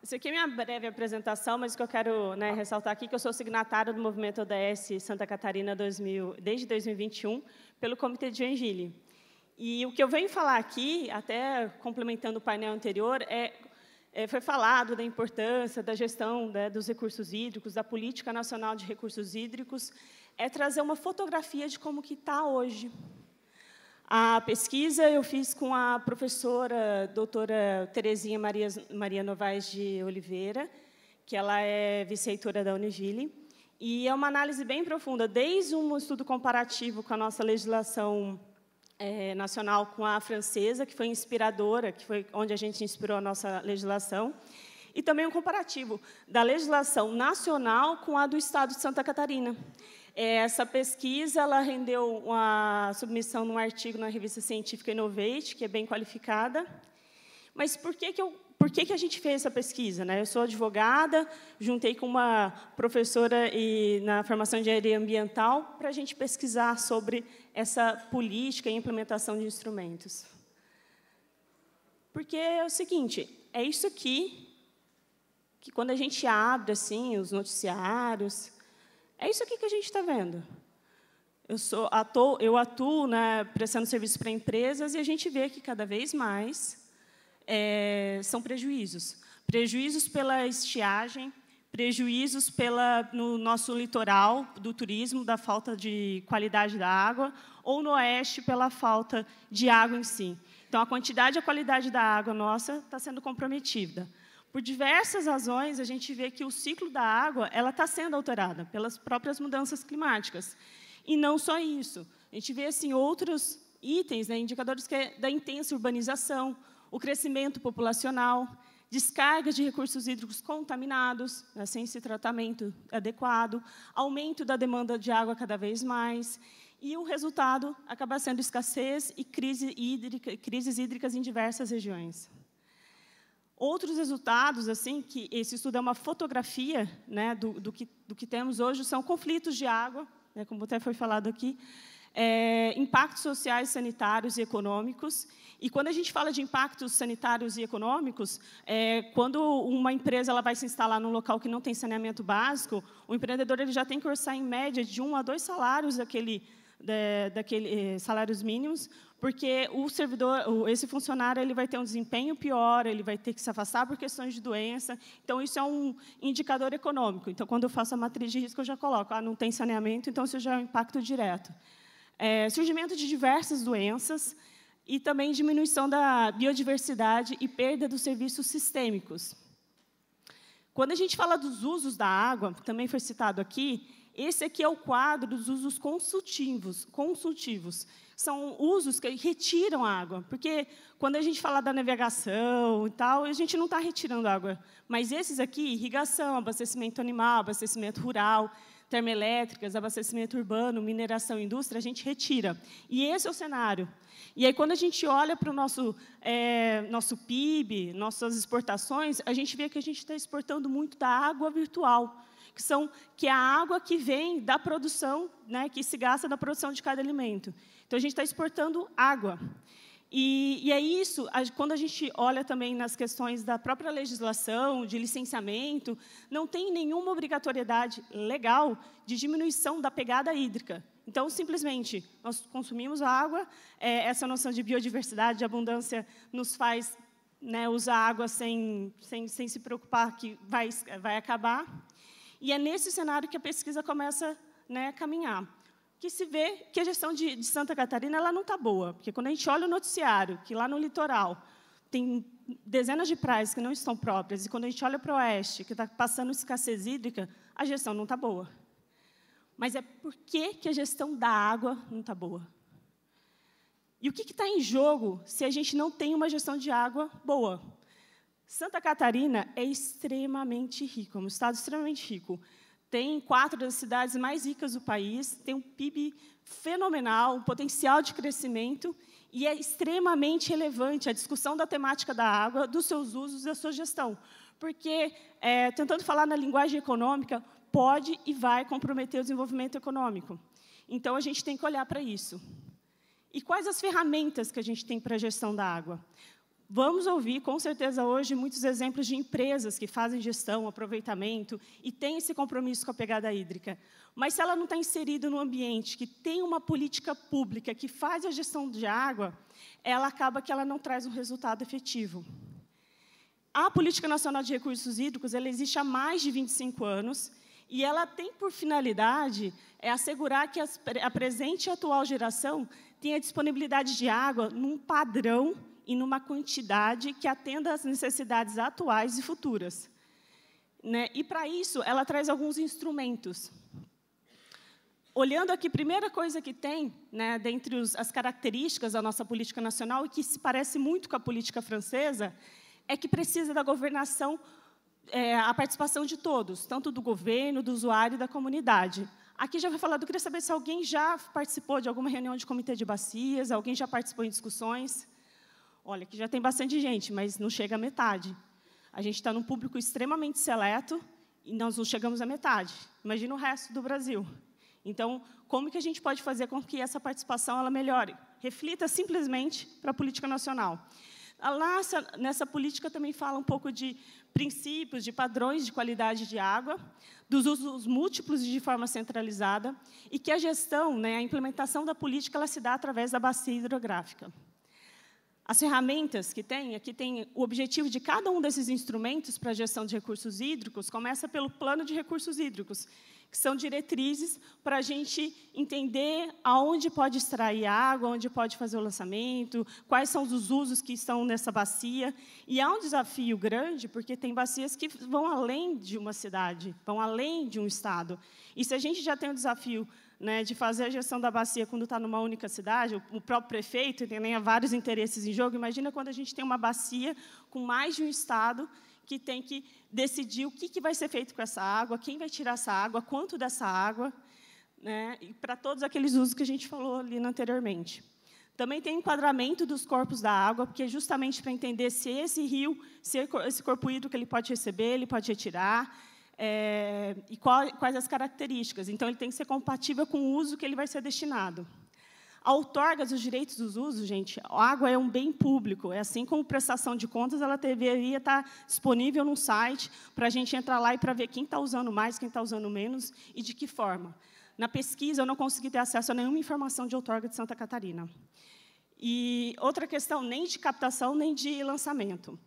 Isso aqui é minha breve apresentação, mas o que eu quero né, ressaltar aqui é que eu sou signatária do movimento ODS Santa Catarina 2000, desde 2021, pelo Comitê de Joinville. E o que eu venho falar aqui, até complementando o painel anterior, é é, foi falado da importância da gestão né, dos recursos hídricos, da política nacional de recursos hídricos, é trazer uma fotografia de como que está hoje. A pesquisa eu fiz com a professora doutora Terezinha Maria, Maria Novaes de Oliveira, que ela é vice-reitora da Univille, e é uma análise bem profunda, desde um estudo comparativo com a nossa legislação é, nacional com a francesa, que foi inspiradora, que foi onde a gente inspirou a nossa legislação, e também um comparativo da legislação nacional com a do Estado de Santa Catarina. É, essa pesquisa ela rendeu uma submissão num artigo na revista científica Innovate, que é bem qualificada. Mas por que, que, eu, por que, que a gente fez essa pesquisa? Né? Eu sou advogada, juntei com uma professora e, na formação de engenharia ambiental para a gente pesquisar sobre essa política e implementação de instrumentos. Porque é o seguinte, é isso aqui que quando a gente abre assim os noticiários, é isso aqui que a gente está vendo. Eu, sou, atuo, eu atuo né, prestando serviço para empresas e a gente vê que cada vez mais é, são prejuízos. Prejuízos pela estiagem, prejuízos pela, no nosso litoral do turismo, da falta de qualidade da água, ou no oeste pela falta de água em si. Então, a quantidade e a qualidade da água nossa está sendo comprometida. Por diversas razões, a gente vê que o ciclo da água ela está sendo alterada pelas próprias mudanças climáticas. E não só isso. A gente vê assim outros itens, né, indicadores que é da intensa urbanização, o crescimento populacional, descarga de recursos hídricos contaminados, né, sem esse tratamento adequado, aumento da demanda de água cada vez mais, e o resultado acaba sendo escassez e crise hídrica, crises hídricas em diversas regiões. Outros resultados, assim, que esse estudo é uma fotografia né, do, do, que, do que temos hoje, são conflitos de água, né, como até foi falado aqui, é, impactos sociais, sanitários e econômicos. E quando a gente fala de impactos sanitários e econômicos, é, quando uma empresa ela vai se instalar num local que não tem saneamento básico, o empreendedor ele já tem que orçar em média de um a dois salários daquele, de, daquele eh, salários mínimos, porque o servidor, esse funcionário, ele vai ter um desempenho pior, ele vai ter que se afastar por questões de doença. Então, isso é um indicador econômico. Então, quando eu faço a matriz de risco, eu já coloco, ah, não tem saneamento, então isso já é um impacto direto. É, surgimento de diversas doenças e também diminuição da biodiversidade e perda dos serviços sistêmicos. Quando a gente fala dos usos da água, também foi citado aqui, esse aqui é o quadro dos usos consultivos, consultivos são usos que retiram água, porque quando a gente fala da navegação e tal, a gente não está retirando água. Mas esses aqui, irrigação, abastecimento animal, abastecimento rural, termoelétricas, abastecimento urbano, mineração, indústria, a gente retira. E esse é o cenário. E aí, quando a gente olha para o nosso, é, nosso PIB, nossas exportações, a gente vê que a gente está exportando muito da água virtual, que, são, que é a água que vem da produção, né, que se gasta na produção de cada alimento. Então, a gente está exportando água. E, e, é isso, quando a gente olha também nas questões da própria legislação, de licenciamento, não tem nenhuma obrigatoriedade legal de diminuição da pegada hídrica. Então, simplesmente, nós consumimos água, é, essa noção de biodiversidade, de abundância, nos faz né, usar água sem, sem, sem se preocupar que vai, vai acabar. E é nesse cenário que a pesquisa começa né, a caminhar que se vê que a gestão de, de Santa Catarina ela não está boa. Porque quando a gente olha o noticiário, que lá no litoral tem dezenas de praias que não estão próprias, e quando a gente olha para o oeste, que está passando escassez hídrica, a gestão não está boa. Mas é por que, que a gestão da água não está boa? E o que está em jogo se a gente não tem uma gestão de água boa? Santa Catarina é extremamente rico, é um estado extremamente rico tem quatro das cidades mais ricas do país, tem um PIB fenomenal, um potencial de crescimento, e é extremamente relevante a discussão da temática da água, dos seus usos e da sua gestão. Porque, é, tentando falar na linguagem econômica, pode e vai comprometer o desenvolvimento econômico. Então, a gente tem que olhar para isso. E quais as ferramentas que a gente tem para a gestão da água? Vamos ouvir, com certeza, hoje, muitos exemplos de empresas que fazem gestão, aproveitamento e têm esse compromisso com a pegada hídrica. Mas se ela não está inserida no ambiente que tem uma política pública que faz a gestão de água, ela acaba que ela não traz um resultado efetivo. A Política Nacional de Recursos Hídricos ela existe há mais de 25 anos e ela tem por finalidade é assegurar que a presente e atual geração tenha disponibilidade de água num padrão e numa quantidade que atenda às necessidades atuais e futuras. Né? E, para isso, ela traz alguns instrumentos. Olhando aqui, primeira coisa que tem, né, dentre os, as características da nossa política nacional, e que se parece muito com a política francesa, é que precisa da governação, é, a participação de todos, tanto do governo, do usuário e da comunidade. Aqui já foi falado, eu queria saber se alguém já participou de alguma reunião de comitê de bacias, alguém já participou em discussões. Olha, aqui já tem bastante gente, mas não chega à metade. A gente está num público extremamente seleto e nós não chegamos à metade. Imagina o resto do Brasil. Então, como que a gente pode fazer com que essa participação ela melhore? Reflita simplesmente para a política nacional. Lá, nessa política também fala um pouco de princípios, de padrões de qualidade de água, dos usos múltiplos de forma centralizada, e que a gestão, né, a implementação da política, ela se dá através da bacia hidrográfica. As ferramentas que tem, aqui tem o objetivo de cada um desses instrumentos para a gestão de recursos hídricos, começa pelo plano de recursos hídricos, que são diretrizes para a gente entender aonde pode extrair água, onde pode fazer o lançamento, quais são os usos que estão nessa bacia. E há um desafio grande, porque tem bacias que vão além de uma cidade, vão além de um estado. E se a gente já tem o desafio né, de fazer a gestão da bacia quando está numa única cidade, o próprio prefeito tem vários interesses em jogo. Imagina quando a gente tem uma bacia com mais de um estado que tem que decidir o que, que vai ser feito com essa água, quem vai tirar essa água, quanto dessa água, né, e para todos aqueles usos que a gente falou ali anteriormente. Também tem enquadramento dos corpos da água, porque é justamente para entender se esse rio, se esse corpo hídrico ele pode receber, ele pode retirar, é, e qual, quais as características. Então, ele tem que ser compatível com o uso que ele vai ser destinado. A outorga dos direitos dos usos, gente, a água é um bem público. É assim como prestação de contas, ela deveria estar disponível no site para a gente entrar lá e para ver quem está usando mais, quem está usando menos e de que forma. Na pesquisa, eu não consegui ter acesso a nenhuma informação de outorga de Santa Catarina. E outra questão, nem de captação, nem de lançamento.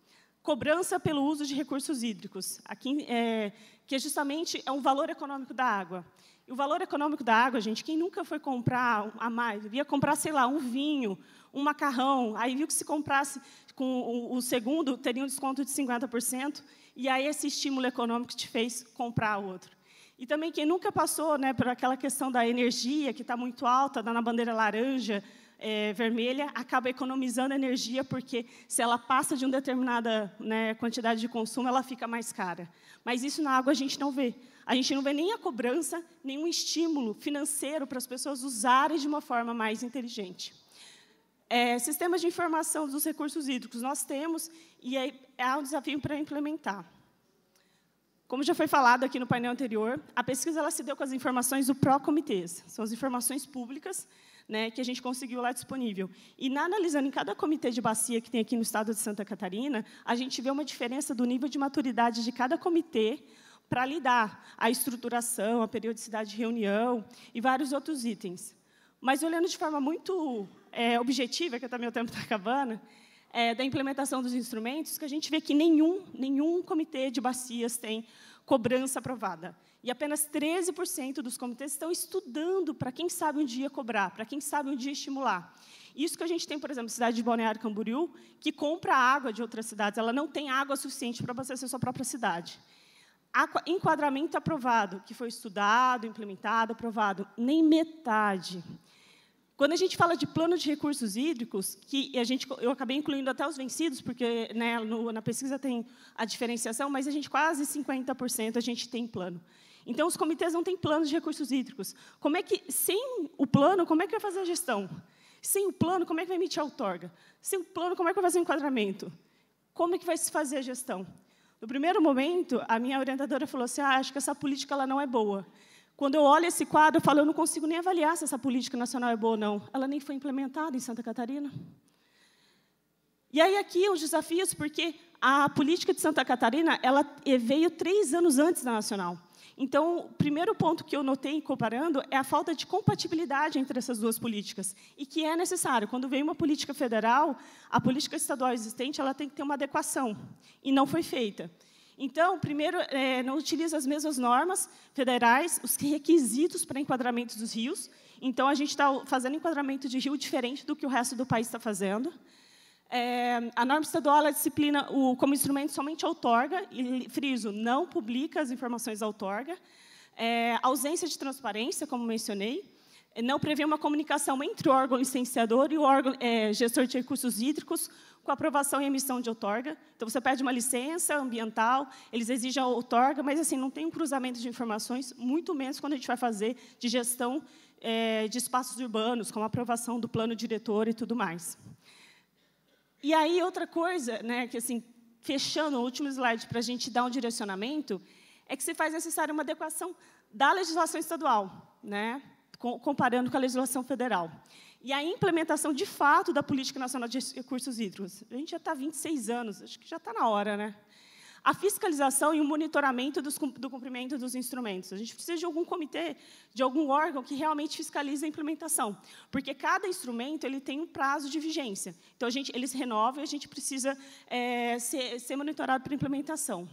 Cobrança pelo uso de recursos hídricos. Aqui, é, que justamente é um valor econômico da água. E o valor econômico da água, gente, quem nunca foi comprar a mais, ia comprar, sei lá, um vinho, um macarrão, aí viu que se comprasse com o segundo, teria um desconto de 50%, e aí esse estímulo econômico te fez comprar outro. E também quem nunca passou né, por aquela questão da energia, que está muito alta, dá na bandeira laranja, é, vermelha, acaba economizando energia, porque se ela passa de uma determinada né, quantidade de consumo, ela fica mais cara. Mas isso na água a gente não vê. A gente não vê nem a cobrança, nenhum estímulo financeiro para as pessoas usarem de uma forma mais inteligente. É, sistemas de informação dos recursos hídricos nós temos e é, é um desafio para implementar. Como já foi falado aqui no painel anterior, a pesquisa ela se deu com as informações do pró-comitês. São as informações públicas né, que a gente conseguiu lá disponível. E, na, analisando em cada comitê de bacia que tem aqui no estado de Santa Catarina, a gente vê uma diferença do nível de maturidade de cada comitê para lidar a estruturação, a periodicidade de reunião e vários outros itens. Mas, olhando de forma muito é, objetiva, que também o tempo está acabando, é, da implementação dos instrumentos, que a gente vê que nenhum, nenhum comitê de bacias tem cobrança aprovada. E apenas 13% dos comitês estão estudando para quem sabe um dia cobrar, para quem sabe um dia estimular. Isso que a gente tem, por exemplo, cidade de Balneário Camboriú, que compra água de outras cidades, ela não tem água suficiente para abastecer sua própria cidade. Enquadramento aprovado, que foi estudado, implementado, aprovado, nem metade. Quando a gente fala de plano de recursos hídricos, que a gente, eu acabei incluindo até os vencidos, porque né, no, na pesquisa tem a diferenciação, mas a gente quase 50% a gente tem plano. Então, os comitês não têm plano de recursos hídricos. Como é que, sem o plano, como é que vai fazer a gestão? Sem o plano, como é que vai emitir a outorga? Sem o plano, como é que vai fazer o enquadramento? Como é que vai se fazer a gestão? No primeiro momento, a minha orientadora falou assim, ah, acho que essa política ela não é boa. Quando eu olho esse quadro, eu falo, eu não consigo nem avaliar se essa política nacional é boa ou não. Ela nem foi implementada em Santa Catarina. E aí aqui os desafios, porque a política de Santa Catarina ela veio três anos antes da nacional. Então, o primeiro ponto que eu notei comparando é a falta de compatibilidade entre essas duas políticas, e que é necessário. Quando vem uma política federal, a política estadual existente ela tem que ter uma adequação, e não foi feita. Então, primeiro, é, não utiliza as mesmas normas federais, os requisitos para enquadramento dos rios, Então, a gente está fazendo enquadramento de rio diferente do que o resto do país está fazendo. É, a norma estadual disciplina o, como instrumento somente outorga, e friso, não publica as informações outorga. É, ausência de transparência, como mencionei, não prevê uma comunicação entre o órgão licenciador e o órgão é, gestor de recursos hídricos com aprovação e emissão de outorga. Então, você pede uma licença ambiental, eles exigem a outorga, mas assim não tem um cruzamento de informações, muito menos quando a gente vai fazer de gestão é, de espaços urbanos, com a aprovação do plano diretor e tudo mais. E aí, outra coisa, né, que assim, fechando o último slide para a gente dar um direcionamento, é que se faz necessária uma adequação da legislação estadual, né, comparando com a legislação federal. E a implementação, de fato, da Política Nacional de Recursos Hídricos. A gente já está há 26 anos, acho que já está na hora, né? A fiscalização e o monitoramento dos, do cumprimento dos instrumentos. A gente precisa de algum comitê, de algum órgão que realmente fiscalize a implementação, porque cada instrumento ele tem um prazo de vigência. Então, a gente, eles renovam e a gente precisa é, ser, ser monitorado para implementação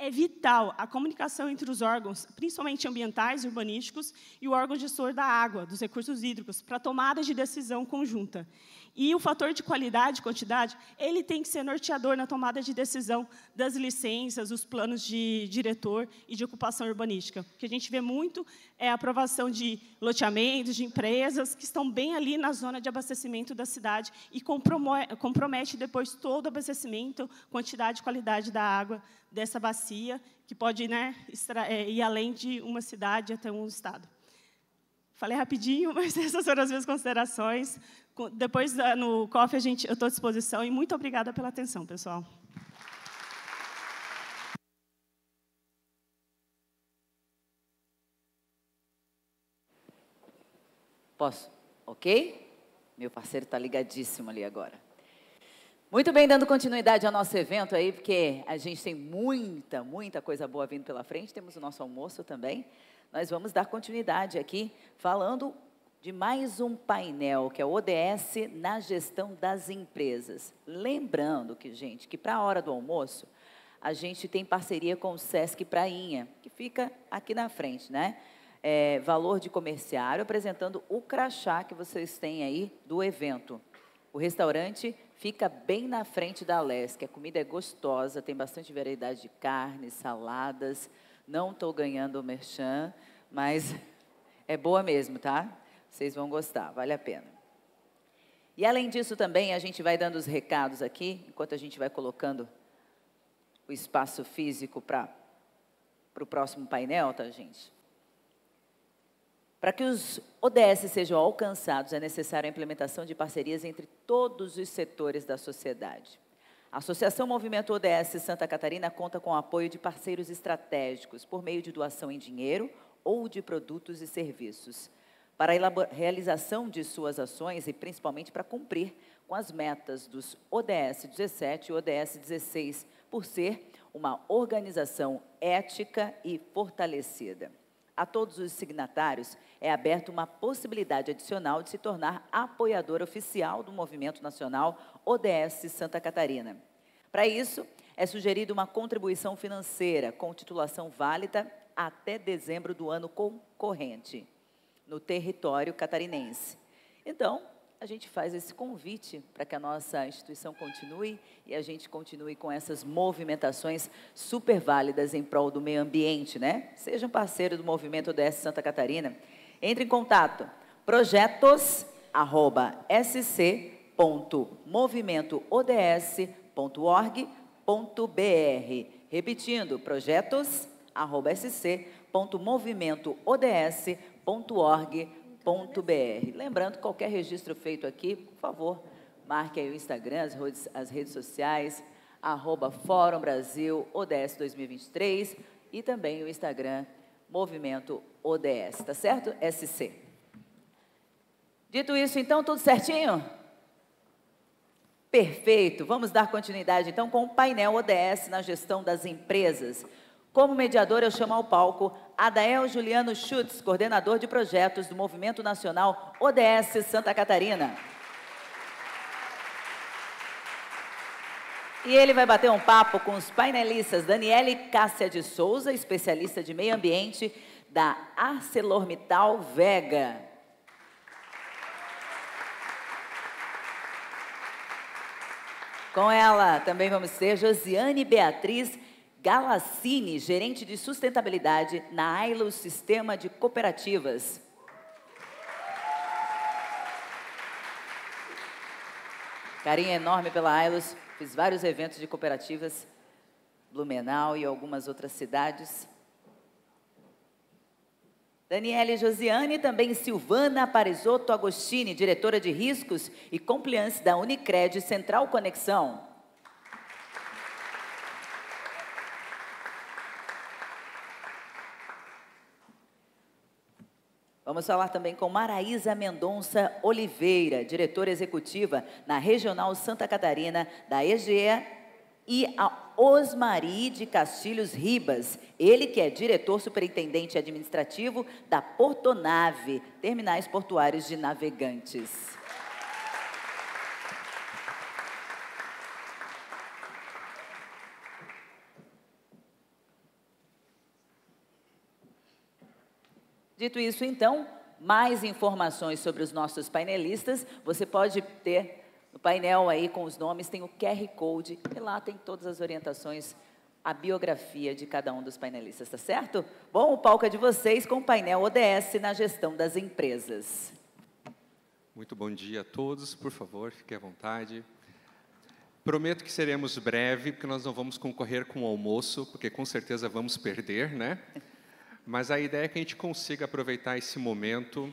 é vital a comunicação entre os órgãos, principalmente ambientais e urbanísticos, e o órgão gestor da água, dos recursos hídricos, para tomada de decisão conjunta. E o fator de qualidade e quantidade, ele tem que ser norteador na tomada de decisão das licenças, os planos de diretor e de ocupação urbanística. O que a gente vê muito é a aprovação de loteamentos, de empresas que estão bem ali na zona de abastecimento da cidade e compromete depois todo o abastecimento, quantidade e qualidade da água dessa bacia, que pode né, é, ir além de uma cidade até um estado. Falei rapidinho, mas essas foram as minhas considerações. Depois, ah, no COF, a gente, eu estou à disposição. E muito obrigada pela atenção, pessoal. Posso? Ok? Meu parceiro está ligadíssimo ali agora. Muito bem, dando continuidade ao nosso evento aí, porque a gente tem muita, muita coisa boa vindo pela frente. Temos o nosso almoço também. Nós vamos dar continuidade aqui, falando de mais um painel, que é o ODS na gestão das empresas. Lembrando que, gente, que para a hora do almoço, a gente tem parceria com o Sesc Prainha, que fica aqui na frente, né? É, valor de comerciário, apresentando o crachá que vocês têm aí do evento. O restaurante fica bem na frente da Lesc. A comida é gostosa, tem bastante variedade de carnes, saladas. Não estou ganhando o merchan, mas é boa mesmo, tá? Vocês vão gostar, vale a pena. E além disso também, a gente vai dando os recados aqui, enquanto a gente vai colocando o espaço físico para o próximo painel, tá, gente? Para que os ODS sejam alcançados, é necessária a implementação de parcerias entre todos os setores da sociedade. A Associação Movimento ODS Santa Catarina conta com o apoio de parceiros estratégicos por meio de doação em dinheiro ou de produtos e serviços para a realização de suas ações e principalmente para cumprir com as metas dos ODS 17 e ODS 16, por ser uma organização ética e fortalecida. A todos os signatários é aberta uma possibilidade adicional de se tornar apoiador oficial do Movimento Nacional ODS Santa Catarina. Para isso, é sugerida uma contribuição financeira com titulação válida até dezembro do ano concorrente no território catarinense. Então, a gente faz esse convite para que a nossa instituição continue e a gente continue com essas movimentações super válidas em prol do meio ambiente, né? Seja um parceiro do movimento ODS Santa Catarina. Entre em contato projetos@sc.movimentoods.org.br. Repetindo, projetos@sc.movimentoods.org.br. Lembrando, qualquer registro feito aqui, por favor, marque aí o Instagram, as redes, as redes sociais, arroba Fórum Brasil ODS 2023 e também o Instagram Movimento ODS, tá certo? SC. Dito isso, então, tudo certinho? Perfeito. Vamos dar continuidade, então, com o painel ODS na gestão das empresas. Como mediador, eu chamo ao palco Adael Juliano Schutz, coordenador de projetos do Movimento Nacional ODS Santa Catarina. E ele vai bater um papo com os painelistas Daniele Cássia de Souza, especialista de meio ambiente da ArcelorMittal Vega. Com ela também vamos ter Josiane Beatriz Galassini, gerente de sustentabilidade na Ailo Sistema de Cooperativas. Carinho enorme pela Ailos fiz vários eventos de cooperativas, Blumenau e algumas outras cidades. Daniele Josiane, também Silvana Parisotto Agostini, diretora de riscos e compliance da Unicred Central Conexão. Vamos falar também com Maraísa Mendonça Oliveira, diretora executiva na Regional Santa Catarina da EGEA, e a Osmari de Castilhos Ribas, ele que é diretor superintendente administrativo da Portonave, Terminais Portuários de Navegantes. Dito isso, então, mais informações sobre os nossos painelistas, você pode ter no painel aí com os nomes, tem o QR Code, e lá tem todas as orientações, a biografia de cada um dos painelistas, tá certo? Bom, o palco é de vocês com o painel ODS na gestão das empresas. Muito bom dia a todos, por favor, fiquem à vontade. Prometo que seremos breve, porque nós não vamos concorrer com o almoço, porque com certeza vamos perder, né? Mas a ideia é que a gente consiga aproveitar esse momento,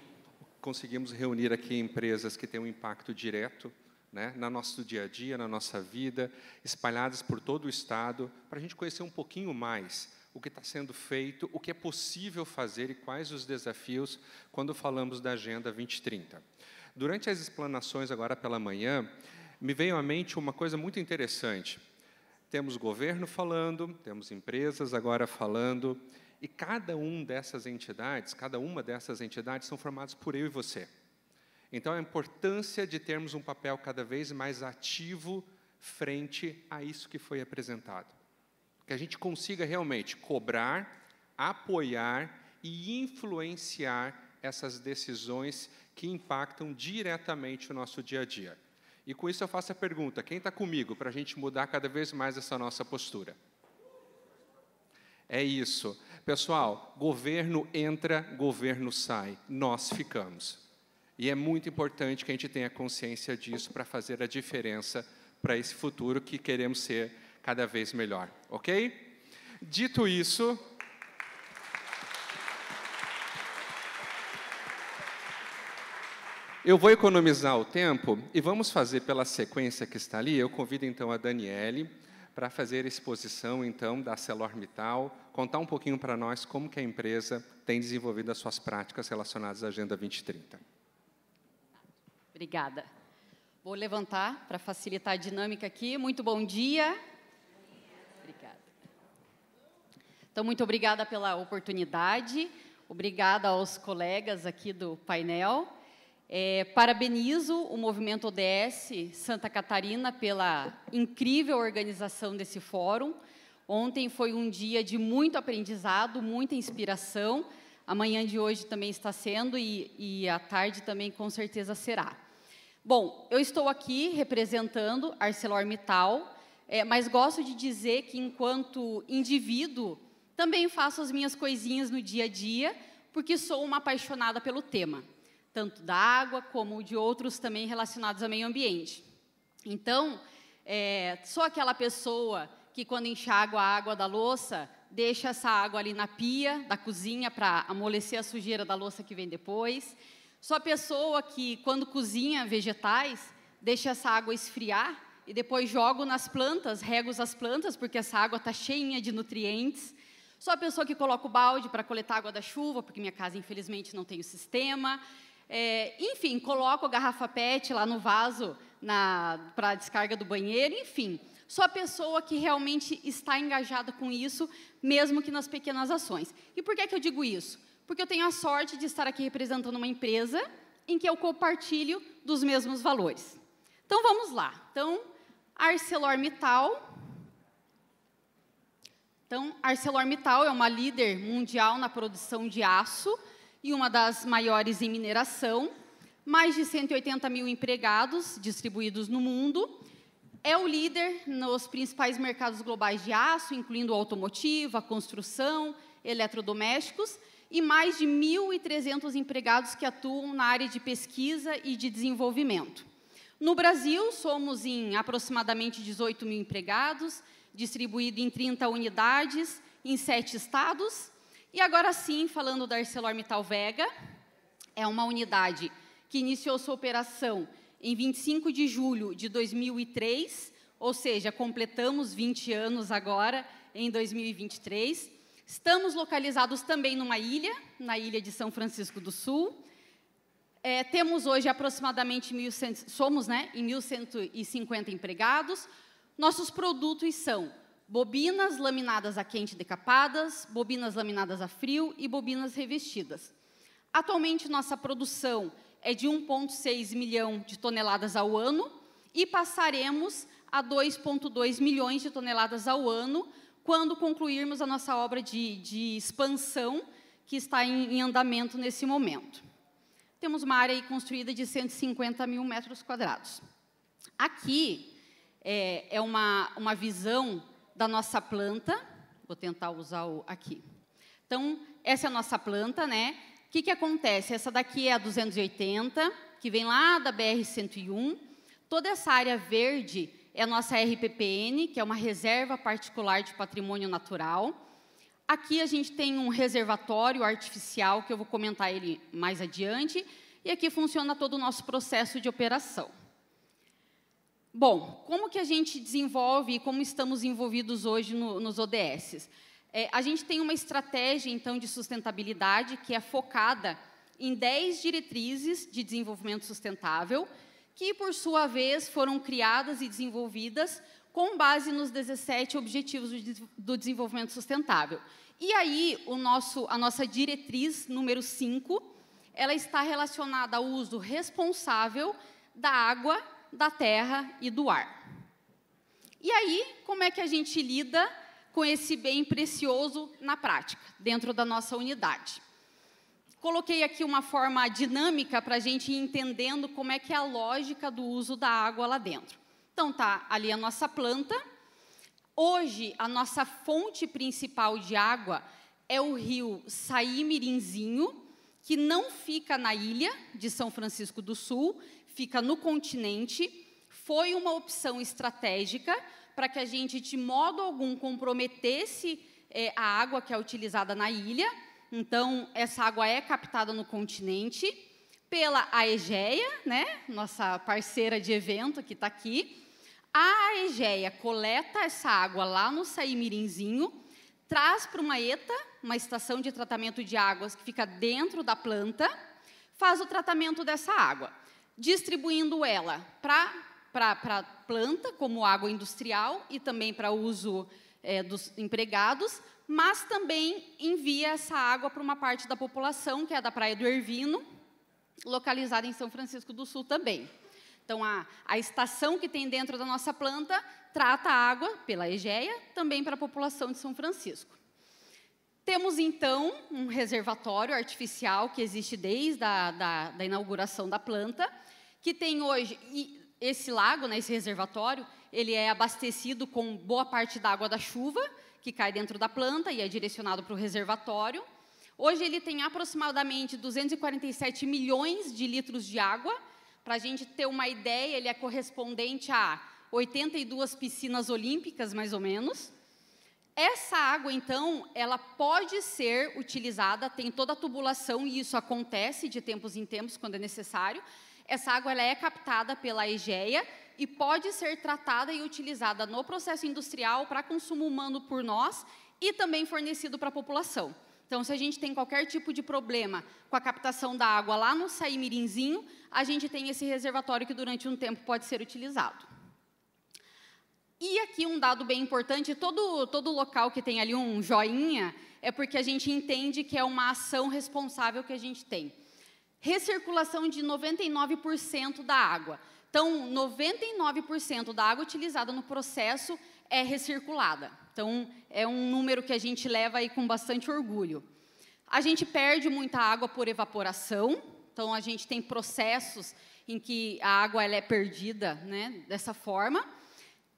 conseguimos reunir aqui empresas que têm um impacto direto né, no nosso dia a dia, na nossa vida, espalhadas por todo o Estado, para a gente conhecer um pouquinho mais o que está sendo feito, o que é possível fazer e quais os desafios quando falamos da Agenda 2030. Durante as explanações agora pela manhã, me veio à mente uma coisa muito interessante. Temos governo falando, temos empresas agora falando, e cada um dessas entidades, cada uma dessas entidades são formadas por eu e você. Então, a importância de termos um papel cada vez mais ativo frente a isso que foi apresentado. Que a gente consiga realmente cobrar, apoiar e influenciar essas decisões que impactam diretamente o nosso dia a dia. E com isso eu faço a pergunta: quem está comigo para a gente mudar cada vez mais essa nossa postura? É isso. Pessoal, governo entra, governo sai, nós ficamos. E é muito importante que a gente tenha consciência disso para fazer a diferença para esse futuro que queremos ser cada vez melhor, ok? Dito isso, Eu vou economizar o tempo e vamos fazer pela sequência que está ali. Eu convido então a Daniele para fazer a exposição então da ArcelorMittal, contar um pouquinho para nós como que a empresa tem desenvolvido as suas práticas relacionadas à Agenda 2030. Obrigada. Vou levantar para facilitar a dinâmica aqui. Muito bom dia. Obrigada. Então, muito obrigada pela oportunidade. Obrigada aos colegas aqui do painel. É, parabenizo o movimento ODS Santa Catarina pela incrível organização desse fórum. Ontem foi um dia de muito aprendizado, muita inspiração. Amanhã de hoje também está sendo e, e tarde também com certeza será. Bom, eu estou aqui representando ArcelorMittal, é, mas gosto de dizer que enquanto indivíduo também faço as minhas coisinhas no dia a dia, porque sou uma apaixonada pelo tema tanto da água como de outros também relacionados ao meio ambiente. Então, é, sou aquela pessoa que, quando enxágua a água da louça, deixa essa água ali na pia da cozinha para amolecer a sujeira da louça que vem depois. Sou a pessoa que, quando cozinha vegetais, deixa essa água esfriar e depois jogo nas plantas, rego as plantas, porque essa água está cheia de nutrientes. Sou a pessoa que coloca o balde para coletar água da chuva, porque minha casa, infelizmente, não tem o sistema. É, enfim, coloco a garrafa PET lá no vaso para a descarga do banheiro, enfim. Sou a pessoa que realmente está engajada com isso, mesmo que nas pequenas ações. E por que, que eu digo isso? Porque eu tenho a sorte de estar aqui representando uma empresa em que eu compartilho dos mesmos valores. Então, vamos lá. Então, ArcelorMittal. Então, ArcelorMittal é uma líder mundial na produção de aço, e uma das maiores em mineração, mais de 180 mil empregados distribuídos no mundo, É o líder nos principais mercados globais de aço, incluindo o automotivo, a construção, eletrodomésticos, e mais de 1.300 empregados que atuam na área de pesquisa e de desenvolvimento. No Brasil, somos em aproximadamente 18 mil empregados, distribuído em 30 unidades, em sete estados. E agora sim, falando da ArcelorMittal Vega, é uma unidade que iniciou sua operação em 25 de julho de 2003, ou seja, completamos 20 anos agora, em 2023. Estamos localizados também numa ilha, na ilha de São Francisco do Sul. É, temos hoje aproximadamente 1.100, somos né, em 1.150 empregados. Nossos produtos são bobinas laminadas a quente decapadas, bobinas laminadas a frio e bobinas revestidas. Atualmente, nossa produção é de 1,6 milhão de toneladas ao ano e passaremos a 2,2 milhões de toneladas ao ano quando concluirmos a nossa obra de, de expansão que está em, em, andamento nesse momento. Temos uma área construída de 150 mil metros quadrados. Aqui é, é uma, uma visão da nossa planta. Vou tentar usar o aqui. Então, essa é a nossa planta, né? O que, que acontece? Essa daqui é a 280, que vem lá da BR-101. Toda essa área verde é a nossa RPPN, que é uma reserva particular de patrimônio natural. Aqui a gente tem um reservatório artificial, que eu vou comentar ele mais adiante, e aqui funciona todo o nosso processo de operação. Bom, como que a gente desenvolve e como estamos envolvidos hoje no, nos ODS? É, a gente tem uma estratégia, então, de sustentabilidade que é focada em 10 diretrizes de desenvolvimento sustentável, que, por sua vez, foram criadas e desenvolvidas com base nos 17 Objetivos do Desenvolvimento Sustentável. E aí, o nosso, a nossa diretriz número 5, ela está relacionada ao uso responsável da água da terra e do ar. E aí, como é que a gente lida com esse bem precioso na prática, dentro da nossa unidade? Coloquei aqui uma forma dinâmica para a gente ir entendendo como é que é a lógica do uso da água lá dentro. Então, tá ali a nossa planta. Hoje, a nossa fonte principal de água é o rio Saí-Mirinzinho, que não fica na ilha de São Francisco do Sul, fica no continente, foi uma opção estratégica para que a gente, de modo algum, comprometesse é, a água que é utilizada na ilha. Então, essa água é captada no continente pela AEGEA, né, nossa parceira de evento que está aqui. A AEGEA coleta essa água lá no Saimirinzinho, traz para uma ETA, uma estação de tratamento de águas que fica dentro da planta, faz o tratamento dessa água distribuindo ela para a planta, como água industrial, e também para uso é, dos empregados, mas também envia essa água para uma parte da população, que é da Praia do Ervino, localizada em São Francisco do Sul também. Então, a, a estação que tem dentro da nossa planta trata a água pela EGEA, também para a população de São Francisco. Temos, então, um reservatório artificial que existe desde a da, da inauguração da planta, que tem hoje esse lago, né, esse reservatório, ele é abastecido com boa parte da água da chuva que cai dentro da planta e é direcionado para o reservatório. Hoje ele tem aproximadamente 247 milhões de litros de água. Para a gente ter uma ideia, ele é correspondente a 82 piscinas olímpicas, mais ou menos. Essa água, então, ela pode ser utilizada, tem toda a tubulação, e isso acontece de tempos em tempos, quando é necessário, essa água ela é captada pela EGEA e pode ser tratada e utilizada no processo industrial para consumo humano por nós e também fornecido para a população. Então, se a gente tem qualquer tipo de problema com a captação da água lá no Saimirinzinho, a gente tem esse reservatório que durante um tempo pode ser utilizado. E aqui um dado bem importante, todo, todo local que tem ali um joinha, é porque a gente entende que é uma ação responsável que a gente tem recirculação de 99% da água. Então, 99% da água utilizada no processo é recirculada. Então, é um número que a gente leva aí com bastante orgulho. A gente perde muita água por evaporação, então a gente tem processos em que a água ela é perdida né, dessa forma.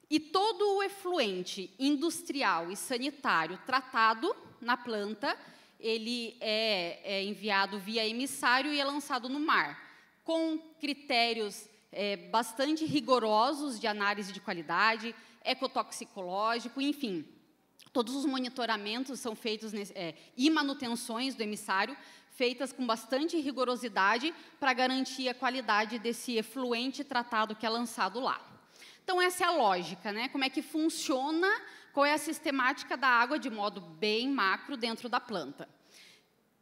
E todo o efluente industrial e sanitário tratado na planta, ele é, é enviado via emissário e é lançado no mar, com critérios é, bastante rigorosos de análise de qualidade, ecotoxicológico, enfim. Todos os monitoramentos são feitos é, e manutenções do emissário feitas com bastante rigorosidade para garantir a qualidade desse efluente tratado que é lançado lá. Então, essa é a lógica, né? Como é que funciona, qual é a sistemática da água de modo bem macro dentro da planta.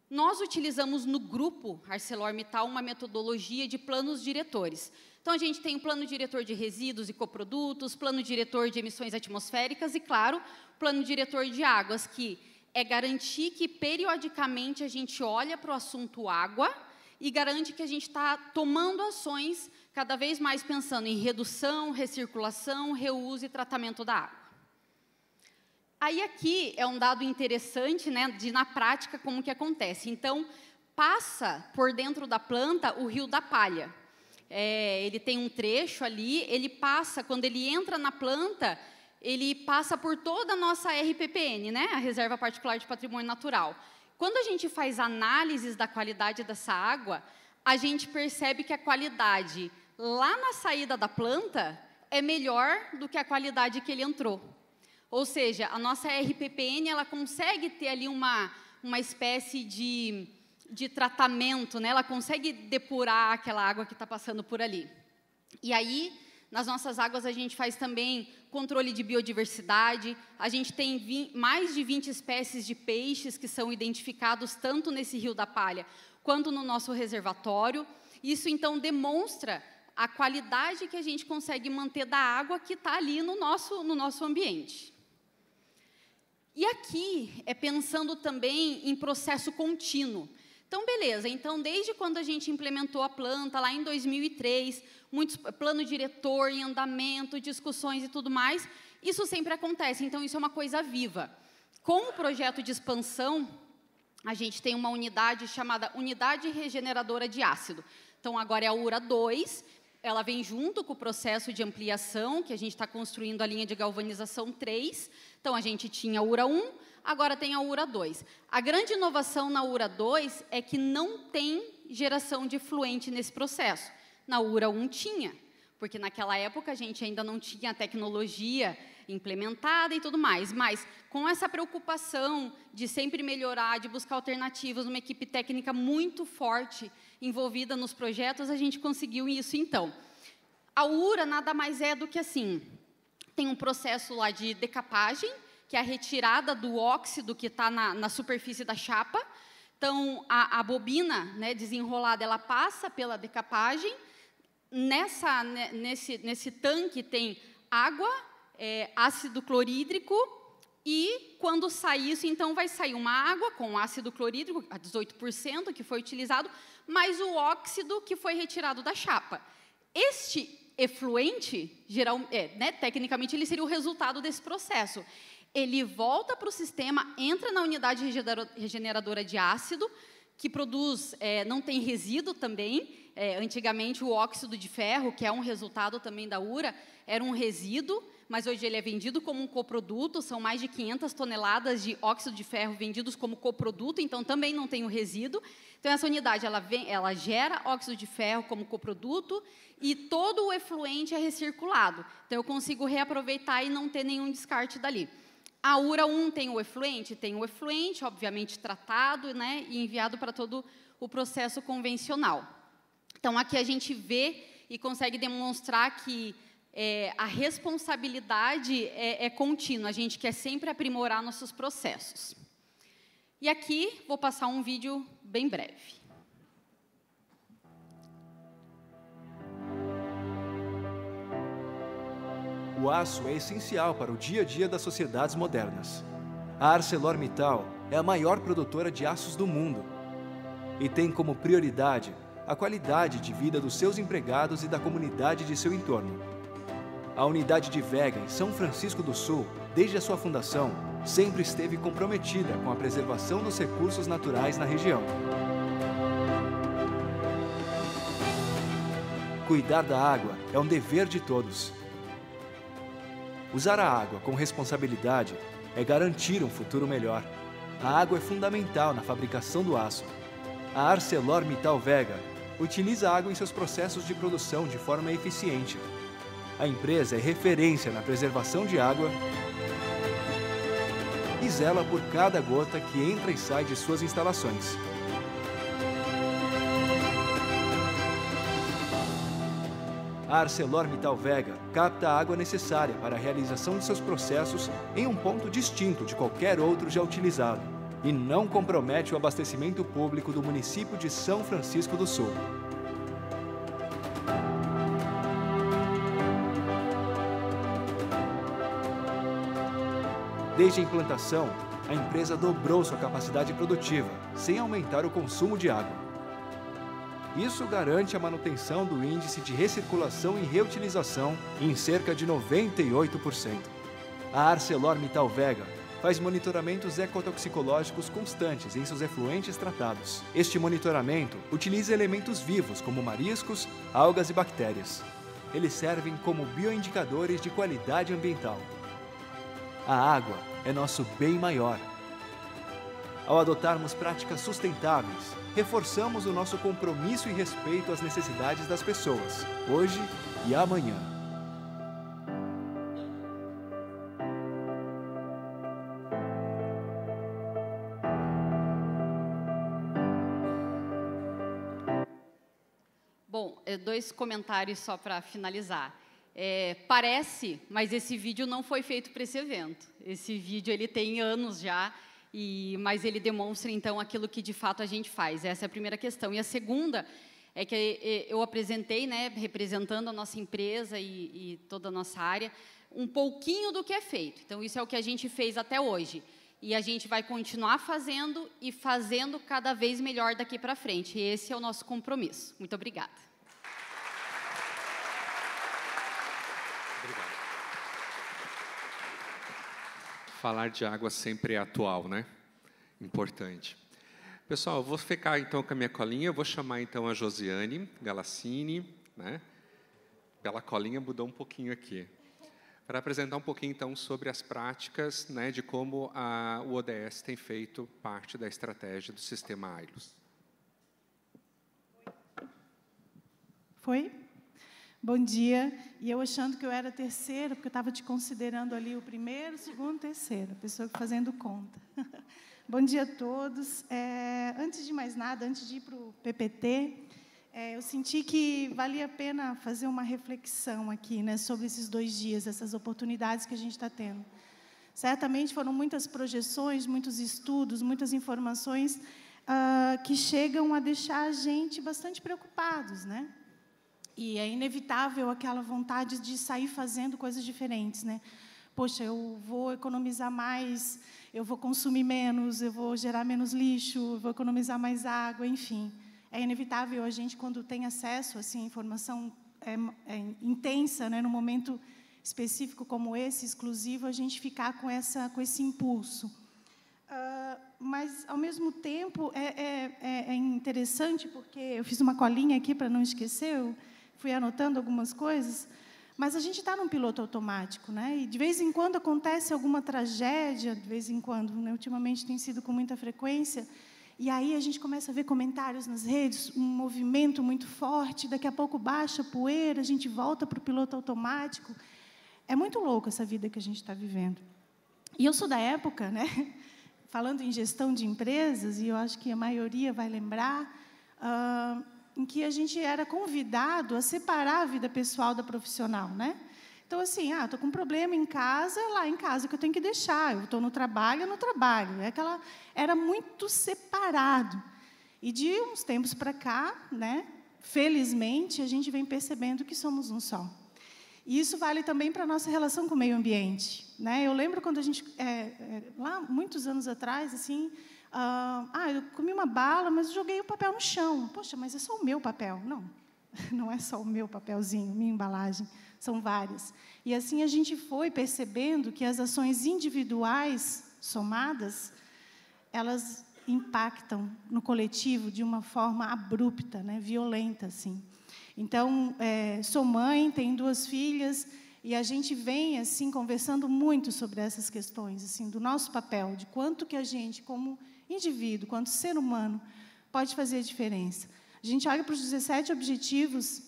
Nós utilizamos no grupo ArcelorMittal uma metodologia de planos diretores. Então, a gente tem o plano diretor de resíduos e coprodutos, plano diretor de emissões atmosféricas e, claro, plano diretor de águas, que é garantir que periodicamente a gente olha para o assunto água e garante que a gente está tomando ações cada vez mais pensando em redução, recirculação, reuso e tratamento da água. Aí aqui é um dado interessante, né, de na prática como que acontece. Então, passa por dentro da planta o rio da palha. É, ele tem um trecho ali, ele passa, quando ele entra na planta, ele passa por toda a nossa RPPN, né? a Reserva Particular de Patrimônio Natural. Quando a gente faz análises da qualidade dessa água, a gente percebe que a qualidade lá na saída da planta é melhor do que a qualidade que ele entrou. Ou seja, a nossa RPPN ela consegue ter ali uma, uma espécie de, de tratamento, né? ela consegue depurar aquela água que está passando por ali. E aí, nas nossas águas, a gente faz também controle de biodiversidade. A gente tem 20, mais de 20 espécies de peixes que são identificados tanto nesse Rio da Palha quanto no nosso reservatório. Isso, então, demonstra a qualidade que a gente consegue manter da água que está ali no nosso, no nosso ambiente. E aqui é pensando também em processo contínuo. Então, beleza. Então, desde quando a gente implementou a planta, lá em 2003, muitos plano diretor em andamento, discussões e tudo mais, isso sempre acontece. Então, isso é uma coisa viva. Com o projeto de expansão, a gente tem uma unidade chamada Unidade Regeneradora de Ácido. Então, agora é a URA 2, ela vem junto com o processo de ampliação, que a gente está construindo a linha de galvanização 3. Então, a gente tinha a URA 1, agora tem a URA 2. A grande inovação na URA 2 é que não tem geração de efluente nesse processo. Na URA 1 tinha, porque naquela época a gente ainda não tinha a tecnologia implementada e tudo mais, mas com essa preocupação de sempre melhorar, de buscar alternativas, uma equipe técnica muito forte envolvida nos projetos, a gente conseguiu isso então. A URA nada mais é do que assim, tem um processo lá de decapagem, que é a retirada do óxido que está na, na, superfície da chapa. Então, a, a bobina né, desenrolada, ela passa pela decapagem. Nessa, nesse, nesse tanque tem água, é, ácido clorídrico e quando sair isso, então vai sair uma água com ácido clorídrico, a 18%, que foi utilizado, mais o óxido que foi retirado da chapa. Este efluente, geral, é, né, tecnicamente, ele seria o resultado desse processo ele volta para o sistema, entra na unidade regeneradora de ácido, que produz, é, não tem resíduo também. É, antigamente, o óxido de ferro, que é um resultado também da URA, era um resíduo, mas hoje ele é vendido como um coproduto, são mais de 500 toneladas de óxido de ferro vendidos como coproduto, então também não tem o resíduo. Então, essa unidade, ela, vem, ela gera óxido de ferro como coproduto e todo o efluente é recirculado. Então, eu consigo reaproveitar e não ter nenhum descarte dali. A URA 1 tem o efluente? Tem o efluente, obviamente tratado né, e enviado para todo o processo convencional. Então, aqui a gente vê e consegue demonstrar que é, a responsabilidade é, é contínua, a gente quer sempre aprimorar nossos processos. E aqui vou passar um vídeo bem breve. O aço é essencial para o dia a dia das sociedades modernas. A ArcelorMittal é a maior produtora de aços do mundo e tem como prioridade a qualidade de vida dos seus empregados e da comunidade de seu entorno. A unidade de Vega, em São Francisco do Sul, desde a sua fundação, sempre esteve comprometida com a preservação dos recursos naturais na região. Cuidar da água é um dever de todos Usar a água com responsabilidade é garantir um futuro melhor. A água é fundamental na fabricação do aço. A ArcelorMittal Vega utiliza a água em seus processos de produção de forma eficiente. A empresa é referência na preservação de água e zela por cada gota que entra e sai de suas instalações. A ArcelorMittal Vega capta a água necessária para a realização de seus processos em um ponto distinto de qualquer outro já utilizado e não compromete o abastecimento público do município de São Francisco do Sul. Desde a implantação, a empresa dobrou sua capacidade produtiva, sem aumentar o consumo de água. Isso garante a manutenção do índice de recirculação e reutilização em cerca de 98%. A ArcelorMittal Vega faz monitoramentos ecotoxicológicos constantes em seus efluentes tratados. Este monitoramento utiliza elementos vivos como mariscos, algas e bactérias. Eles servem como bioindicadores de qualidade ambiental. A água é nosso bem maior. Ao adotarmos práticas sustentáveis, reforçamos o nosso compromisso e respeito às necessidades das pessoas, hoje e amanhã. Bom, eh, dois comentários só para finalizar. É, parece, mas esse vídeo não foi feito para esse evento. Esse vídeo ele tem anos já, e, mas ele demonstra então aquilo que de fato a gente faz. Essa é a primeira questão. E a segunda é que eu apresentei, né, representando a nossa empresa e, e toda a nossa área, um pouquinho do que é feito. Então isso é o que a gente fez até hoje. E a gente vai continuar fazendo e fazendo cada vez melhor daqui para frente. E esse é o nosso compromisso. Muito obrigada. Obrigado. Falar de água sempre é atual, né? Importante. Pessoal, eu vou ficar então com a minha colinha, eu vou chamar então a Josiane Galassini, né? Pela colinha mudou um pouquinho aqui. Para apresentar um pouquinho então sobre as práticas, né, de como a, o ODS tem feito parte da estratégia do sistema AILOS. Foi? Bom dia. E eu achando que eu era terceira, porque eu estava te considerando ali o primeiro, segundo, terceiro, a pessoa fazendo conta. Bom dia a todos. É, antes de mais nada, antes de ir para o PPT, é, eu senti que valia a pena fazer uma reflexão aqui né, sobre esses dois dias, essas oportunidades que a gente está tendo. Certamente foram muitas projeções, muitos estudos, muitas informações uh, que chegam a deixar a gente bastante preocupados, né? E é inevitável aquela vontade de sair fazendo coisas diferentes, né? Poxa, eu vou economizar mais, eu vou consumir menos, eu vou gerar menos lixo, vou economizar mais água, enfim é inevitável a gente, quando tem acesso assim, informação é, é, intensa, né, no momento específico como esse, exclusivo, a gente ficar com, essa, com esse impulso. Uh, mas, ao mesmo tempo, é, é, é, é, interessante, porque eu fiz uma colinha aqui para não esquecer, eu fui anotando algumas coisas, mas a gente está num piloto automático, né? E de vez em quando acontece alguma tragédia, de vez em quando, né? ultimamente tem sido com muita frequência, e aí a gente começa a ver comentários nas redes, um movimento muito forte, daqui a pouco baixa poeira, a gente volta para o piloto automático. É muito louco essa vida que a gente está vivendo. E eu sou da época, né? falando em gestão de empresas, e eu acho que a maioria vai lembrar, uh, em que a gente era convidado a separar a vida pessoal da profissional, né? Então, assim, ah, estou com um problema em casa, é lá em casa que eu tenho que deixar. Eu estou no trabalho, é no trabalho. É aquela, era muito separado. E de uns tempos para cá, né, felizmente, a gente vem percebendo que somos um só. E isso vale também para a nossa relação com o meio ambiente. Né? Eu lembro quando a gente, é, é, lá muitos anos atrás, assim, ah, ah, eu comi uma bala, mas joguei o papel no chão. Poxa, mas é só o meu papel. Não, não é só o meu papelzinho, minha embalagem são várias. E assim a gente foi percebendo que as ações individuais somadas, elas impactam no coletivo de uma forma abrupta, né, violenta, assim. Então, é, sou mãe, tenho duas filhas, E a gente vem assim conversando muito sobre essas questões, assim, do nosso papel, de quanto que a gente, como indivíduo, quanto ser humano, pode fazer a diferença. A gente olha para os 17 objetivos,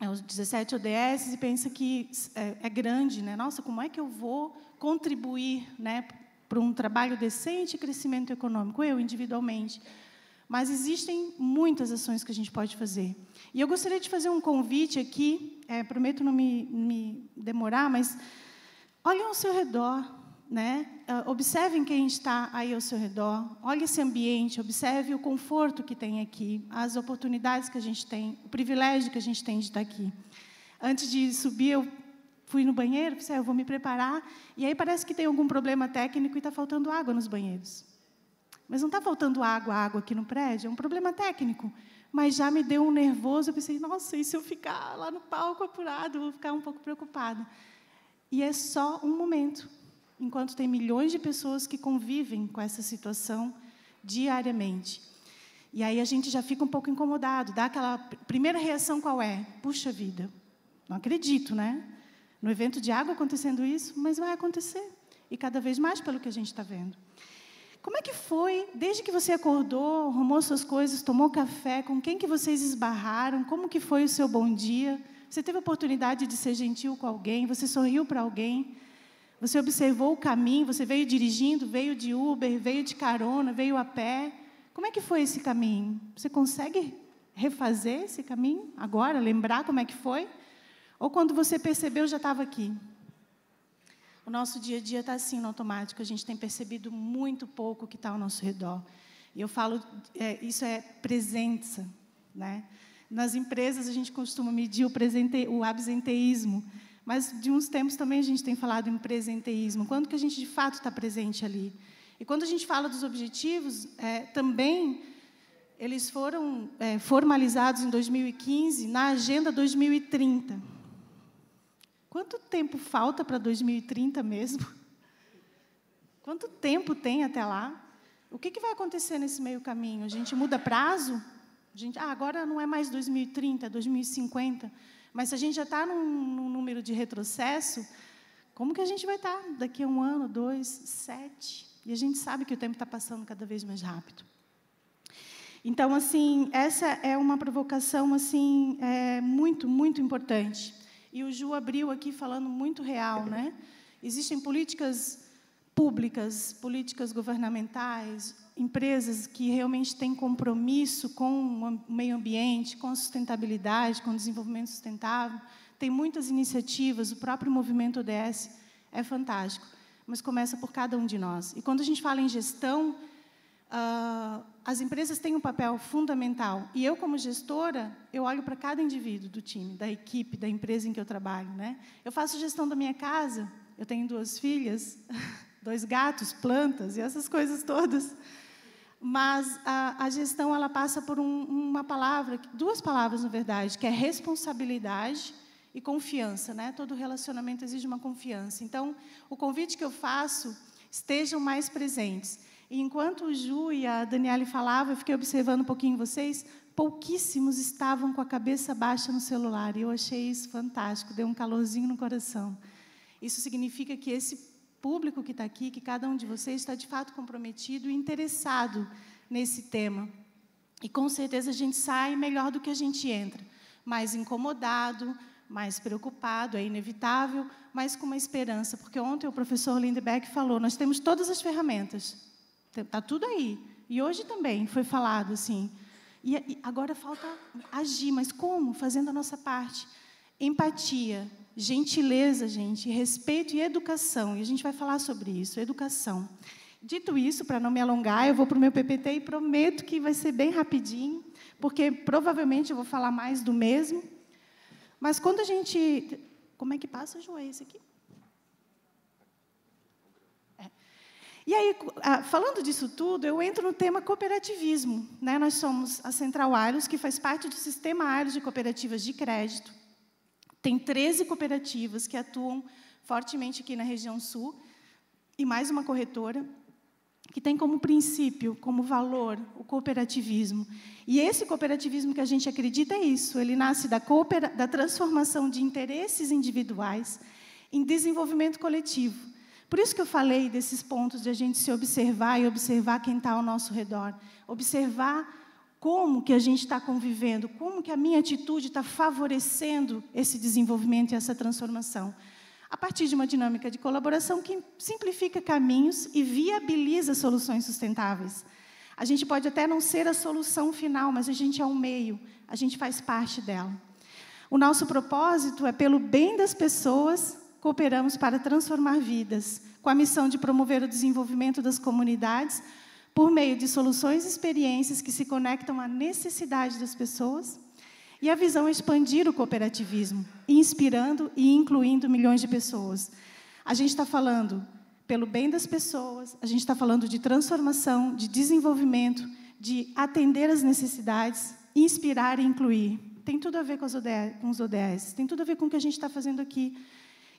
é, os 17 ODS, e pensa que é, é grande, né? Nossa, como é que eu vou contribuir, né, para um trabalho decente e crescimento econômico, eu individualmente. Mas existem muitas ações que a gente pode fazer. E eu gostaria de fazer um convite aqui, é, prometo não me, me demorar, mas olhem ao seu redor, né? Uh, observem quem está aí ao seu redor, olhe esse ambiente, observe o conforto que tem aqui, as oportunidades que a gente tem, o privilégio que a gente tem de estar aqui. Antes de subir, eu fui no banheiro, pensei, ah, eu vou me preparar, e aí parece que tem algum problema técnico e está faltando água nos banheiros. Mas não está faltando água, água aqui no prédio, é um problema técnico. Mas já me deu um nervoso, eu pensei, nossa, e se eu ficar lá no palco apurado, vou ficar um pouco preocupada. E é só um momento, enquanto tem milhões de pessoas que convivem com essa situação diariamente. E aí a gente já fica um pouco incomodado, dá aquela primeira reação qual é? Puxa vida, não acredito, né? no evento de água acontecendo isso, mas vai acontecer. E cada vez mais pelo que a gente está vendo. Como é que foi, desde que você acordou, arrumou suas coisas, tomou café, com quem que vocês esbarraram, como que foi o seu bom dia? Você teve a oportunidade de ser gentil com alguém, você sorriu para alguém, você observou o caminho, você veio dirigindo, veio de Uber, veio de carona, veio a pé. Como é que foi esse caminho? Você consegue refazer esse caminho agora, lembrar como é que foi? Ou quando você percebeu, já estava aqui. O nosso dia a dia está assim no automático. A gente tem percebido muito pouco o que está ao nosso redor. E eu falo, é, isso é presença, né? Nas empresas a gente costuma medir o, presente, o absenteísmo, mas de uns tempos também a gente tem falado em presenteísmo. Quando que a gente de fato está presente ali? E quando a gente fala dos objetivos, é, também eles foram é, formalizados em 2015 na Agenda 2030. Quanto tempo falta para 2030 mesmo? Quanto tempo tem até lá? O que, que vai acontecer nesse meio caminho? A gente muda prazo? A gente, ah, agora não é mais 2030, é 2050. Mas se a gente já está num, num, número de retrocesso, como que a gente vai estar tá daqui a um ano, dois, sete? E a gente sabe que o tempo está passando cada vez mais rápido. Então, assim, essa é uma provocação assim é, muito, muito importante. E o Ju abriu aqui falando muito real, né? Existem políticas públicas, políticas governamentais, empresas que realmente têm compromisso com o meio ambiente, com sustentabilidade, com desenvolvimento sustentável. Tem muitas iniciativas, o próprio movimento ODS é fantástico, mas começa por cada um de nós. E quando a gente fala em gestão, Uh, as empresas têm um papel fundamental. E eu, como gestora, eu olho para cada indivíduo do time, da equipe, da empresa em que eu trabalho. Né? Eu faço gestão da minha casa, eu tenho duas filhas, dois gatos, plantas e essas coisas todas. Mas a, a gestão ela passa por um, uma palavra, duas palavras, na verdade, que é responsabilidade e confiança. Né? Todo relacionamento exige uma confiança. Então, o convite que eu faço, estejam mais presentes. E enquanto o Ju e a Daniele falavam, eu fiquei observando um pouquinho vocês, pouquíssimos estavam com a cabeça baixa no celular. E eu achei isso fantástico, deu um calorzinho no coração. Isso significa que esse público que está aqui, que cada um de vocês está de fato comprometido e interessado nesse tema. E com certeza a gente sai melhor do que a gente entra, mais incomodado, mais preocupado, é inevitável, mas com uma esperança, porque ontem o professor Lindbeck falou: nós temos todas as ferramentas, Está tudo aí. E hoje também foi falado assim. E, agora falta agir, mas como? Fazendo a nossa parte. Empatia, gentileza, gente, respeito e educação. E a gente vai falar sobre isso, educação. Dito isso, para não me alongar, eu vou para o meu PPT e prometo que vai ser bem rapidinho, porque provavelmente eu vou falar mais do mesmo. Mas quando a gente. Como é que passa, João? Esse aqui? E aí, falando disso tudo, eu entro no tema cooperativismo. Né? Nós somos a Central Ailos, que faz parte do sistema Ailos de cooperativas de crédito. Tem 13 cooperativas que atuam fortemente aqui na região sul, e mais uma corretora, que tem como princípio, como valor, o cooperativismo. E esse cooperativismo que a gente acredita é isso, ele nasce da, da transformação de interesses individuais em desenvolvimento coletivo. Por isso que eu falei desses pontos de a gente se observar e observar quem está ao nosso redor, observar como que a gente está convivendo, como que a minha atitude está favorecendo esse desenvolvimento e essa transformação. A partir de uma dinâmica de colaboração que simplifica caminhos e viabiliza soluções sustentáveis. A gente pode até não ser a solução final, mas a gente é um meio, a gente faz parte dela. O nosso propósito é, pelo bem das pessoas, cooperamos para transformar vidas, com a missão de promover o desenvolvimento das comunidades por meio de soluções e experiências que se conectam à necessidade das pessoas. E a visão é expandir o cooperativismo, inspirando e incluindo milhões de pessoas. A gente está falando pelo bem das pessoas, a gente está falando de transformação, de desenvolvimento, de atender às necessidades, inspirar e incluir. Tem tudo a ver com, ODS, com os ODS, tem tudo a ver com o que a gente está fazendo aqui.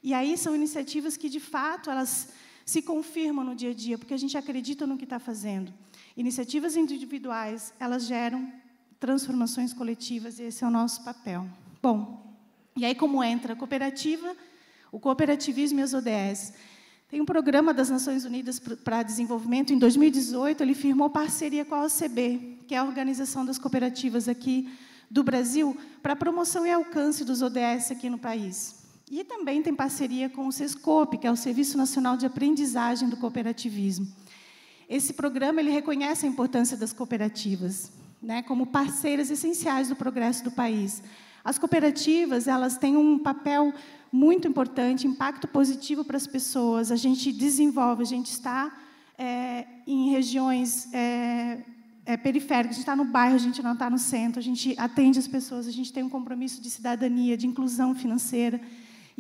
E aí são iniciativas que, de fato, elas se confirmam no dia a dia, porque a gente acredita no que está fazendo. Iniciativas individuais, elas geram transformações coletivas, e esse é o nosso papel. Bom, e aí como entra a cooperativa, o cooperativismo e as ODS? Tem um programa das Nações Unidas para Desenvolvimento. Em 2018, ele firmou parceria com a OCB, que é a Organização das Cooperativas aqui do Brasil, para promoção e alcance dos ODS aqui no país. E também tem parceria com o SESCOP, que é o Serviço Nacional de Aprendizagem do Cooperativismo. Esse programa ele reconhece a importância das cooperativas, né, como parceiras essenciais do progresso do país. As cooperativas elas têm um papel muito importante, impacto positivo para as pessoas. A gente desenvolve, a gente está é, em regiões é, é, periféricas, a gente está no bairro, a gente não está no centro, a gente atende as pessoas, a gente tem um compromisso de cidadania, de inclusão financeira.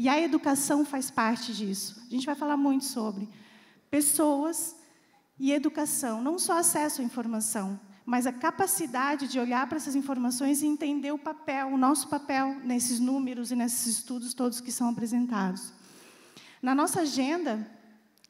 E a educação faz parte disso. A gente vai falar muito sobre pessoas e educação, não só acesso à informação, mas a capacidade de olhar para essas informações e entender o papel, o nosso papel nesses números e nesses estudos todos que são apresentados. Na nossa agenda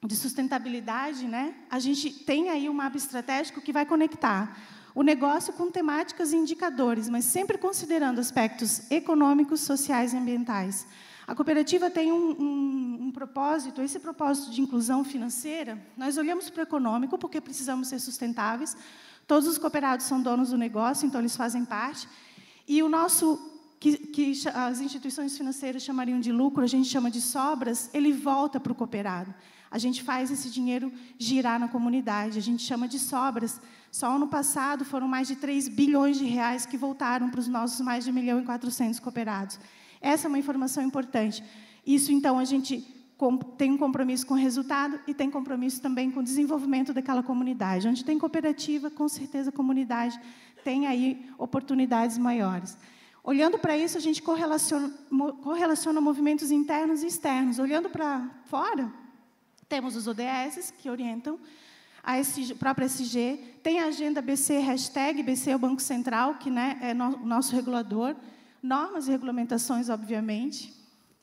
de sustentabilidade, né, a gente tem aí um mapa estratégico que vai conectar o negócio com temáticas e indicadores, mas sempre considerando aspectos econômicos, sociais e ambientais. A cooperativa tem um, um, um, propósito, esse propósito de inclusão financeira, nós olhamos para o econômico, porque precisamos ser sustentáveis, Todos os cooperados são donos do negócio, então eles fazem parte. E o nosso, que, que as instituições financeiras chamariam de lucro, a gente chama de sobras, ele volta para o cooperado. A gente faz esse dinheiro girar na comunidade, a gente chama de sobras. Só ano passado foram mais de 3 bilhões de reais que voltaram para os nossos mais de 1 milhão e 400 cooperados. Essa é uma informação importante. Isso, então, a gente tem um compromisso com o resultado e tem compromisso também com o desenvolvimento daquela comunidade. Onde tem cooperativa, com certeza a comunidade tem aí oportunidades maiores. Olhando para isso, a gente correlaciona, correlaciona movimentos internos e externos. Olhando para fora, temos os ODS, que orientam a SG, própria SG, tem a agenda BC, hashtag BC é o Banco Central, que né, é o nosso regulador, normas e regulamentações, obviamente,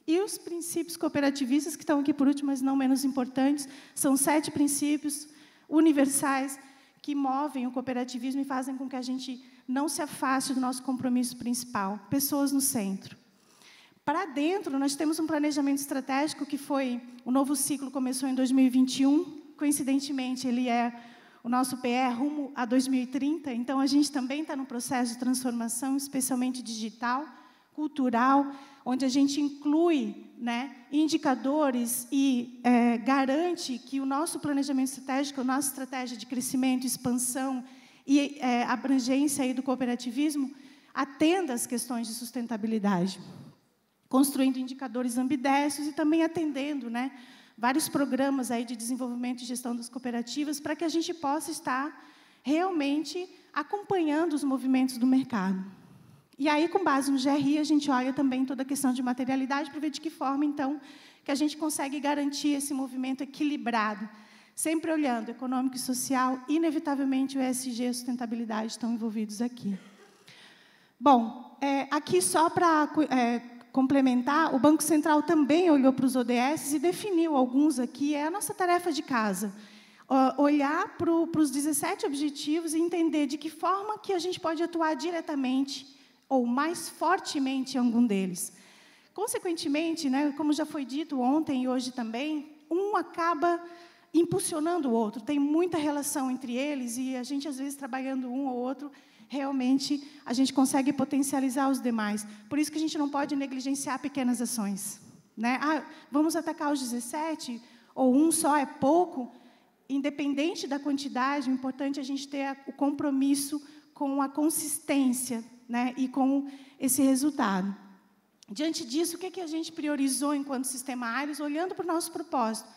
e os princípios cooperativistas, que estão aqui por último, mas não menos importantes, são sete princípios universais que movem o cooperativismo e fazem com que a gente não se afaste do nosso compromisso principal, pessoas no centro. Para dentro, nós temos um planejamento estratégico que foi, o novo ciclo começou em 2021, coincidentemente, ele é o nosso PE rumo a 2030, então a gente também está no processo de transformação, especialmente digital, cultural, onde a gente inclui né, indicadores e é, garante que o nosso planejamento estratégico, a nossa estratégia de crescimento, expansão e é, abrangência aí do cooperativismo atenda às questões de sustentabilidade, construindo indicadores ambidestros e também atendendo né, vários programas aí de desenvolvimento e gestão das cooperativas para que a gente possa estar realmente acompanhando os movimentos do mercado. E aí, com base no GRI, a gente olha também toda a questão de materialidade para ver de que forma, então, que a gente consegue garantir esse movimento equilibrado, sempre olhando econômico e social, inevitavelmente o ESG e a sustentabilidade estão envolvidos aqui. Bom, é, aqui só para é, complementar, o Banco Central também olhou para os ODS e definiu alguns aqui, é a nossa tarefa de casa. olhar para, os 17 objetivos e entender de que forma que a gente pode atuar diretamente ou mais fortemente em algum deles. consequentemente, né, como já foi dito ontem e hoje também, um acaba impulsionando o outro. Tem muita relação entre eles e a gente, às vezes, trabalhando um ou outro, realmente a gente consegue potencializar os demais. Por isso que a gente não pode negligenciar pequenas ações. Né? Ah, vamos atacar os 17, ou um só é pouco. Independente da quantidade, o importante é a gente ter o compromisso com a consistência né? e com esse resultado. Diante disso, o que, é que a gente priorizou enquanto sistema olhando para o nosso propósito?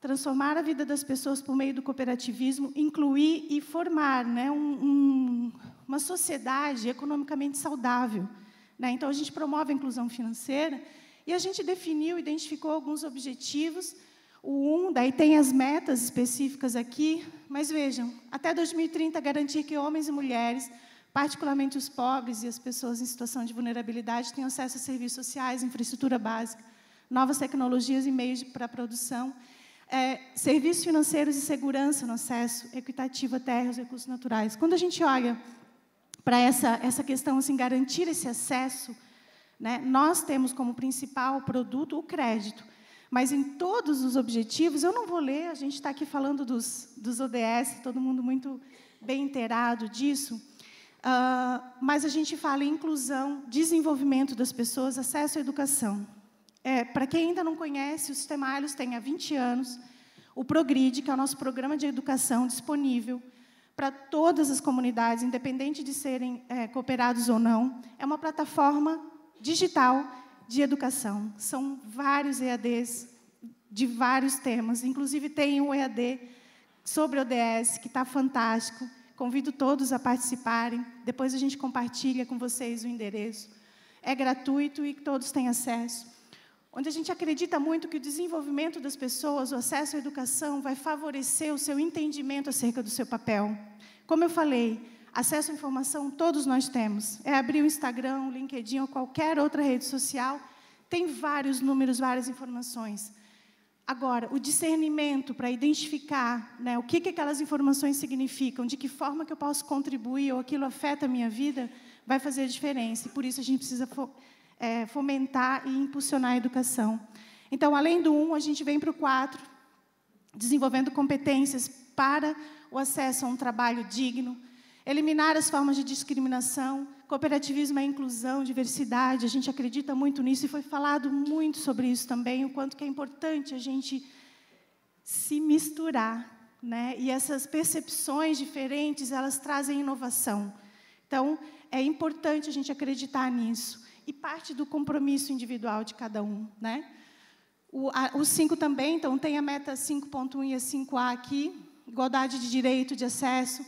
Transformar a vida das pessoas por meio do cooperativismo, incluir e formar né, um, um, uma sociedade economicamente saudável. Né? Então, a gente promove a inclusão financeira e a gente definiu, identificou alguns objetivos. O um, daí tem as metas específicas aqui, mas vejam, até 2030 garantir que homens e mulheres, particularmente os pobres e as pessoas em situação de vulnerabilidade, tenham acesso a serviços sociais, infraestrutura básica, novas tecnologias e meios para a produção é, serviços financeiros e segurança no acesso equitativo a terra e os recursos naturais. Quando a gente olha para essa, essa questão, assim, garantir esse acesso, né, nós temos como principal produto o crédito. Mas em todos os objetivos, eu não vou ler, a gente está aqui falando dos, dos ODS, todo mundo muito bem inteirado disso, uh, mas a gente fala em inclusão, desenvolvimento das pessoas, acesso à educação. É, Para quem ainda não conhece, o Sistema Ailos tem há 20 anos o Progride, que é o nosso programa de educação disponível para todas as comunidades, independente de serem é, cooperados ou não. É uma plataforma digital de educação. São vários EADs de vários temas, inclusive tem um EAD sobre ODS, que está fantástico. Convido todos a participarem. Depois a gente compartilha com vocês o endereço. É gratuito e todos têm acesso onde a gente acredita muito que o desenvolvimento das pessoas, o acesso à educação, vai favorecer o seu entendimento acerca do seu papel. Como eu falei, acesso à informação todos nós temos. É abrir o Instagram, o LinkedIn ou qualquer outra rede social, tem vários números, várias informações. Agora, o discernimento para identificar né, o que, que aquelas informações significam, de que forma que eu posso contribuir ou aquilo afeta a minha vida, vai fazer a diferença. E por isso a gente precisa é, fomentar e impulsionar a educação. Então, além do um, a gente vem para o quatro, desenvolvendo competências para o acesso a um trabalho digno, eliminar as formas de discriminação, cooperativismo é inclusão, diversidade, a gente acredita muito nisso e foi falado muito sobre isso também, o quanto que é importante a gente se misturar, né? E essas percepções diferentes, elas trazem inovação. Então, é importante a gente acreditar nisso e parte do compromisso individual de cada um. Né? O, a, o 5 também, então, tem a meta 5.1 e a 5A aqui, igualdade de direito de acesso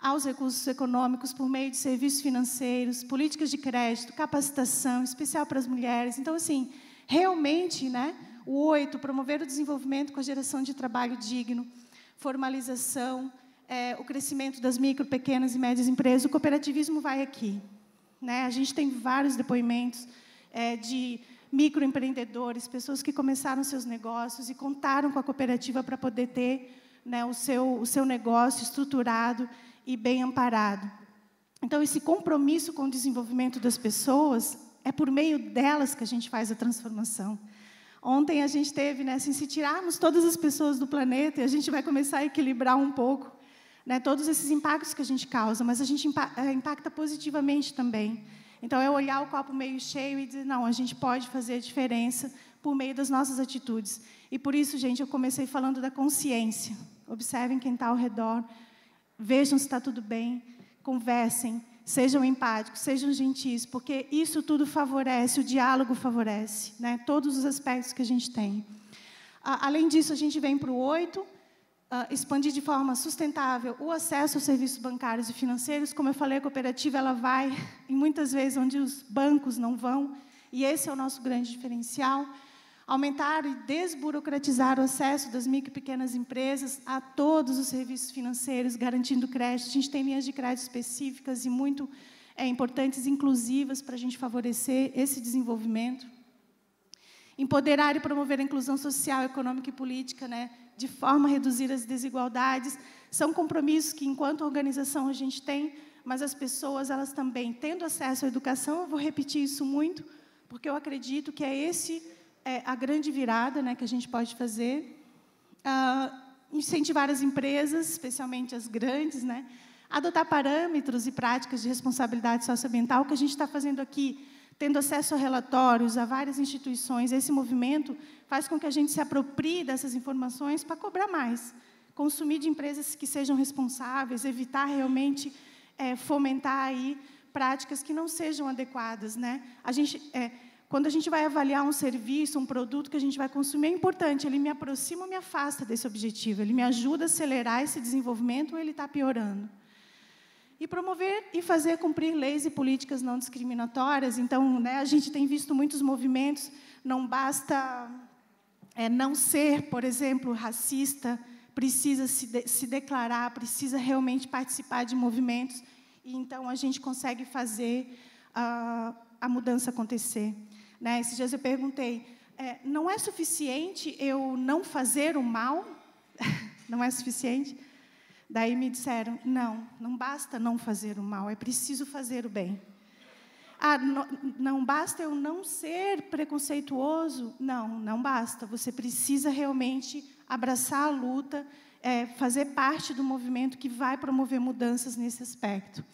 aos recursos econômicos por meio de serviços financeiros, políticas de crédito, capacitação, especial para as mulheres. Então, assim, realmente, né, o 8, promover o desenvolvimento com a geração de trabalho digno, formalização, é, o crescimento das micro, pequenas e médias empresas, o cooperativismo vai aqui. Né? A gente tem vários depoimentos é, de microempreendedores, pessoas que começaram seus negócios e contaram com a cooperativa para poder ter né, o, seu, o seu negócio estruturado e bem amparado. Então, esse compromisso com o desenvolvimento das pessoas é por meio delas que a gente faz a transformação. Ontem a gente teve, né, assim, se tirarmos todas as pessoas do planeta, a gente vai começar a equilibrar um pouco né, todos esses impactos que a gente causa, mas a gente eh, impacta positivamente também. Então, é olhar o copo meio cheio e dizer, não, a gente pode fazer a diferença por meio das nossas atitudes. E por isso, gente, eu comecei falando da consciência. Observem quem está ao redor, vejam se está tudo bem, conversem, sejam empáticos, sejam gentis, porque isso tudo favorece, o diálogo favorece, né? todos os aspectos que a gente tem. Além disso, a gente vem para o oito, uh, expandir de forma sustentável o acesso aos serviços bancários e financeiros. Como eu falei, a cooperativa ela vai em muitas vezes onde os bancos não vão, e esse é o nosso grande diferencial. Aumentar e desburocratizar o acesso das micro e pequenas empresas a todos os serviços financeiros, garantindo crédito. A gente tem linhas de crédito específicas e muito é, importantes, inclusivas, para a gente favorecer esse desenvolvimento. Empoderar e promover a inclusão social, econômica e política, né? De forma a reduzir as desigualdades. São compromissos que, enquanto organização, a gente tem, mas as pessoas, elas também, tendo acesso à educação, eu vou repetir isso muito, porque eu acredito que é esse é, a grande virada né, que a gente pode fazer. Uh, incentivar as empresas, especialmente as grandes, né, adotar parâmetros e práticas de responsabilidade socioambiental, que a gente está fazendo aqui, tendo acesso a relatórios, a várias instituições. Esse movimento faz com que a gente se aproprie dessas informações para cobrar mais, consumir de empresas que sejam responsáveis, evitar realmente é, fomentar aí práticas que não sejam adequadas, né? A gente é, quando a gente vai avaliar um serviço, um produto que a gente vai consumir, é importante, ele me aproxima ou me afasta desse objetivo, ele me ajuda a acelerar esse desenvolvimento ou ele está piorando. E promover e fazer cumprir leis e políticas não discriminatórias. Então, né, a gente tem visto muitos movimentos, não basta é, não ser, por exemplo, racista, precisa se, de, se declarar, precisa realmente participar de movimentos, e então a gente consegue fazer uh, a mudança acontecer. Né? Esses dias eu perguntei, é, não é suficiente eu não fazer o mal? não é suficiente? Daí me disseram, não, não basta não fazer o mal, é preciso fazer o bem. Ah, não, não basta eu não ser preconceituoso? Não, não basta. Você precisa realmente abraçar a luta, é, fazer parte do movimento que vai promover mudanças nesse aspecto.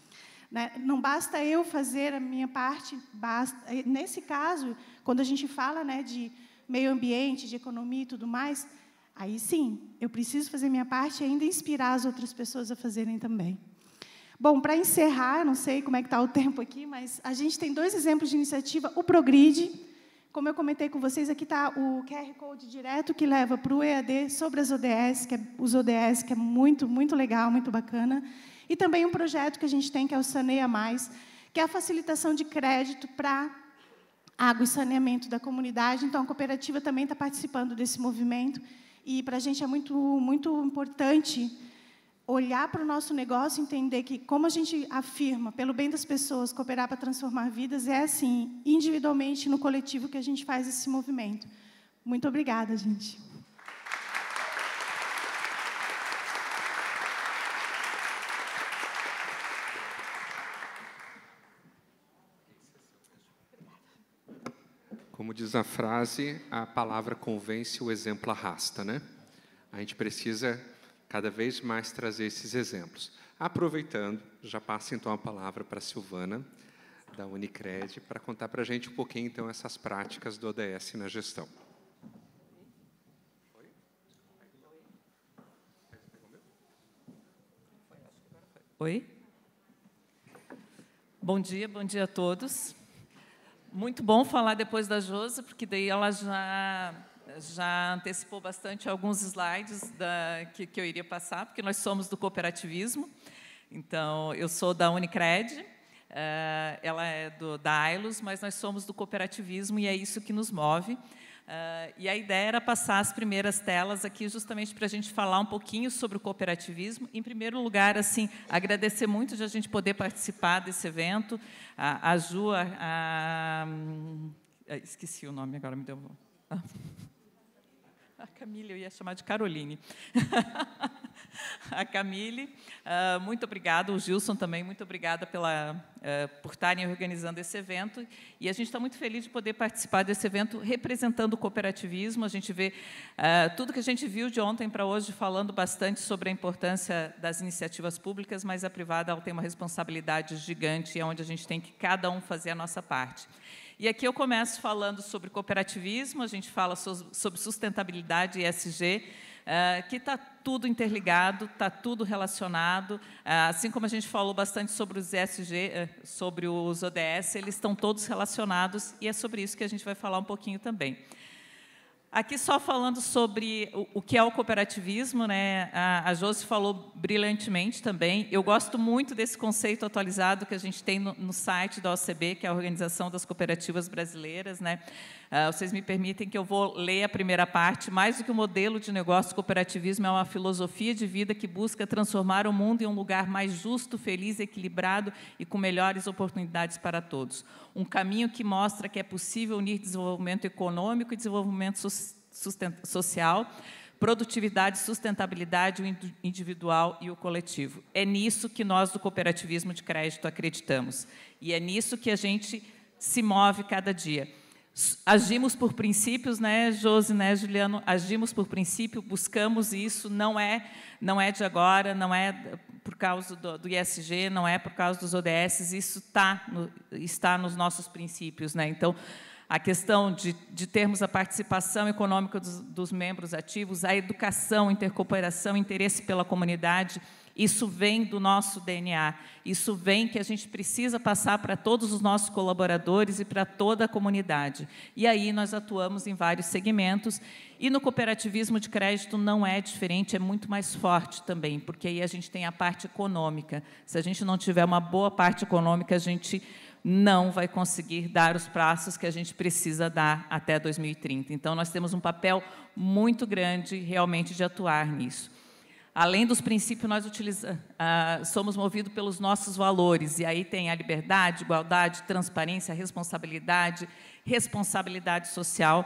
Né? Não basta eu fazer a minha parte, basta. Nesse caso, quando a gente fala né, de meio ambiente, de economia e tudo mais, aí sim, eu preciso fazer minha parte e ainda inspirar as outras pessoas a fazerem também. Bom, para encerrar, não sei como é que está o tempo aqui, mas a gente tem dois exemplos de iniciativa. O Progride, como eu comentei com vocês, aqui está o QR Code direto que leva para o EAD sobre as ODS, que é, os ODS, que é muito, muito legal, muito bacana. E também um projeto que a gente tem, que é o Saneia Mais, que é a facilitação de crédito para água e saneamento da comunidade. Então, a cooperativa também está participando desse movimento. E para a gente é muito, muito importante olhar para o nosso negócio, entender que, como a gente afirma, pelo bem das pessoas, cooperar para transformar vidas, é assim, individualmente, no coletivo, que a gente faz esse movimento. Muito obrigada, gente. Como diz a frase, a palavra convence, o exemplo arrasta, né? A gente precisa cada vez mais trazer esses exemplos. Aproveitando, já passo então a palavra para a Silvana, da Unicred, para contar para a gente um pouquinho, então, essas práticas do ODS na gestão. Oi? Bom dia, bom dia a todos. Muito bom falar depois da Josa, porque daí ela já já antecipou bastante alguns slides da, que, que eu iria passar, porque nós somos do cooperativismo. Então, eu sou da Unicred, uh, ela é do, da AILOS, mas nós somos do cooperativismo e é isso que nos move. Uh, e a ideia era passar as primeiras telas aqui justamente para a gente falar um pouquinho sobre o cooperativismo. Em primeiro lugar, assim, agradecer muito de a gente poder participar desse evento. A, a Ju, a, a, a, esqueci o nome agora, me deu... A Camille, eu ia chamar de Caroline. a Camille, uh, muito obrigada. O Gilson também, muito obrigada pela, uh, por estarem organizando esse evento. E a gente está muito feliz de poder participar desse evento representando o cooperativismo. A gente vê uh, tudo que a gente viu de ontem para hoje falando bastante sobre a importância das iniciativas públicas, mas a privada tem uma responsabilidade gigante, e é onde a gente tem que cada um fazer a nossa parte. E aqui eu começo falando sobre cooperativismo, a gente fala sobre sustentabilidade e ESG, eh, que está tudo interligado, está tudo relacionado. Eh, assim como a gente falou bastante sobre os ESG, eh, sobre os ODS, eles estão todos relacionados e é sobre isso que a gente vai falar um pouquinho também. Aqui só falando sobre o, que é o cooperativismo, né? A, Josi falou brilhantemente também. Eu gosto muito desse conceito atualizado que a gente tem no, site da OCB, que é a Organização das Cooperativas Brasileiras, né? Uh, vocês me permitem que eu vou ler a primeira parte. Mais do que um modelo de negócio, cooperativismo é uma filosofia de vida que busca transformar o mundo em um lugar mais justo, feliz, equilibrado e com melhores oportunidades para todos. Um caminho que mostra que é possível unir desenvolvimento econômico e desenvolvimento social, produtividade, sustentabilidade, o individual e o coletivo. É nisso que nós do cooperativismo de crédito acreditamos. E é nisso que a gente se move cada dia. Agimos por princípios, né, Josi, né, Juliano? Agimos por princípio, buscamos isso, não é, não é de agora, não é por causa do, do ISG, não é por causa dos ODS, isso tá no, está nos nossos princípios, né? Então, a questão de, de termos a participação econômica dos, dos membros ativos, a educação, intercooperação, interesse pela comunidade, isso vem do nosso DNA. Isso vem que a gente precisa passar para todos os nossos colaboradores e para toda a comunidade. E aí nós atuamos em vários segmentos. E no cooperativismo de crédito não é diferente, é muito mais forte também, porque aí a gente tem a parte econômica. Se a gente não tiver uma boa parte econômica, a gente não vai conseguir dar os passos que a gente precisa dar até 2030. Então, nós temos um papel muito grande realmente de atuar nisso. Além dos princípios, nós utiliza, uh, somos movidos pelos nossos valores, e aí tem a liberdade, igualdade, transparência, responsabilidade, responsabilidade social,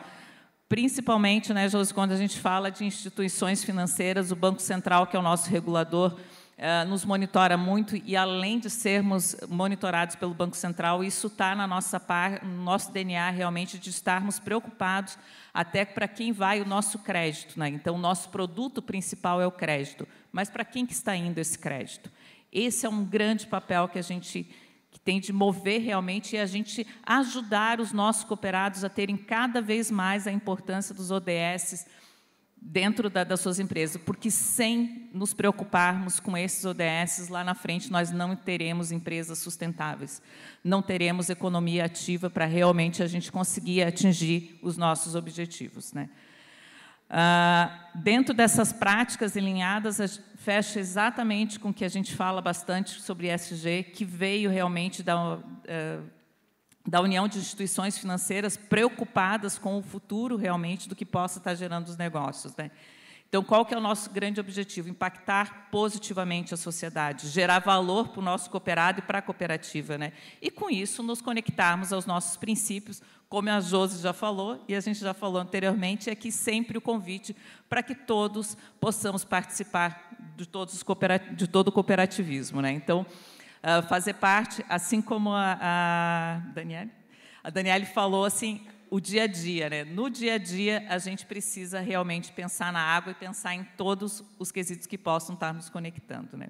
principalmente, né, Josi, quando a gente fala de instituições financeiras, o Banco Central, que é o nosso regulador, Uh, nos monitora muito e além de sermos monitorados pelo Banco Central, isso está na nossa par, no nosso DNA realmente de estarmos preocupados até para quem vai o nosso crédito. Né? Então, o nosso produto principal é o crédito, mas para quem que está indo esse crédito? Esse é um grande papel que a gente que tem de mover realmente e a gente ajudar os nossos cooperados a terem cada vez mais a importância dos ODS, dentro da, das suas empresas, porque sem nos preocuparmos com esses ODS, lá na frente nós não teremos empresas sustentáveis, não teremos economia ativa para realmente a gente conseguir atingir os nossos objetivos. Né? Ah, dentro dessas práticas alinhadas, fecha exatamente com o que a gente fala bastante sobre ESG, que veio realmente da, uh, da União de Instituições Financeiras preocupadas com o futuro realmente do que possa estar gerando os negócios. Né? Então, qual que é o nosso grande objetivo? Impactar positivamente a sociedade, gerar valor para o nosso cooperado e para a cooperativa. Né? E, com isso, nos conectarmos aos nossos princípios, como a Josi já falou, e a gente já falou anteriormente, é que sempre o convite para que todos possamos participar de, todos os de todo o cooperativismo. Né? Então, uh, fazer parte, assim como a, a Daniele, a Daniele falou assim, o dia a dia, né? No dia a dia, a gente precisa realmente pensar na água e pensar em todos os quesitos que possam estar nos conectando, né?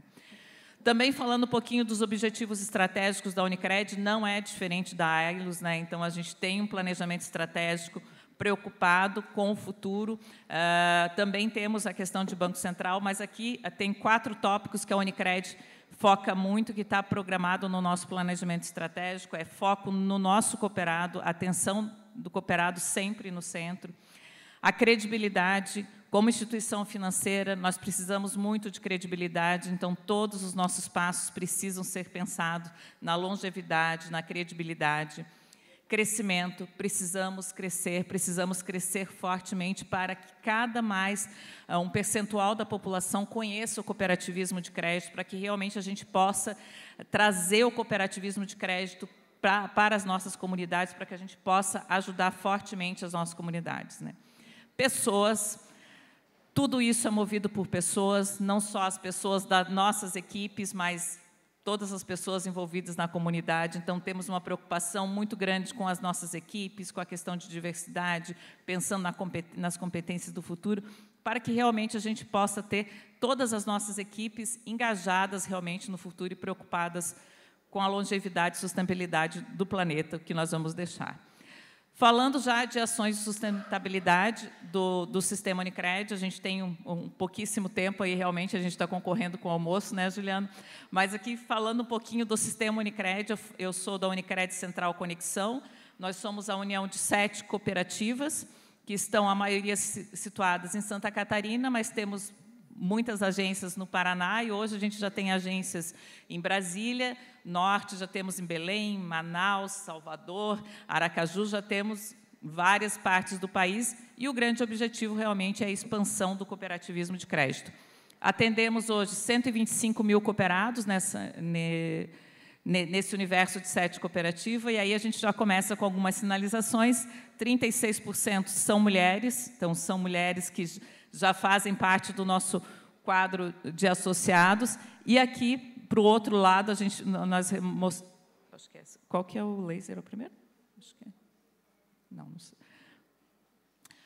Também falando um pouquinho dos objetivos estratégicos da Unicred, não é diferente da AILUS, né? Então a gente tem um planejamento estratégico preocupado com o futuro. Uh, também temos a questão de Banco Central, mas aqui tem quatro tópicos que a Unicred foca muito, que está programado no nosso planejamento estratégico, é foco no nosso cooperado, atenção do cooperado sempre no centro. A credibilidade, como instituição financeira, nós precisamos muito de credibilidade, então todos os nossos passos precisam ser pensados na longevidade, na credibilidade crescimento, precisamos crescer, precisamos crescer fortemente para que cada mais uh, um percentual da população conheça o cooperativismo de crédito, para que realmente a gente possa trazer o cooperativismo de crédito para as nossas comunidades, para que a gente possa ajudar fortemente as nossas comunidades. Né? Pessoas, tudo isso é movido por pessoas, não só as pessoas das nossas equipes, mas todas as pessoas envolvidas na comunidade. Então, temos uma preocupação muito grande com as nossas equipes, com a questão de diversidade, pensando nas competências do futuro, para que realmente a gente possa ter todas as nossas equipes engajadas realmente no futuro e preocupadas com a longevidade e sustentabilidade do planeta que nós vamos deixar. Falando já de ações de sustentabilidade do, do sistema Unicred, a gente tem um, um pouquíssimo tempo aí, realmente, a gente está concorrendo com o almoço, né, Juliano? Mas aqui, falando um pouquinho do sistema Unicred, eu, eu sou da Unicred Central Conexão, nós somos a união de sete cooperativas, que estão, a maioria, situadas em Santa Catarina, mas temos muitas agências no Paraná e hoje a gente já tem agências em Brasília, Norte já temos em Belém, Manaus, Salvador, Aracaju já temos várias partes do país e o grande objetivo realmente é a expansão do cooperativismo de crédito. Atendemos hoje 125 mil cooperados nessa, ne, nesse universo de sete cooperativas, e aí a gente já começa com algumas sinalizações. 36% são mulheres, então são mulheres que já fazem parte do nosso quadro de associados. E aqui, para o outro lado, a gente, nós que é, qual que é o laser? É o primeiro? Acho que é. Não, não sei.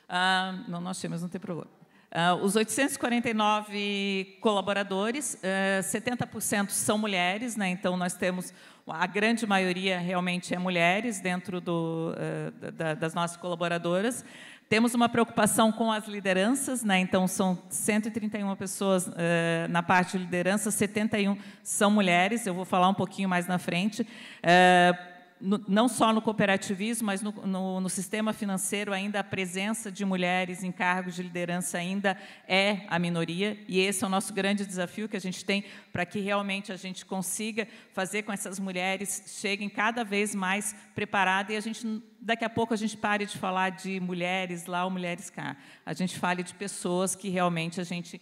Ah, não, nós temos, não tem problema. Uh, os 849 colaboradores, uh, 70% são mulheres, né? então nós temos a grande maioria realmente é mulheres dentro do, uh, da, das nossas colaboradoras. Temos uma preocupação com as lideranças, né? então são 131 pessoas na parte de liderança, 71 são mulheres, eu vou falar um pouquinho mais na frente não só no cooperativismo, mas no, no, no, sistema financeiro, ainda a presença de mulheres em cargos de liderança ainda é a minoria, e esse é o nosso grande desafio que a gente tem para que realmente a gente consiga fazer com essas mulheres cheguem cada vez mais preparadas e a gente daqui a pouco a gente pare de falar de mulheres lá ou mulheres cá. A gente fale de pessoas que realmente a gente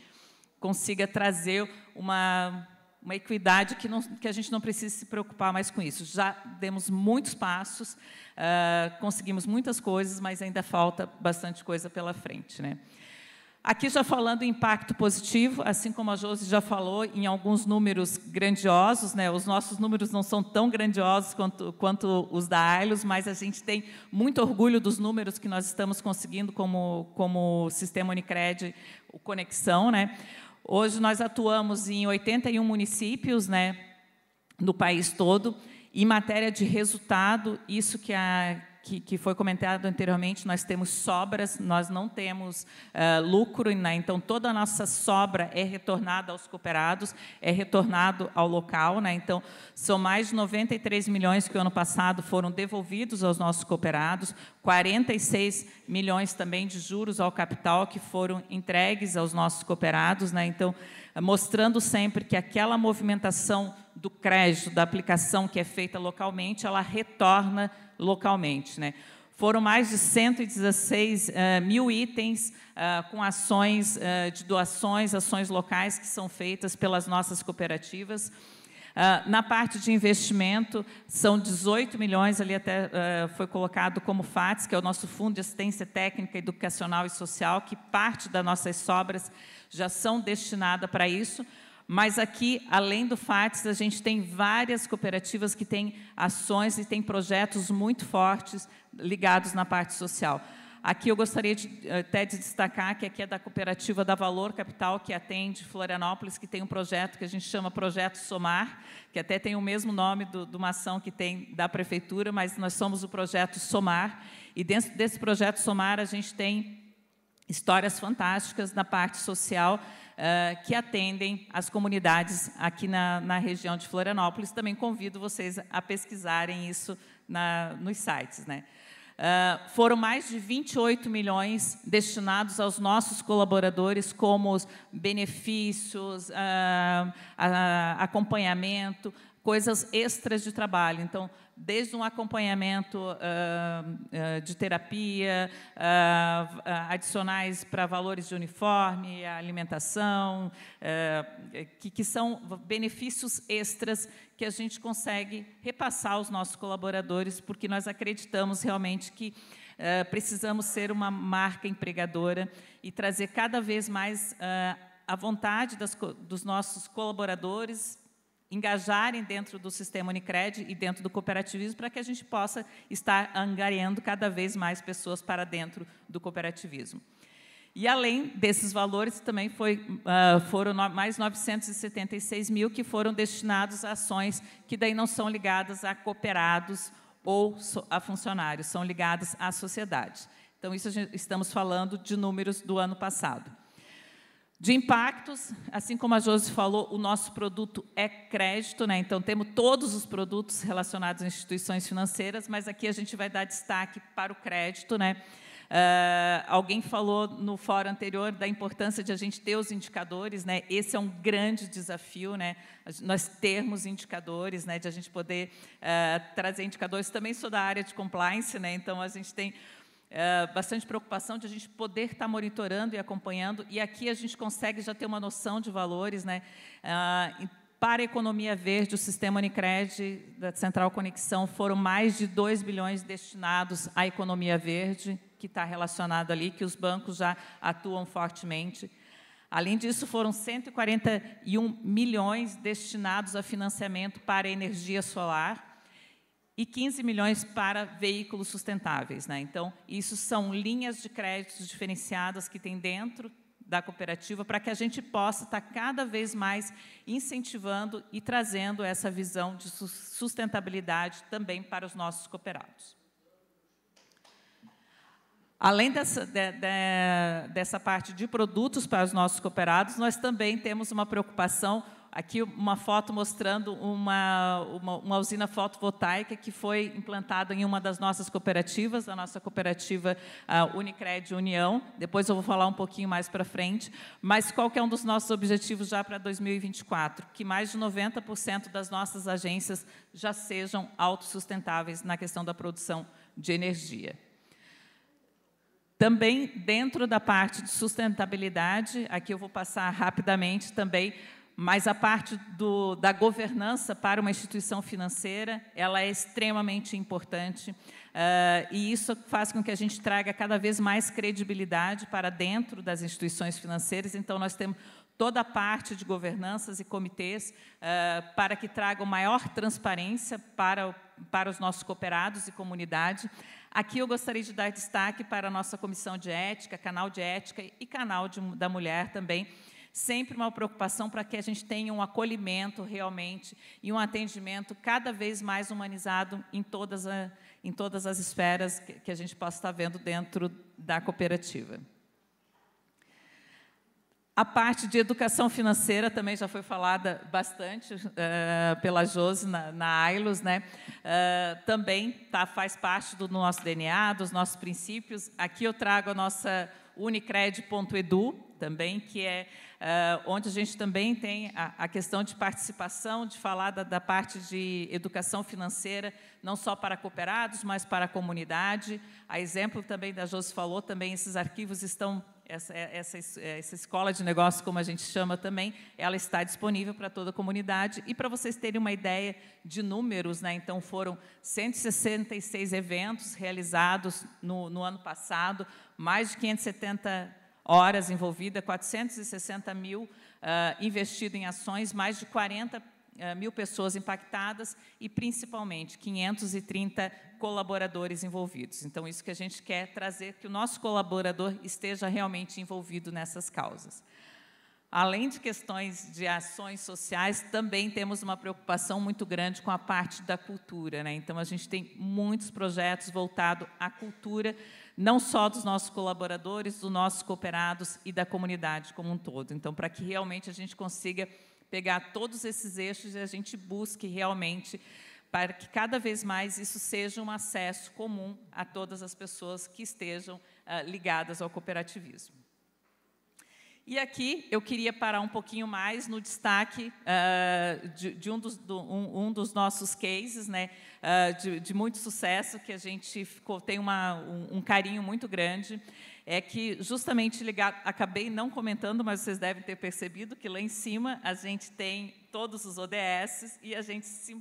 consiga trazer uma uma equidade que, não, que a gente não precisa se preocupar mais com isso. Já demos muitos passos, uh, conseguimos muitas coisas, mas ainda falta bastante coisa pela frente. Né? Aqui já falando em impacto positivo, assim como a Josi já falou, em alguns números grandiosos, né? os nossos números não são tão grandiosos quanto, quanto os da Ailos, mas a gente tem muito orgulho dos números que nós estamos conseguindo como, como sistema Unicred, o Conexão. Né? Hoje nós atuamos em 81 municípios, né, no país todo. Em matéria de resultado, isso que a que, que, foi comentado anteriormente, nós temos sobras, nós não temos uh, lucro, né? então toda a nossa sobra é retornada aos cooperados, é retornado ao local. Né? Então, são mais de 93 milhões que o ano passado foram devolvidos aos nossos cooperados, 46 milhões também de juros ao capital que foram entregues aos nossos cooperados. Né? Então, mostrando sempre que aquela movimentação do crédito, da aplicação que é feita localmente, ela retorna localmente. Né? Foram mais de 116 uh, eh, mil itens uh, com ações uh, de doações, ações locais que são feitas pelas nossas cooperativas. na parte de investimento, são 18 milhões, ali até foi colocado como FATS, que é o nosso Fundo de Assistência Técnica, Educacional e Social, que parte das nossas sobras já são destinadas para isso. Mas aqui, além do FATS, a gente tem várias cooperativas que têm ações e têm projetos muito fortes ligados na parte social. Aqui eu gostaria de, eh, até de destacar que aqui é da cooperativa da Valor Capital, que atende Florianópolis, que tem um projeto que a gente chama Projeto Somar, que até tem o mesmo nome do, de uma ação que tem da Prefeitura, mas nós somos o projeto Somar. E dentro desse projeto Somar, a gente tem histórias fantásticas na parte social, uh, que atendem as comunidades aqui na, na, região de Florianópolis. Também convido vocês a pesquisarem isso na, nos sites. Né? Uh, foram mais de 28 milhões destinados aos nossos colaboradores, como benefícios, uh, acompanhamento, coisas extras de trabalho. Então, desde um acompanhamento uh, uh, de terapia, uh, adicionais para valores de uniforme, alimentação, que, que, são benefícios extras que a gente consegue repassar aos nossos colaboradores, porque nós acreditamos realmente que precisamos ser uma marca empregadora e trazer cada vez mais a vontade das, dos nossos colaboradores engajarem dentro do sistema Unicred e dentro do cooperativismo para que a gente possa estar angariando cada vez mais pessoas para dentro do cooperativismo. E além desses valores, também foi, uh, foram mais 976 mil que foram destinados a ações que daí não são ligadas a cooperados ou a funcionários, são ligadas à sociedade. Então, isso estamos falando de números do ano passado. De impactos, assim como a Josi falou, o nosso produto é crédito, né? então temos todos os produtos relacionados a instituições financeiras, mas aqui a gente vai dar destaque para o crédito. Né? Uh, alguém falou no fórum anterior da importância de a gente ter os indicadores, né? Esse é um grande desafio, né? Nós termos indicadores, né? De a gente poder uh, trazer indicadores. Também sou da área de compliance, né? Então a gente tem é, bastante preocupação de a gente poder estar monitorando e acompanhando, e aqui a gente consegue já ter uma noção de valores. Né? Uh, para a economia verde, o sistema Unicred da Central Conexão foram mais de 2 bilhões destinados à economia verde, que está relacionado ali, que os bancos já atuam fortemente. Além disso, foram 141 milhões destinados a financiamento para a energia solar e 15 milhões para veículos sustentáveis. Né? Então, isso são linhas de créditos diferenciadas que tem dentro da cooperativa para que a gente possa estar cada vez mais incentivando e trazendo essa visão de sustentabilidade também para os nossos cooperados. Além dessa, de, de, dessa parte de produtos para os nossos cooperados, nós também temos uma preocupação Aqui uma foto mostrando uma, uma, uma, usina fotovoltaica que foi implantada em uma das nossas cooperativas, a nossa cooperativa uh, Unicred União. Depois eu vou falar um pouquinho mais para frente. Mas qual que é um dos nossos objetivos já para 2024? Que mais de 90% das nossas agências já sejam autossustentáveis na questão da produção de energia. Também dentro da parte de sustentabilidade, aqui eu vou passar rapidamente também mas a parte do, da governança para uma instituição financeira ela é extremamente importante uh, e isso faz com que a gente traga cada vez mais credibilidade para dentro das instituições financeiras. Então, nós temos toda a parte de governanças e comitês uh, para que tragam maior transparência para, para os nossos cooperados e comunidade. Aqui eu gostaria de dar destaque para a nossa comissão de ética, canal de ética e canal de, da mulher também, sempre uma preocupação para que a gente tenha um acolhimento realmente e um atendimento cada vez mais humanizado em todas, a, em todas as esferas que, que a gente possa estar vendo dentro da cooperativa. A parte de educação financeira também já foi falada bastante uh, pela Josi na, na AILOS, né? Uh, também tá, faz parte do nosso DNA, dos nossos princípios. Aqui eu trago a nossa unicred.edu também, que é uh, onde a gente também tem a, a, questão de participação, de falar da, da, parte de educação financeira, não só para cooperados, mas para a comunidade. A exemplo também da Josi falou, também esses arquivos estão essa, essa, essa, escola de negócios, como a gente chama também, ela está disponível para toda a comunidade. E para vocês terem uma ideia de números, né, então foram 166 eventos realizados no, no ano passado, mais de 570 horas envolvidas, 460 mil uh, investido em ações, mais de 40 uh, ah, mil pessoas impactadas e, principalmente, 530 colaboradores envolvidos. Então, isso que a gente quer trazer, que o nosso colaborador esteja realmente envolvido nessas causas. Além de questões de ações sociais, também temos uma preocupação muito grande com a parte da cultura. Né? Então, a gente tem muitos projetos voltados à cultura, não só dos nossos colaboradores, dos nossos cooperados e da comunidade como um todo. Então, para que realmente a gente consiga pegar todos esses eixos e a gente busque realmente para que cada vez mais isso seja um acesso comum a todas as pessoas que estejam uh, ligadas ao cooperativismo. E aqui eu queria parar um pouquinho mais no destaque uh, de, de, um, dos, do, um, um dos nossos cases, né, uh, de, de, muito sucesso, que a gente ficou, tem uma, um, um, carinho muito grande, é que justamente ligado, acabei não comentando, mas vocês devem ter percebido que lá em cima a gente tem todos os ODS e a gente se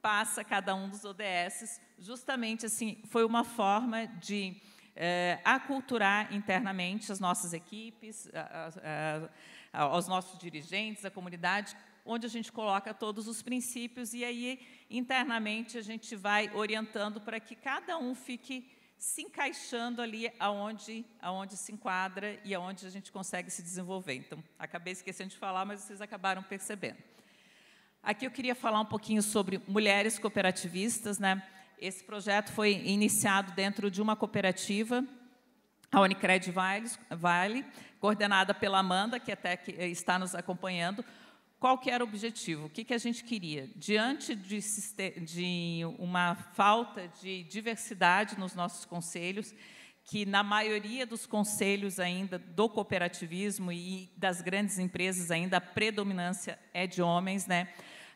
passa cada um dos ODS, justamente assim, foi uma forma de é, aculturar internamente as nossas equipes, aos nossos dirigentes, a comunidade, onde a gente coloca todos os princípios e aí internamente a gente vai orientando para que cada um fique se encaixando ali aonde, aonde se enquadra e aonde a gente consegue se desenvolver. Então, acabei esquecendo de falar, mas vocês acabaram percebendo. Aqui eu queria falar um pouquinho sobre mulheres cooperativistas, né? Esse projeto foi iniciado dentro de uma cooperativa, a Unicred Vale, coordenada pela Amanda, que até que está nos acompanhando. Qual que era o objetivo? O que, que a gente queria? Diante de, de uma falta de diversidade nos nossos conselhos, que na maioria dos conselhos ainda do cooperativismo e das grandes empresas ainda a predominância é de homens, né?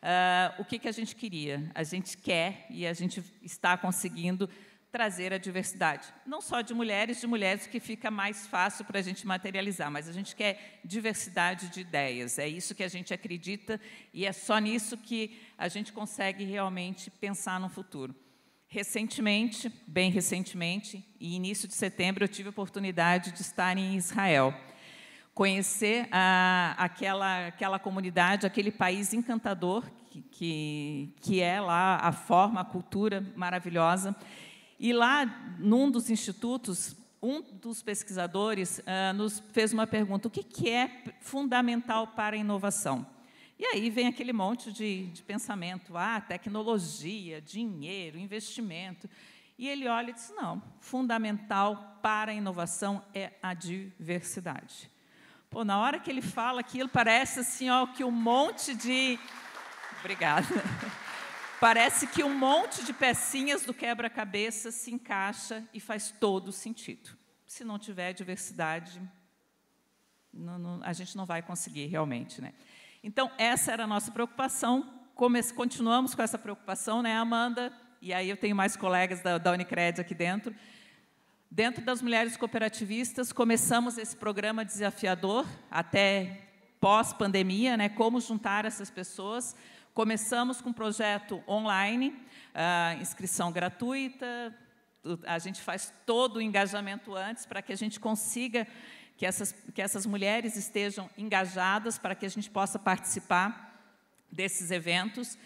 Uh, o que, que a gente queria? A gente quer e a gente está conseguindo trazer a diversidade, não só de mulheres, de mulheres que fica mais fácil para a gente materializar, mas a gente quer diversidade de ideias. É isso que a gente acredita e é só nisso que a gente consegue realmente pensar no futuro. Recentemente, bem recentemente, e início de setembro, eu tive a oportunidade de estar em Israel conhecer a, aquela, aquela comunidade, aquele país encantador que, que, que é lá a forma, a cultura maravilhosa. E lá, num dos institutos, um dos pesquisadores uh, nos fez uma pergunta: o que, que é fundamental para a inovação? E aí vem aquele monte de, de pensamento: ah, tecnologia, dinheiro, investimento. E ele olha e diz: não, fundamental para a inovação é a diversidade. Pô, na hora que ele fala aquilo, parece assim, ó, que um monte de. Obrigada. Parece que um monte de pecinhas do quebra-cabeça se encaixa e faz todo sentido. Se não tiver diversidade, não, não, a gente não vai conseguir realmente. Né? Então, essa era a nossa preocupação. Continuamos com essa preocupação, né, Amanda? E aí eu tenho mais colegas da, da Unicred aqui dentro. Dentro das mulheres cooperativistas, começamos esse programa desafiador, até pós-pandemia, né, como juntar essas pessoas. Começamos com um projeto online, uh, inscrição gratuita, a gente faz todo o engajamento antes para que a gente consiga que essas, que essas mulheres estejam engajadas, para que a gente possa participar desses eventos.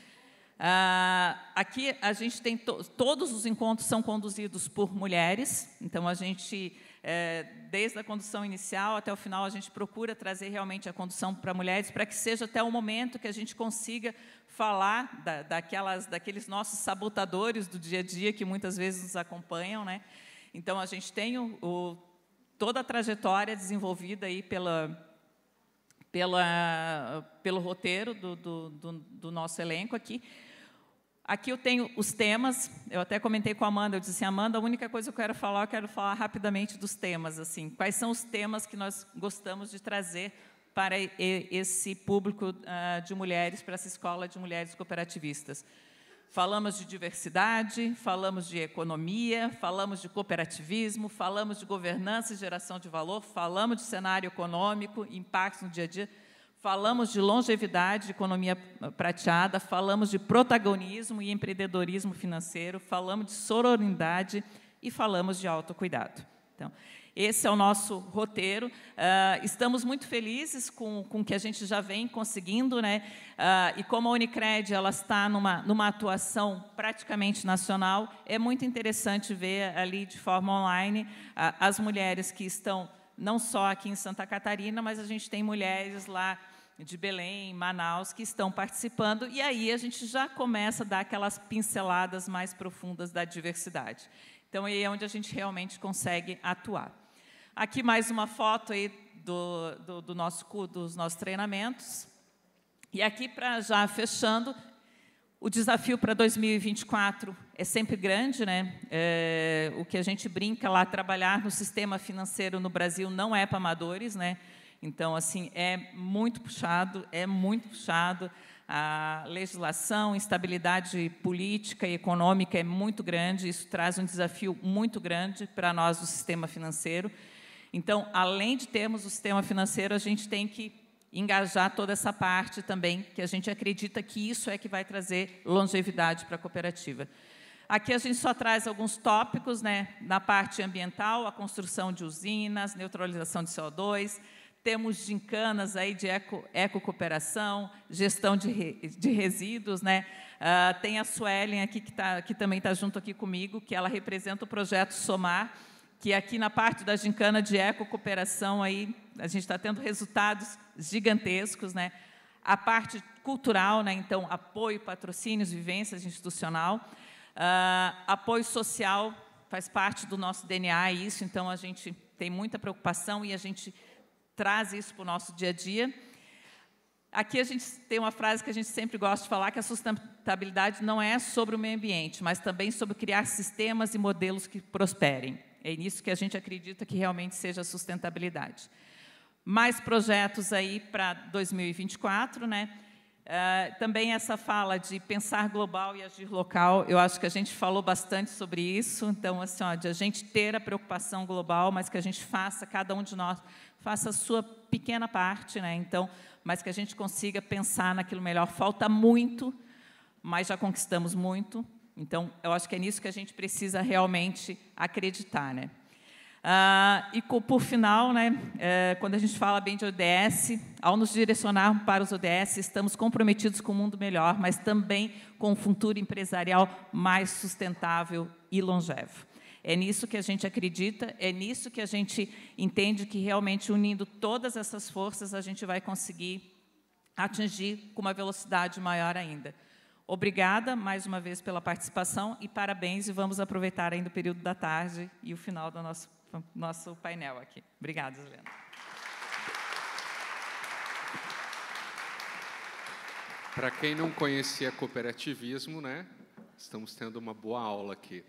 Uh, aqui a gente tem to todos os encontros são conduzidos por mulheres, então a gente é, desde a condução inicial até o final, a gente procura trazer realmente a condução para mulheres, para que seja até o momento que a gente consiga falar da, daquelas, daqueles nossos sabotadores do dia a dia que muitas vezes nos acompanham. Né? Então, a gente tem o, o, toda a trajetória desenvolvida aí pela, pela, pelo roteiro do, do, do, do nosso elenco aqui, Aqui eu tenho os temas, eu até comentei com a Amanda, eu disse assim, Amanda, a única coisa que eu quero falar, eu quero falar rapidamente dos temas, assim, quais são os temas que nós gostamos de trazer para esse público uh, de mulheres, para essa escola de mulheres cooperativistas. Falamos de diversidade, falamos de economia, falamos de cooperativismo, falamos de governança e geração de valor, falamos de cenário econômico, impactos no dia a dia, falamos de longevidade, de economia prateada, falamos de protagonismo e empreendedorismo financeiro, falamos de sororidade e falamos de autocuidado. Então, esse é o nosso roteiro. Uh, estamos muito felizes com, com o que a gente já vem conseguindo, né? Uh, e como a Unicred ela está numa, numa atuação praticamente nacional, é muito interessante ver ali de forma online uh, as mulheres que estão não só aqui em Santa Catarina, mas a gente tem mulheres lá de Belém, Manaus, que estão participando, e aí a gente já começa a dar aquelas pinceladas mais profundas da diversidade. Então, aí é onde a gente realmente consegue atuar. Aqui mais uma foto aí do, do, do nosso, dos nossos treinamentos. E aqui, para já fechando, o desafio para 2024 é sempre grande, né? É, o que a gente brinca lá, trabalhar no sistema financeiro no Brasil não é para amadores, né? Então, assim, é muito puxado, é muito puxado. A legislação, instabilidade política e econômica é muito grande, isso traz um desafio muito grande para nós do sistema financeiro. Então, além de termos o sistema financeiro, a gente tem que engajar toda essa parte também, que a gente acredita que isso é que vai trazer longevidade para a cooperativa. Aqui a gente só traz alguns tópicos, né, na parte ambiental, a construção de usinas, neutralização de CO2, temos gincanas aí de eco, ecocooperação, gestão de, re, de resíduos, né? Uh, tem a Suelen aqui que, tá, que também está junto aqui comigo, que ela representa o projeto Somar, que aqui na parte da gincana de ecocooperação aí a gente está tendo resultados gigantescos, né? A parte cultural, né? Então apoio, patrocínios, vivências institucional, uh, apoio social faz parte do nosso DNA isso, então a gente tem muita preocupação e a gente traz isso para o nosso dia a dia. Aqui a gente tem uma frase que a gente sempre gosta de falar, que a sustentabilidade não é sobre o meio ambiente, mas também sobre criar sistemas e modelos que prosperem. É nisso que a gente acredita que realmente seja a sustentabilidade. Mais projetos aí para 2024, né? Uh, também essa fala de pensar global e agir local, eu acho que a gente falou bastante sobre isso. Então, assim, ó, de a gente ter a preocupação global, mas que a gente faça, cada um de nós faça a sua pequena parte, né? Então, mas que a gente consiga pensar naquilo melhor. Falta muito, mas já conquistamos muito. Então, eu acho que é nisso que a gente precisa realmente acreditar, né? Ah, e por final, né, é, quando a gente fala bem de ODS, ao nos direcionar para os ODS, estamos comprometidos com um mundo melhor, mas também com um futuro empresarial mais sustentável e longevo. É nisso que a gente acredita, é nisso que a gente entende que realmente unindo todas essas forças a gente vai conseguir atingir com uma velocidade maior ainda. Obrigada mais uma vez pela participação e parabéns e vamos aproveitar ainda o período da tarde e o final do nosso nosso painel aqui. Obrigada, Helena. Para quem não conhecia cooperativismo, né, estamos tendo uma boa aula aqui.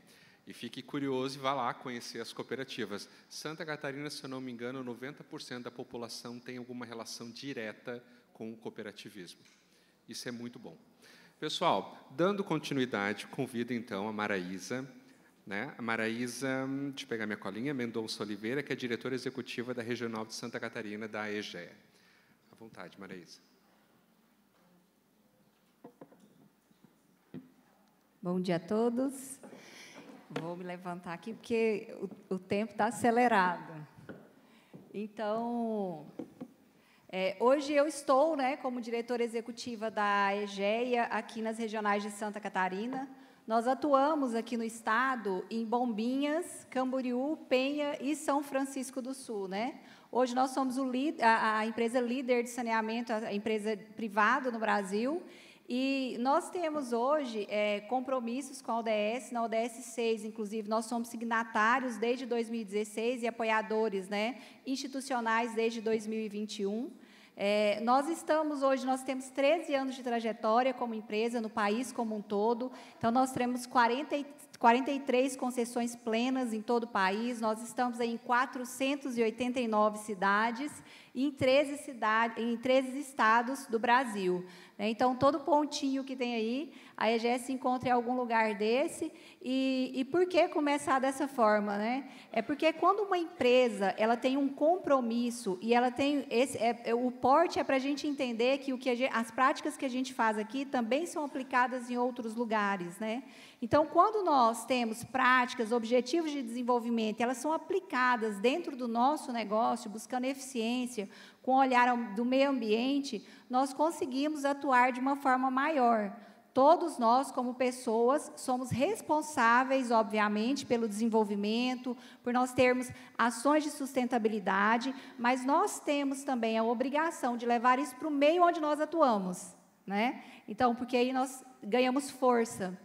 E fique curioso e vá lá conhecer as cooperativas. Santa Catarina, se eu não me engano, 90% da população tem alguma relação direta com o cooperativismo. Isso é muito bom. Pessoal, dando continuidade, convido então a Maraísa né? A Maraísa, deixa eu pegar minha colinha, Mendonça Oliveira, que é diretora executiva da Regional de Santa Catarina, da AEGE. À vontade, Maraísa. Bom dia a todos. Vou me levantar aqui porque o, o tempo está acelerado. Então, é, hoje eu estou né, como diretora executiva da EGEA aqui nas regionais de Santa Catarina. Nós atuamos aqui no estado em Bombinhas, Camboriú, Penha e São Francisco do Sul, né? Hoje nós somos a, a, empresa líder de saneamento, a empresa privada no Brasil, e nós temos hoje é, compromissos com a ODS, na ODS 6, inclusive, nós somos signatários desde 2016 e apoiadores né, institucionais desde 2021. É, nós estamos hoje, nós temos 13 anos de trajetória como empresa no país como um todo. Então, nós temos 40, 43 concessões plenas em todo o país. Nós estamos em 489 cidades em 13, cidades, em 13 estados do Brasil. Né? Então, todo pontinho que tem aí, a EGS se encontra em algum lugar desse. E, e por que começar dessa forma? Né? É porque quando uma empresa ela tem um compromisso e ela tem esse, é, é o porte é para a gente entender que, o que gente, as práticas que a gente faz aqui também são aplicadas em outros lugares. Né? Então, quando nós temos práticas, objetivos de desenvolvimento, elas são aplicadas dentro do nosso negócio, buscando eficiência, com o olhar do meio ambiente, nós conseguimos atuar de uma forma maior. Todos nós, como pessoas, somos responsáveis, obviamente, pelo desenvolvimento, por nós termos ações de sustentabilidade, mas nós temos também a obrigação de levar isso para o meio onde nós atuamos. Né? Então, porque aí nós ganhamos força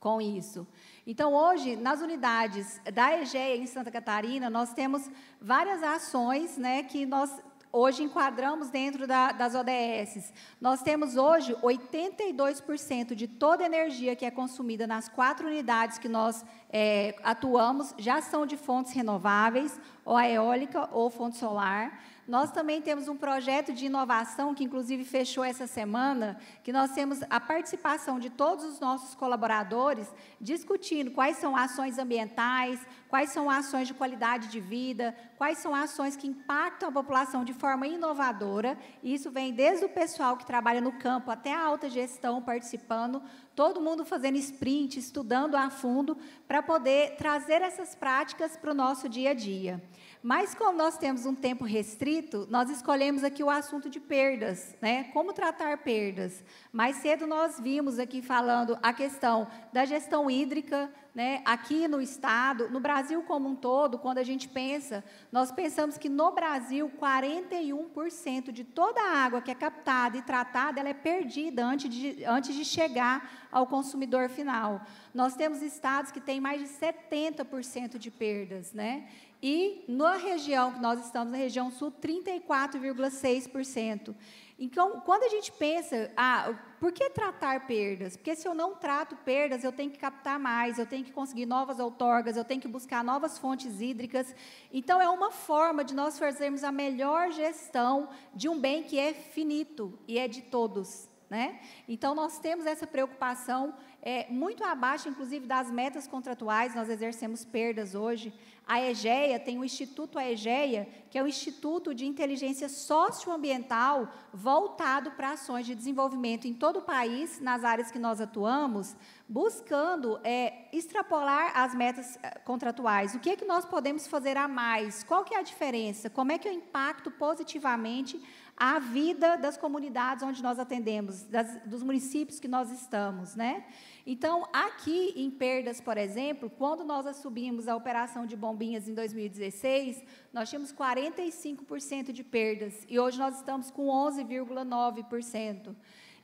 com isso. Então, hoje, nas unidades da EGEA em Santa Catarina, nós temos várias ações né, que nós hoje enquadramos dentro da, das ODS. Nós temos hoje 82% de toda a energia que é consumida nas quatro unidades que nós é, atuamos já são de fontes renováveis, ou a eólica ou fonte solar. Nós também temos um projeto de inovação que, inclusive, fechou essa semana, que nós temos a participação de todos os nossos colaboradores discutindo quais são ações ambientais, quais são ações de qualidade de vida, quais são ações que impactam a população de forma inovadora. Isso vem desde o pessoal que trabalha no campo até a alta gestão participando, todo mundo fazendo sprint, estudando a fundo, para poder trazer essas práticas para o nosso dia a dia. Mas como nós temos um tempo restrito, nós escolhemos aqui o assunto de perdas, né? Como tratar perdas. Mais cedo nós vimos aqui falando a questão da gestão hídrica, né? Aqui no estado, no Brasil como um todo, quando a gente pensa, nós pensamos que no Brasil 41% de toda a água que é captada e tratada, ela é perdida antes de, antes de chegar ao consumidor final. Nós temos estados que têm mais de 70% de perdas, né? E na região que nós estamos, na região sul, 34,6%. Então, quando a gente pensa, ah, por que tratar perdas? Porque se eu não trato perdas, eu tenho que captar mais, eu tenho que conseguir novas outorgas, eu tenho que buscar novas fontes hídricas. Então, é uma forma de nós fazermos a melhor gestão de um bem que é finito e é de todos. Né? Então, nós temos essa preocupação é, muito abaixo, inclusive, das metas contratuais, nós exercemos perdas hoje. A EGEA tem o Instituto AEGEA, que é o Instituto de Inteligência Socioambiental voltado para ações de desenvolvimento em todo o país, nas áreas que nós atuamos, buscando é, extrapolar as metas é, contratuais. O que é que nós podemos fazer a mais? Qual que é a diferença? Como é que eu impacto positivamente a vida das comunidades onde nós atendemos, das, dos municípios que nós estamos, né? Então, aqui em perdas, por exemplo, quando nós assumimos a operação de bombinhas em 2016, nós tínhamos 45% de perdas e hoje nós estamos com 11,9%.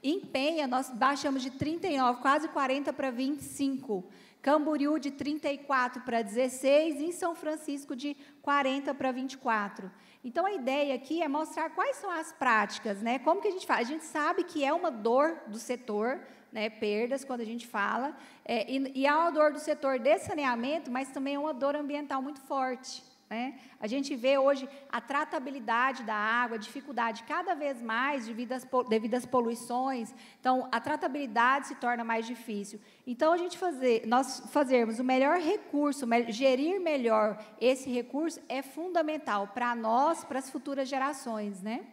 Em Penha, nós baixamos de 39, quase 40 para 25. Camboriú de 34 para 16 e em São Francisco de 40 para 24. Então a ideia aqui é mostrar quais são as práticas, né? Como que a gente faz? A gente sabe que é uma dor do setor, né, perdas, quando a gente fala, é, e, e há uma dor do setor de saneamento, mas também é uma dor ambiental muito forte. Né? A gente vê hoje a tratabilidade da água, dificuldade cada vez mais devido às, devido às poluições. Então, a tratabilidade se torna mais difícil. Então, a gente fazer, nós fazermos o melhor recurso, gerir melhor esse recurso é fundamental para nós, para as futuras gerações, né?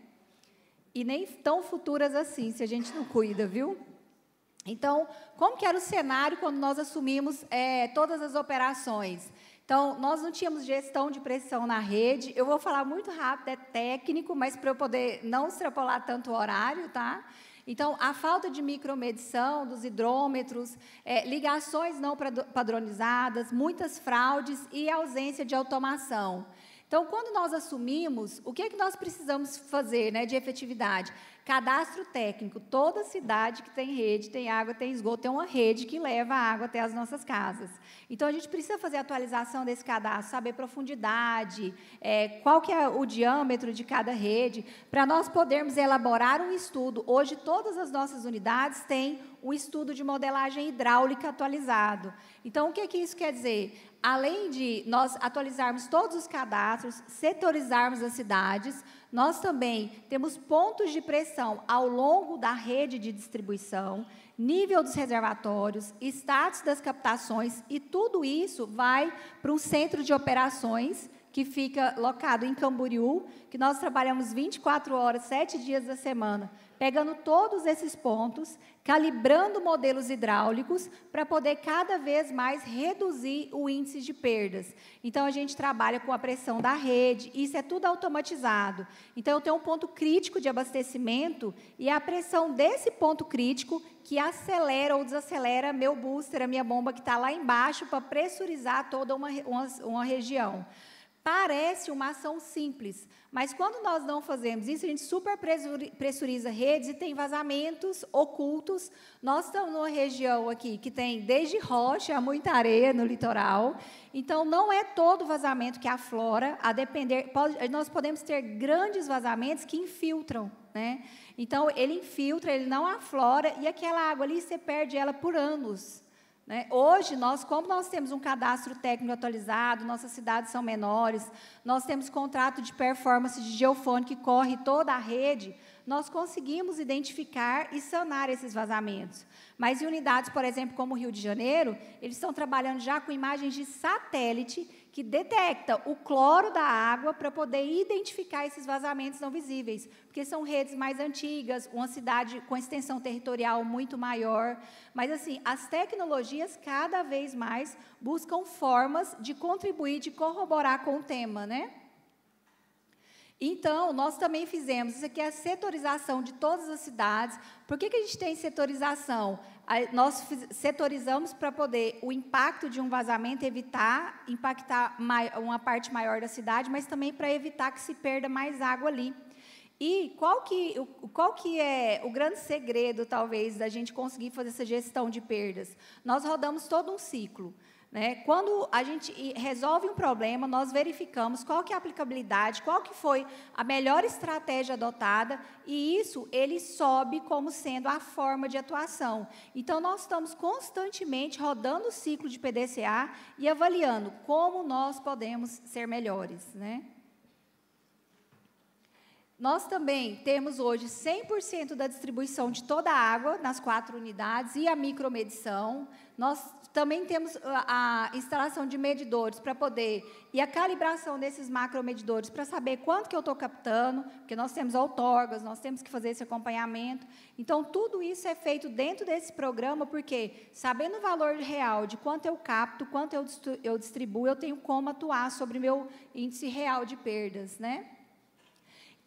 E nem tão futuras assim, se a gente não cuida, viu? Então, como que era o cenário quando nós assumimos é, todas as operações? Então, nós não tínhamos gestão de pressão na rede. Eu vou falar muito rápido, é técnico, mas para eu poder não extrapolar tanto o horário, tá? Então, a falta de micromedição dos hidrômetros, é, ligações não padronizadas, muitas fraudes e ausência de automação. Então, quando nós assumimos, o que é que nós precisamos fazer né, de efetividade? Cadastro técnico. Toda cidade que tem rede, tem água, tem esgoto, tem uma rede que leva a água até as nossas casas. Então, a gente precisa fazer a atualização desse cadastro, saber profundidade, é, qual que é o diâmetro de cada rede, para nós podermos elaborar um estudo. Hoje, todas as nossas unidades têm um estudo de modelagem hidráulica atualizado. Então, o que, é que isso quer dizer? Além de nós atualizarmos todos os cadastros, setorizarmos as cidades, nós também temos pontos de pressão ao longo da rede de distribuição, nível dos reservatórios, status das captações, e tudo isso vai para um centro de operações que fica locado em Camboriú, que nós trabalhamos 24 horas, 7 dias da semana, pegando todos esses pontos, calibrando modelos hidráulicos para poder cada vez mais reduzir o índice de perdas. Então a gente trabalha com a pressão da rede, isso é tudo automatizado. Então eu tenho um ponto crítico de abastecimento e é a pressão desse ponto crítico que acelera ou desacelera meu booster, a minha bomba que está lá embaixo para pressurizar toda uma, uma, uma região. Parece uma ação simples, mas quando nós não fazemos isso, a gente super pressuriza redes e tem vazamentos ocultos. Nós estamos numa região aqui que tem desde rocha a muita areia no litoral. Então, não é todo vazamento que aflora, a depender. Pode, nós podemos ter grandes vazamentos que infiltram. Né? Então, ele infiltra, ele não aflora, e aquela água ali, você perde ela por anos. Né? Hoje, nós, como nós temos um cadastro técnico atualizado, nossas cidades são menores, nós temos contrato de performance de geofone que corre toda a rede, nós conseguimos identificar e sanar esses vazamentos. Mas em unidades, por exemplo, como o Rio de Janeiro, eles estão trabalhando já com imagens de satélite que detecta o cloro da água para poder identificar esses vazamentos não visíveis, porque são redes mais antigas, uma cidade com extensão territorial muito maior. Mas, assim, as tecnologias cada vez mais buscam formas de contribuir, de corroborar com o tema, né? Então, nós também fizemos, isso aqui é a setorização de todas as cidades. Por que, que a gente tem setorização? Nós setorizamos para poder o impacto de um vazamento evitar impactar uma parte maior da cidade, mas também para evitar que se perda mais água ali. E qual que, qual que é o grande segredo, talvez, da gente conseguir fazer essa gestão de perdas? Nós rodamos todo um ciclo. Né? Quando a gente resolve um problema, nós verificamos qual que é a aplicabilidade, qual que foi a melhor estratégia adotada, e isso ele sobe como sendo a forma de atuação. Então, nós estamos constantemente rodando o ciclo de PDCA e avaliando como nós podemos ser melhores. Né? Nós também temos hoje 100% da distribuição de toda a água nas quatro unidades e a micromedição. Nós também temos a, a instalação de medidores para poder e a calibração desses macromedidores para saber quanto que eu estou captando, porque nós temos outorgas, nós temos que fazer esse acompanhamento. Então, tudo isso é feito dentro desse programa, porque sabendo o valor real de quanto eu capto, quanto eu, eu distribuo, eu tenho como atuar sobre meu índice real de perdas, né?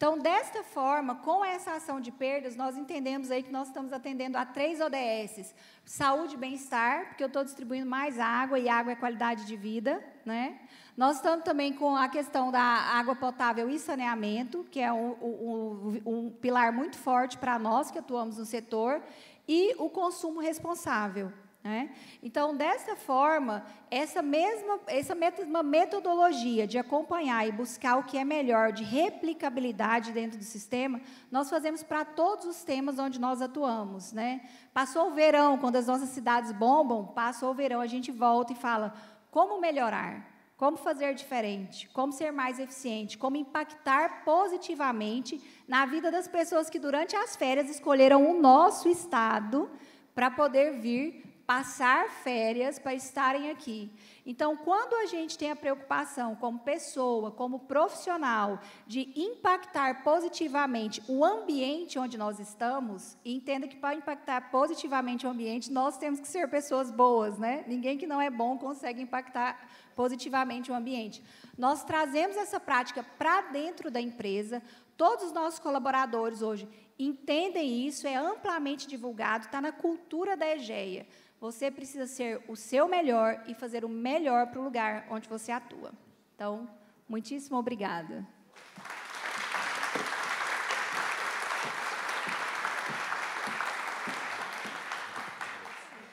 Então, desta forma, com essa ação de perdas, nós entendemos aí que nós estamos atendendo a três ODSs: saúde e bem-estar, porque eu estou distribuindo mais água e água é qualidade de vida, né? Nós estamos também com a questão da água potável e saneamento, que é um, um, um pilar muito forte para nós que atuamos no setor, e o consumo responsável. Né? Então, dessa forma, essa mesma, essa mesma metodologia de acompanhar e buscar o que é melhor de replicabilidade dentro do sistema, nós fazemos para todos os temas onde nós atuamos. Né? Passou o verão, quando as nossas cidades bombam, passou o verão, a gente volta e fala como melhorar, como fazer diferente, como ser mais eficiente, como impactar positivamente na vida das pessoas que durante as férias escolheram o nosso estado para poder vir passar férias para estarem aqui. Então, quando a gente tem a preocupação como pessoa, como profissional, de impactar positivamente o ambiente onde nós estamos, entenda que para impactar positivamente o ambiente, nós temos que ser pessoas boas, né? Ninguém que não é bom consegue impactar positivamente o ambiente. Nós trazemos essa prática para dentro da empresa, todos os nossos colaboradores hoje entendem isso, é amplamente divulgado, está na cultura da EGEA. Você precisa ser o seu melhor e fazer o melhor para o lugar onde você atua. Então, muitíssimo obrigada.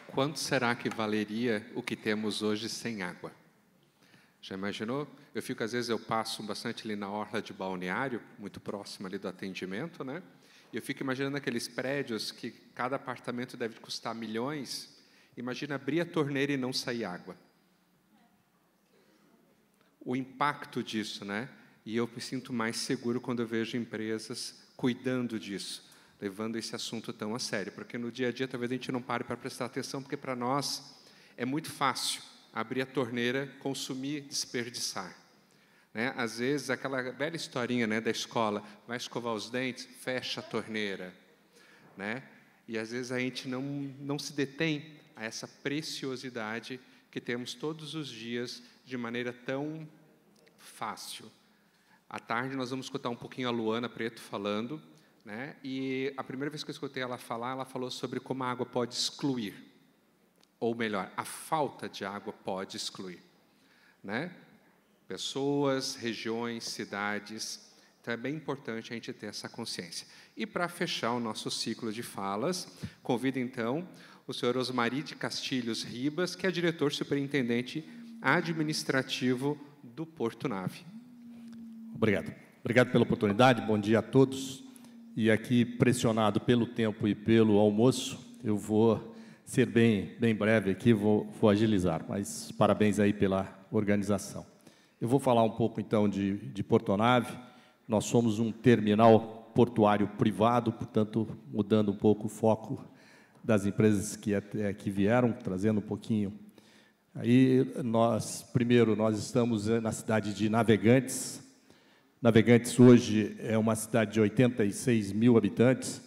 Quanto será que valeria o que temos hoje sem água? Já imaginou? Eu fico, às vezes, eu passo bastante ali na orla de balneário, muito próximo ali do atendimento, né? E eu fico imaginando aqueles prédios que cada apartamento deve custar milhões, Imagina abrir a torneira e não sair água. O impacto disso, né? E eu me sinto mais seguro quando eu vejo empresas cuidando disso, levando esse assunto tão a sério, porque no dia a dia talvez a gente não pare para prestar atenção, porque para nós é muito fácil abrir a torneira, consumir, desperdiçar. Né? Às vezes, aquela velha historinha né, da escola, vai escovar os dentes, fecha a torneira. Né? E às vezes a gente não, não se detém a essa preciosidade que temos todos os dias de maneira tão fácil. À tarde nós vamos escutar um pouquinho a Luana Preto falando, né? E a primeira vez que eu escutei ela falar, ela falou sobre como a água pode excluir, ou melhor, a falta de água pode excluir, né? Pessoas, regiões, cidades. Então é bem importante a gente ter essa consciência. E para fechar o nosso ciclo de falas, convido então o senhor Osmari de Castilhos Ribas, que é diretor superintendente administrativo do Porto Nave. Obrigado. Obrigado pela oportunidade, bom dia a todos. E aqui, pressionado pelo tempo e pelo almoço, eu vou ser bem, bem breve aqui, vou, vou agilizar, mas parabéns aí pela organização. Eu vou falar um pouco, então, de, de Portonave. Nós somos um terminal portuário privado, portanto, mudando um pouco o foco das empresas que, até, que vieram, trazendo um pouquinho. Aí, nós, primeiro, nós estamos na cidade de Navegantes. Navegantes hoje é uma cidade de 86 mil habitantes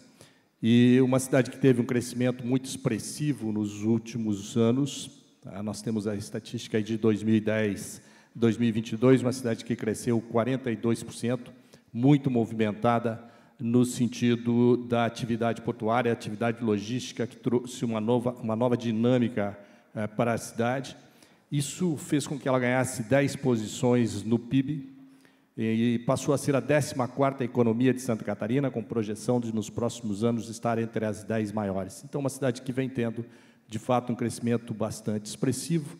e uma cidade que teve um crescimento muito expressivo nos últimos anos. Tá? Nós temos a estatística de 2010, 2022, uma cidade que cresceu 42%, muito movimentada, no sentido da atividade portuária, atividade logística, que trouxe uma nova, uma nova dinâmica eh, para a cidade. Isso fez com que ela ganhasse 10 posições no PIB e passou a ser a 14ª economia de Santa Catarina, com projeção de, nos próximos anos, estar entre as 10 maiores. Então, uma cidade que vem tendo, de fato, um crescimento bastante expressivo.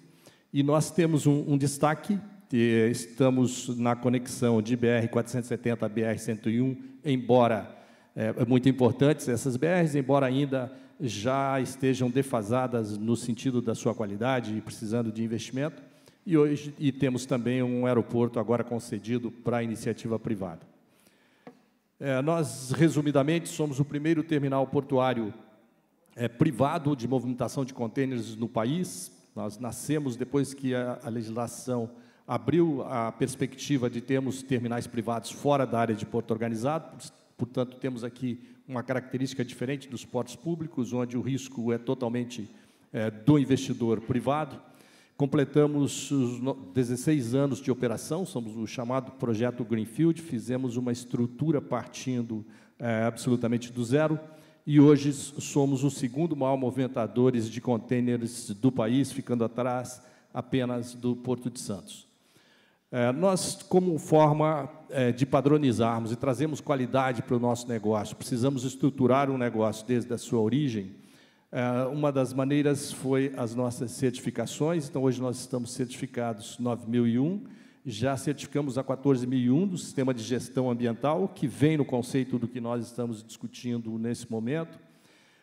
E nós temos um, um destaque estamos na conexão de BR-470 a BR-101, embora é, é, muito importantes essas BRs, embora ainda já estejam defasadas no sentido da sua qualidade e precisando de investimento, e hoje e temos também um aeroporto agora concedido para iniciativa privada. É, nós, resumidamente, somos o primeiro terminal portuário é, privado de movimentação de contêineres no país. Nós nascemos depois que a, a legislação abriu a perspectiva de termos terminais privados fora da área de porto organizado, portanto, temos aqui uma característica diferente dos portos públicos, onde o risco é totalmente é, do investidor privado. Completamos os 16 anos de operação, somos o chamado projeto Greenfield, fizemos uma estrutura partindo é, absolutamente do zero e hoje somos o segundo maior movimentadores de contêineres do país, ficando atrás apenas do Porto de Santos. É, nós, como forma é, de padronizarmos e trazermos qualidade para o nosso negócio, precisamos estruturar um negócio desde a sua origem, é, uma das maneiras foi as nossas certificações. Então, hoje nós estamos certificados 9001, já certificamos a 14001 do Sistema de Gestão Ambiental, que vem no conceito do que nós estamos discutindo nesse momento.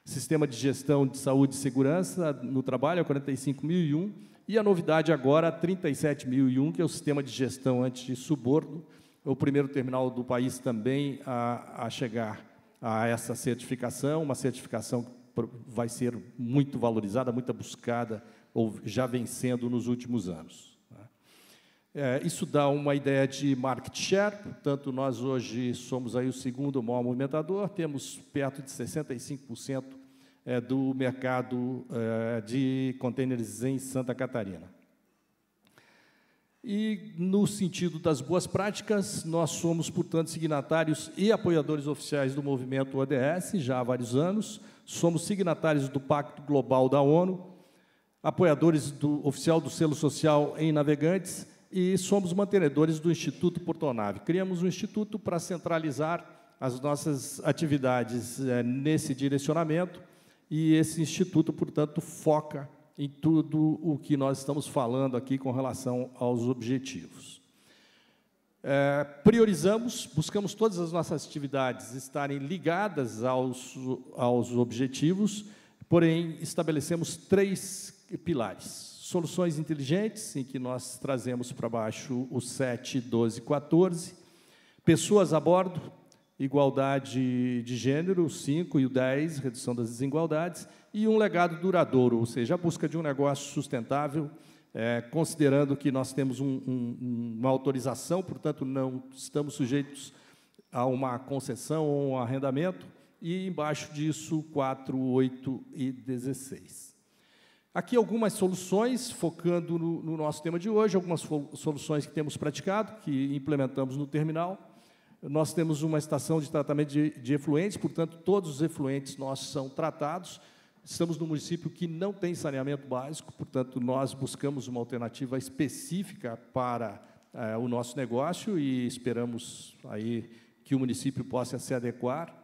Sistema de Gestão de Saúde e Segurança no Trabalho, a 45001. E a novidade agora, a 37001, que é o Sistema de Gestão Anti-Suborno, o primeiro terminal do país também a, a chegar a essa certificação, uma certificação vai ser muito valorizada, muito buscada, ou já vem sendo nos últimos anos. Né? É, isso dá uma ideia de market share, portanto, nós hoje somos aí o segundo maior movimentador, temos perto de 65% é, do mercado é, de contêineres em Santa Catarina. E, no sentido das boas práticas, nós somos, portanto, signatários e apoiadores oficiais do movimento ODS já há vários anos, somos signatários do Pacto Global da ONU, apoiadores do oficial do selo social em navegantes e somos mantenedores do Instituto Portonave. Criamos um instituto para centralizar as nossas atividades é, nesse direcionamento e esse instituto, portanto, foca em tudo o que nós estamos falando aqui com relação aos objetivos. É, priorizamos, buscamos todas as nossas atividades estarem ligadas aos, aos objetivos, porém, estabelecemos três pilares. Soluções inteligentes, em que nós trazemos para baixo o 7, 12, 14. Pessoas a bordo, igualdade de gênero, o 5 e o 10, redução das desigualdades e um legado duradouro, ou seja, a busca de um negócio sustentável, é, considerando que nós temos um, um, uma autorização, portanto, não estamos sujeitos a uma concessão ou um arrendamento, e embaixo disso, 4, 8 e 16. Aqui algumas soluções, focando no, no nosso tema de hoje, algumas soluções que temos praticado, que implementamos no terminal. Nós temos uma estação de tratamento de, de efluentes, portanto, todos os efluentes nossos são tratados, Estamos num município que não tem saneamento básico, portanto, nós buscamos uma alternativa específica para é, o nosso negócio e esperamos aí que o município possa se adequar.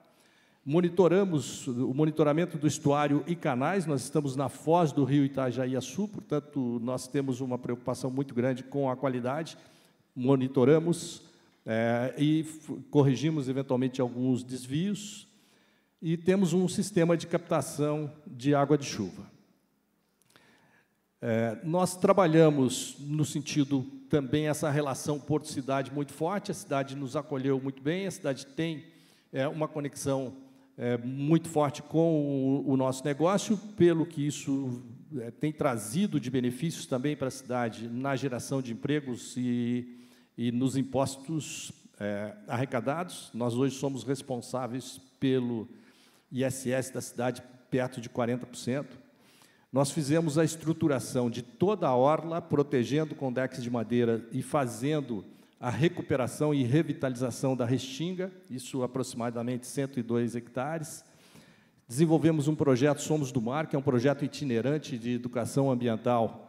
Monitoramos o monitoramento do estuário e canais, nós estamos na foz do rio Itajaí-Açu, portanto, nós temos uma preocupação muito grande com a qualidade, monitoramos é, e corrigimos eventualmente alguns desvios, e temos um sistema de captação de água de chuva. É, nós trabalhamos no sentido também essa relação porto-cidade muito forte, a cidade nos acolheu muito bem, a cidade tem é, uma conexão é, muito forte com o, o, nosso negócio, pelo que isso é, tem trazido de benefícios também para a cidade na geração de empregos e, e nos impostos é, arrecadados. Nós hoje somos responsáveis pelo ISS da cidade perto de 40%. Nós fizemos a estruturação de toda a orla, protegendo com decks de madeira e fazendo a recuperação e revitalização da restinga, isso aproximadamente 102 hectares. Desenvolvemos um projeto Somos do Mar, que é um projeto itinerante de educação ambiental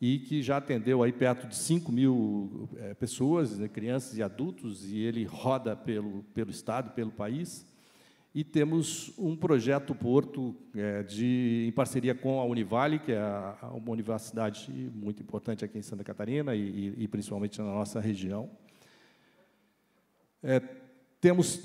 e que já atendeu aí perto de 5 mil é, pessoas, né, crianças e adultos, e ele roda pelo, pelo Estado, pelo país. E temos um projeto Porto é, de, em parceria com a Univale, que é uma universidade muito importante aqui em Santa Catarina e, e, e principalmente na nossa região. É, temos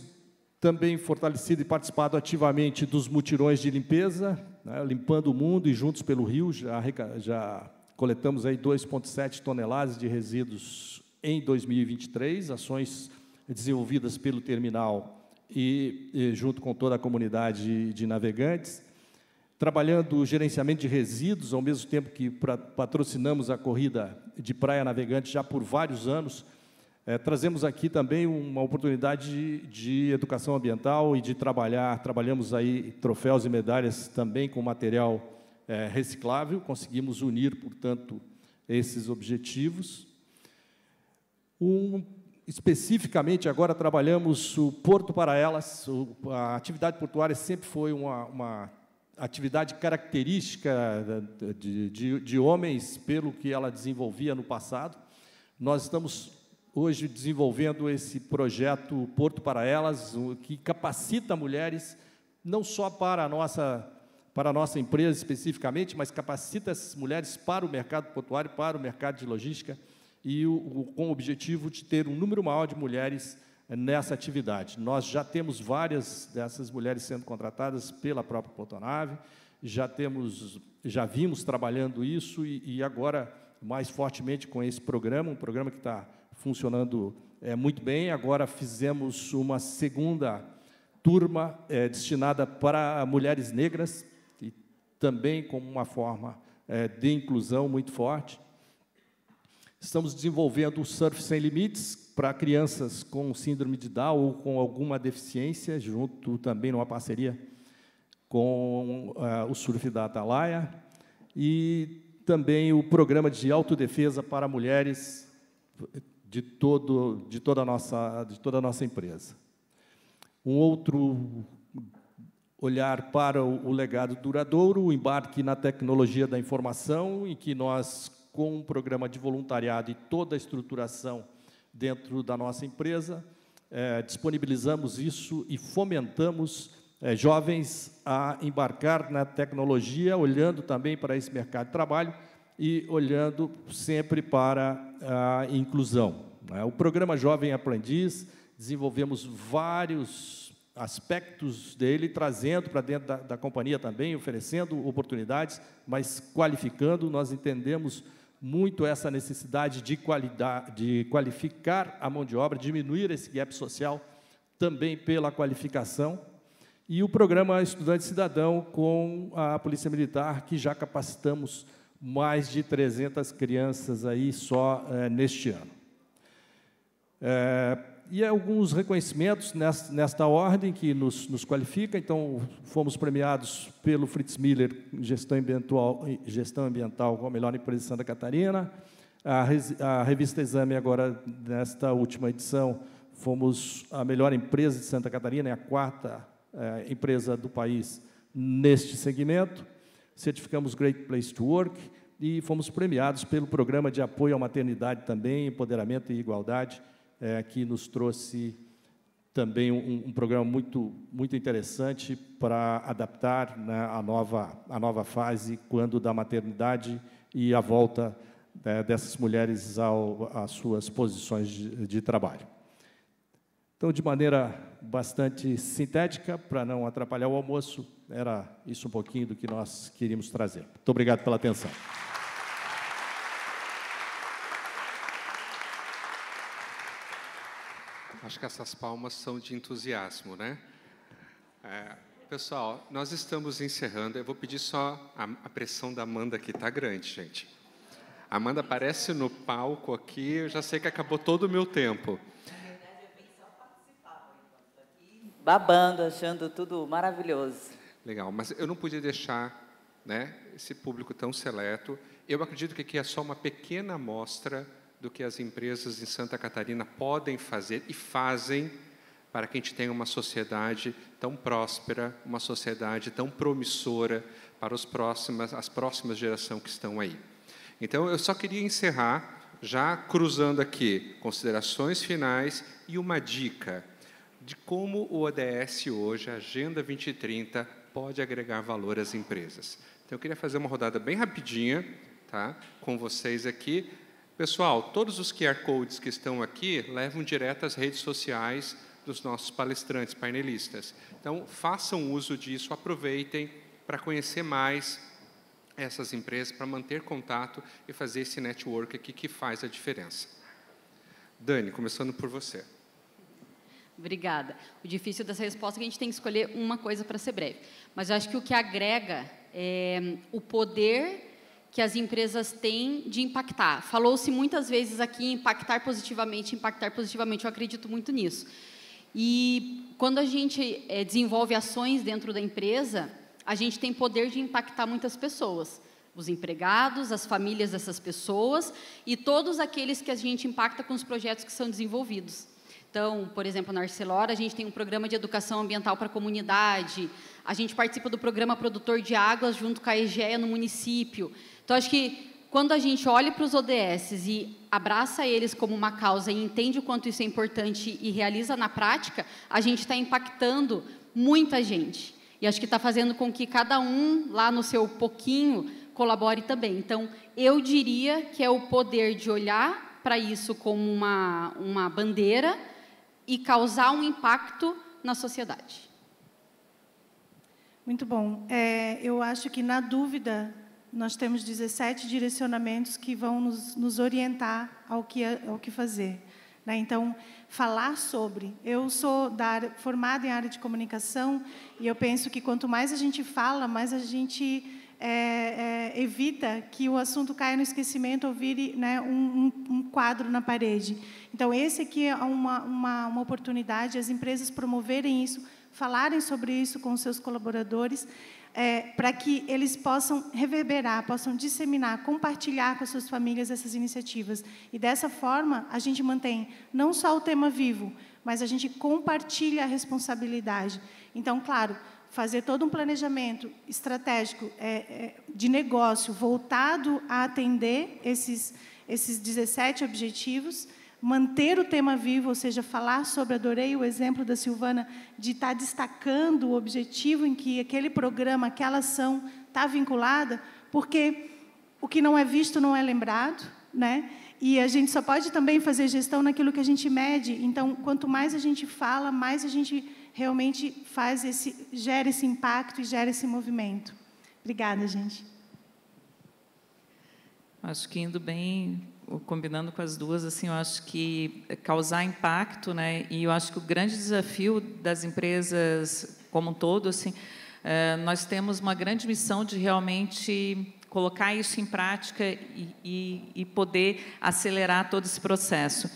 também fortalecido e participado ativamente dos mutirões de limpeza, né, limpando o mundo e juntos pelo Rio, já, já coletamos aí 2,7 toneladas de resíduos em 2023, ações desenvolvidas pelo terminal e, e junto com toda a comunidade de navegantes, trabalhando o gerenciamento de resíduos, ao mesmo tempo que patrocinamos a corrida de praia navegante já por vários anos. É, trazemos aqui também uma oportunidade de, de, educação ambiental e de trabalhar, trabalhamos aí troféus e medalhas também com material é, reciclável, conseguimos unir, portanto, esses objetivos. Um, especificamente, agora trabalhamos o Porto para Elas, o, a atividade portuária sempre foi uma, uma atividade característica de, de, de, homens pelo que ela desenvolvia no passado. Nós estamos hoje desenvolvendo esse projeto Porto para Elas, que capacita mulheres não só para a nossa para a nossa empresa especificamente, mas capacita essas mulheres para o mercado portuário, para o mercado de logística e o, o, com o objetivo de ter um número maior de mulheres nessa atividade. Nós já temos várias dessas mulheres sendo contratadas pela própria Portonave, já temos, já vimos trabalhando isso e, e agora mais fortemente com esse programa, um programa que está funcionando é, muito bem. Agora fizemos uma segunda turma é, destinada para mulheres negras também como uma forma é, de inclusão muito forte. Estamos desenvolvendo o Surf Sem Limites, para crianças com síndrome de Down ou com alguma deficiência, junto também numa parceria com uh, o Surf da Atalaia, e também o programa de autodefesa para mulheres de, todo, de, toda, a nossa, de toda a nossa empresa. Um outro olhar para o, legado duradouro, o embarque na tecnologia da informação, em que nós, com um programa de voluntariado e toda a estruturação dentro da nossa empresa, é, disponibilizamos isso e fomentamos é, jovens a embarcar na tecnologia, olhando também para esse mercado de trabalho e olhando sempre para a inclusão. Né? O programa Jovem Aprendiz, desenvolvemos vários aspectos dele, trazendo para dentro da, da companhia também, oferecendo oportunidades, mas qualificando, nós entendemos muito essa necessidade de, qualidade, de qualificar a mão de obra, diminuir esse gap social também pela qualificação. E o programa Estudante Cidadão com a Polícia Militar, que já capacitamos mais de 300 crianças aí só é, neste ano. É, e alguns reconhecimentos nesta, nesta ordem que nos, nos, qualifica. Então, fomos premiados pelo Fritz Miller gestão ambiental, gestão ambiental com a melhor empresa de Santa Catarina. A, a revista Exame, agora, nesta última edição, fomos a melhor empresa de Santa Catarina, é a quarta é, empresa do país neste segmento. Certificamos Great Place to Work e fomos premiados pelo Programa de Apoio à Maternidade também, Empoderamento e Igualdade, é, que nos trouxe também um, um, programa muito, muito interessante para adaptar né, a, nova, a nova fase quando da maternidade e a volta é, dessas mulheres ao, às suas posições de, de trabalho. Então, de maneira bastante sintética, para não atrapalhar o almoço, era isso um pouquinho do que nós queríamos trazer. Muito obrigado pela atenção. Acho que essas palmas são de entusiasmo, né? É, pessoal, nós estamos encerrando. Eu vou pedir só a, a pressão da Amanda aqui está grande, gente. A Amanda aparece no palco aqui, eu já sei que acabou todo o meu tempo. Babando, achando tudo maravilhoso. Legal, mas eu não podia deixar né, esse público tão seleto. Eu acredito que aqui é só uma pequena amostra do que as empresas em Santa Catarina podem fazer e fazem para que a gente tenha uma sociedade tão próspera, uma sociedade tão promissora para os próximas, as próximas gerações que estão aí. Então, eu só queria encerrar já cruzando aqui considerações finais e uma dica de como o ODS hoje, a Agenda 2030, pode agregar valor às empresas. Então, eu queria fazer uma rodada bem rapidinha, tá, com vocês aqui, Pessoal, todos os QR Codes que estão aqui levam direto às redes sociais dos nossos palestrantes, painelistas. Então, façam uso disso, aproveitem para conhecer mais essas empresas, para manter contato e fazer esse network aqui que faz a diferença. Dani, começando por você. Obrigada. O difícil dessa resposta é que a gente tem que escolher uma coisa para ser breve. Mas eu acho que o que agrega é o poder que as empresas têm de impactar. Falou-se muitas vezes aqui impactar positivamente, impactar positivamente. Eu acredito muito nisso. E quando a gente é, desenvolve ações dentro da empresa, a gente tem poder de impactar muitas pessoas os empregados, as famílias dessas pessoas e todos aqueles que a gente impacta com os projetos que são desenvolvidos. Então, por exemplo, na Arcelor, a gente tem um programa de educação ambiental para a comunidade, a gente participa do programa Produtor de Águas junto com a EGEA no município. Então, acho que quando a gente olha para os ODS e abraça eles como uma causa e entende o quanto isso é importante e realiza na prática, a gente está impactando muita gente. E acho que está fazendo com que cada um, lá no seu pouquinho, colabore também. Então, eu diria que é o poder de olhar para isso como uma, uma bandeira e causar um impacto na sociedade. Muito bom. É, eu acho que, na dúvida, nós temos 17 direcionamentos que vão nos, nos orientar ao que, ao que fazer. Né? Então, falar sobre. Eu sou área, formada em área de comunicação e eu penso que quanto mais a gente fala, mais a gente é, é, evita que o assunto caia no esquecimento ou vire né, um, um, um, quadro na parede. Então, esse aqui é uma, uma, uma oportunidade, as empresas promoverem isso, falarem sobre isso com seus colaboradores, é, para que eles possam reverberar, possam disseminar, compartilhar com as suas famílias essas iniciativas. E, dessa forma, a gente mantém não só o tema vivo, mas a gente compartilha a responsabilidade. Então, claro, fazer todo um planejamento estratégico é, é, de negócio voltado a atender esses, esses 17 objetivos, manter o tema vivo, ou seja, falar sobre, adorei o exemplo da Silvana, de estar destacando o objetivo em que aquele programa, aquela ação está vinculada, porque o que não é visto não é lembrado, né? E a gente só pode também fazer gestão naquilo que a gente mede. Então, quanto mais a gente fala, mais a gente realmente faz esse, gera esse impacto e gera esse movimento. Obrigada, gente. Acho que indo bem, combinando com as duas, assim, eu acho que causar impacto, né? E eu acho que o grande desafio das empresas como um todo, assim, é, nós temos uma grande missão de realmente colocar isso em prática e, e, e poder acelerar todo esse processo.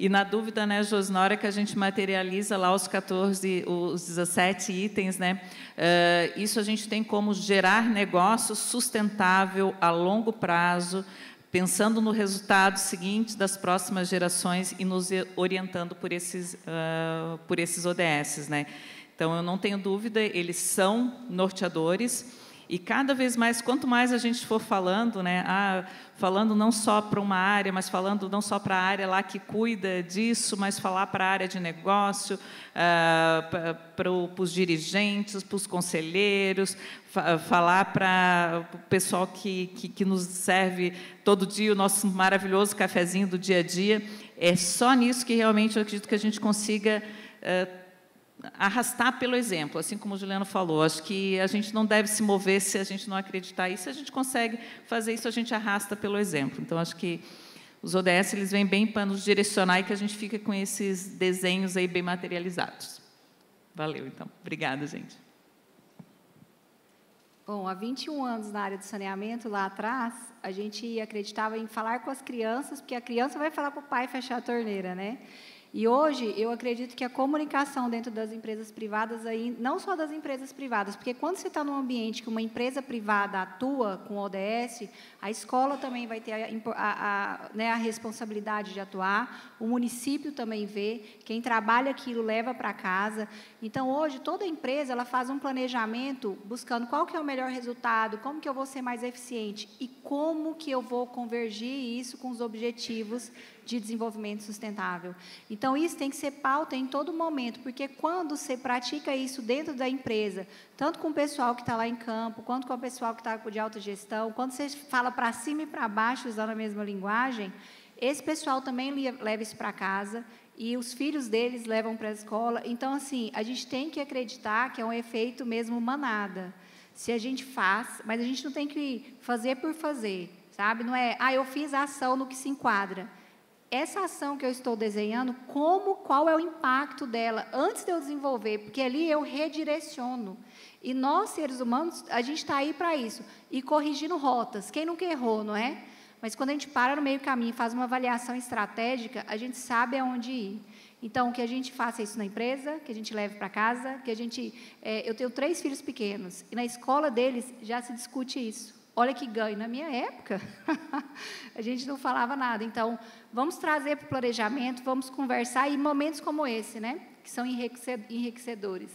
E na dúvida, né, Jos, na hora que a gente materializa lá os 14, os 17 itens, né, uh, isso a gente tem como gerar negócio sustentável a longo prazo, pensando no resultado seguinte das próximas gerações e nos orientando por esses, uh, por esses ODS. Né? Então, eu não tenho dúvida, eles são norteadores. E cada vez mais, quanto mais a gente for falando, né, ah, falando não só para uma área, mas falando não só para a área lá que cuida disso, mas falar para a área de negócio, ah, para os dirigentes, para os conselheiros, fa falar para o pessoal que, que, que nos serve todo dia o nosso maravilhoso cafezinho do dia a dia. É só nisso que realmente eu acredito que a gente consiga uh, arrastar pelo exemplo, assim como o Juliano falou. Acho que a gente não deve se mover se a gente não acreditar. E se a gente consegue fazer isso, a gente arrasta pelo exemplo. Então, acho que os ODS eles vêm bem para nos direcionar e que a gente fica com esses desenhos aí bem materializados. Valeu, então. Obrigada, gente. Bom, há 21 anos na área do saneamento, lá atrás, a gente acreditava em falar com as crianças, porque a criança vai falar para o pai fechar a torneira, né? E hoje eu acredito que a comunicação dentro das empresas privadas aí, não só das empresas privadas, porque quando você está num ambiente que uma empresa privada atua com ODS, a escola também vai ter a, a, a, né, a responsabilidade de atuar, o município também vê, quem trabalha aquilo leva para casa. Então hoje toda empresa ela faz um planejamento buscando qual que é o melhor resultado, como que eu vou ser mais eficiente e como que eu vou convergir isso com os objetivos de desenvolvimento sustentável. Então, isso tem que ser pauta em todo momento, porque quando você pratica isso dentro da empresa, tanto com o pessoal que está lá em campo, quanto com o pessoal que está de autogestão, quando você fala para cima e para baixo usando a mesma linguagem, esse pessoal também leva isso para casa e os filhos deles levam para a escola. Então, assim, a gente tem que acreditar que é um efeito mesmo manada. Se a gente faz, mas a gente não tem que fazer por fazer, sabe? Não é, ah, eu fiz a ação no que se enquadra essa ação que eu estou desenhando, como, qual é o impacto dela antes de eu desenvolver, porque ali eu redireciono. E nós, seres humanos, a gente está aí para isso, e corrigindo rotas. Quem nunca errou, não é? Mas quando a gente para no meio caminho e faz uma avaliação estratégica, a gente sabe aonde ir. Então, que a gente faça isso na empresa, que a gente leve para casa, que a gente. É, eu tenho três filhos pequenos, e na escola deles já se discute isso. Olha que ganho. Na minha época, a gente não falava nada. Então, vamos trazer para o planejamento, vamos conversar, e momentos como esse, né? Que são enriquecedores.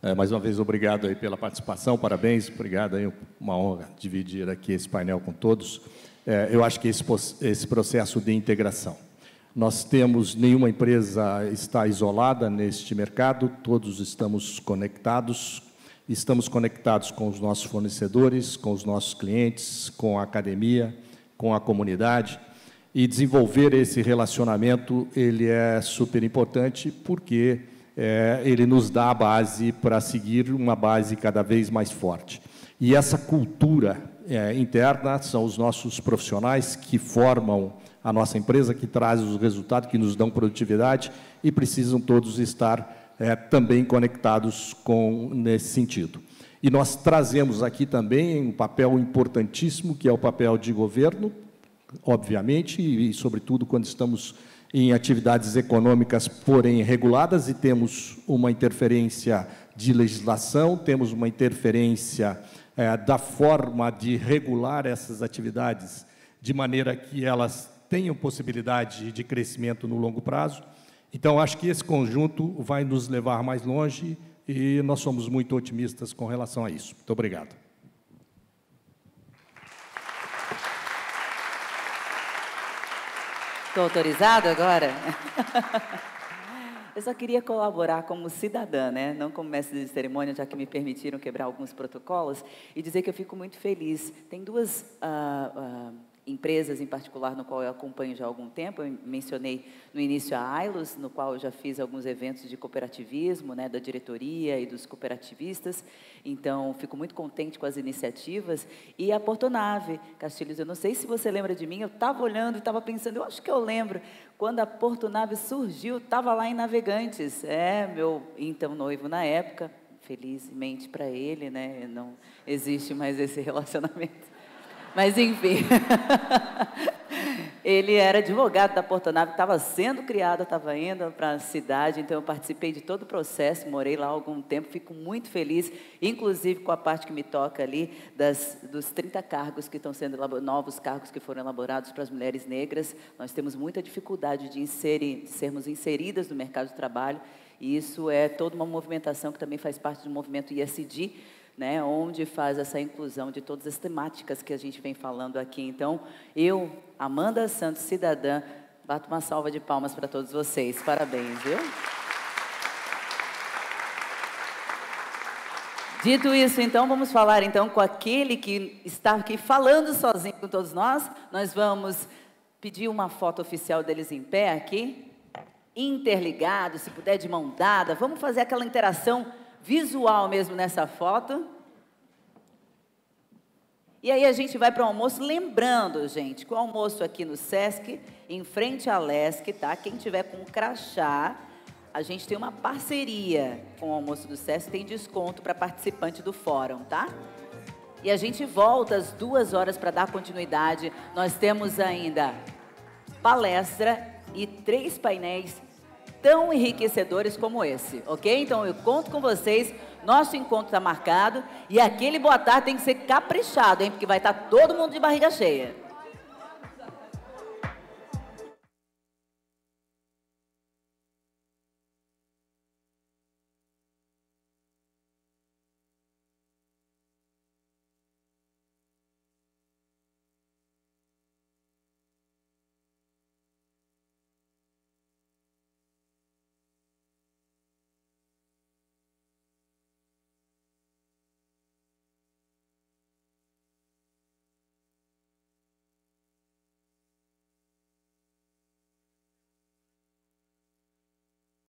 É, mais uma vez, obrigado aí pela participação, parabéns, obrigado aí, uma honra dividir aqui esse painel com todos. É, eu acho que esse, esse processo de integração, nós temos, nenhuma empresa está isolada neste mercado, todos estamos conectados, estamos conectados com os nossos fornecedores, com os nossos clientes, com a academia, com a comunidade, e desenvolver esse relacionamento, ele é super importante, porque é, ele nos dá a base para seguir uma base cada vez mais forte. E essa cultura é, interna são os nossos profissionais que formam a nossa empresa, que trazem os resultados, que nos dão produtividade e precisam todos estar é, também conectados com nesse sentido. E nós trazemos aqui também um papel importantíssimo, que é o papel de governo, obviamente, e, e sobretudo quando estamos em atividades econômicas, porém reguladas, e temos uma interferência de legislação, temos uma interferência é, da forma de regular essas atividades de maneira que elas tenham possibilidade de crescimento no longo prazo. Então, acho que esse conjunto vai nos levar mais longe e nós somos muito otimistas com relação a isso. Muito obrigado. Estou autorizado agora? Eu só queria colaborar como cidadã, né? não como mestre de cerimônia, já que me permitiram quebrar alguns protocolos, e dizer que eu fico muito feliz. Tem duas uh, uh, empresas em particular no qual eu acompanho já há algum tempo. Eu mencionei no início a Ailos, no qual eu já fiz alguns eventos de cooperativismo, né, da diretoria e dos cooperativistas. Então, fico muito contente com as iniciativas. E a Portonave, Castilhos, eu não sei se você lembra de mim, eu estava olhando estava pensando, eu acho que eu lembro, quando a Portonave surgiu, estava lá em Navegantes. É, meu então noivo na época, felizmente para ele, né, não existe mais esse relacionamento. Mas, enfim. ele era advogado da Portonave, estava sendo criado, estava indo para a cidade, então eu participei de todo o processo, morei lá algum tempo, fico muito feliz, inclusive com a parte que me toca ali, das, dos 30 cargos que estão sendo novos cargos que foram elaborados para as mulheres negras. Nós temos muita dificuldade de, inserir, de sermos inseridas no mercado de trabalho, e isso é toda uma movimentação que também faz parte do movimento ISD, né, onde faz essa inclusão de todas as temáticas que a gente vem falando aqui. Então, eu, Amanda Santos, cidadã, bato uma salva de palmas para todos vocês. Parabéns, viu? Dito isso, então, vamos falar então com aquele que está aqui falando sozinho com todos nós. Nós vamos pedir uma foto oficial deles em pé aqui, interligados, se puder de mão dada. Vamos fazer aquela interação visual mesmo nessa foto. E aí a gente vai para o almoço, lembrando, gente, que o almoço aqui no Sesc, em frente à Lesc, tá? Quem tiver com crachá, a gente tem uma parceria com o almoço do Sesc, tem desconto para participante do fórum, tá? E a gente volta às duas horas para dar continuidade. Nós temos ainda palestra e três painéis tão enriquecedores como esse, ok? Então eu conto com vocês. Nosso encontro está marcado e aquele boa tarde tem que ser caprichado, hein? Porque vai estar tá todo mundo de barriga cheia.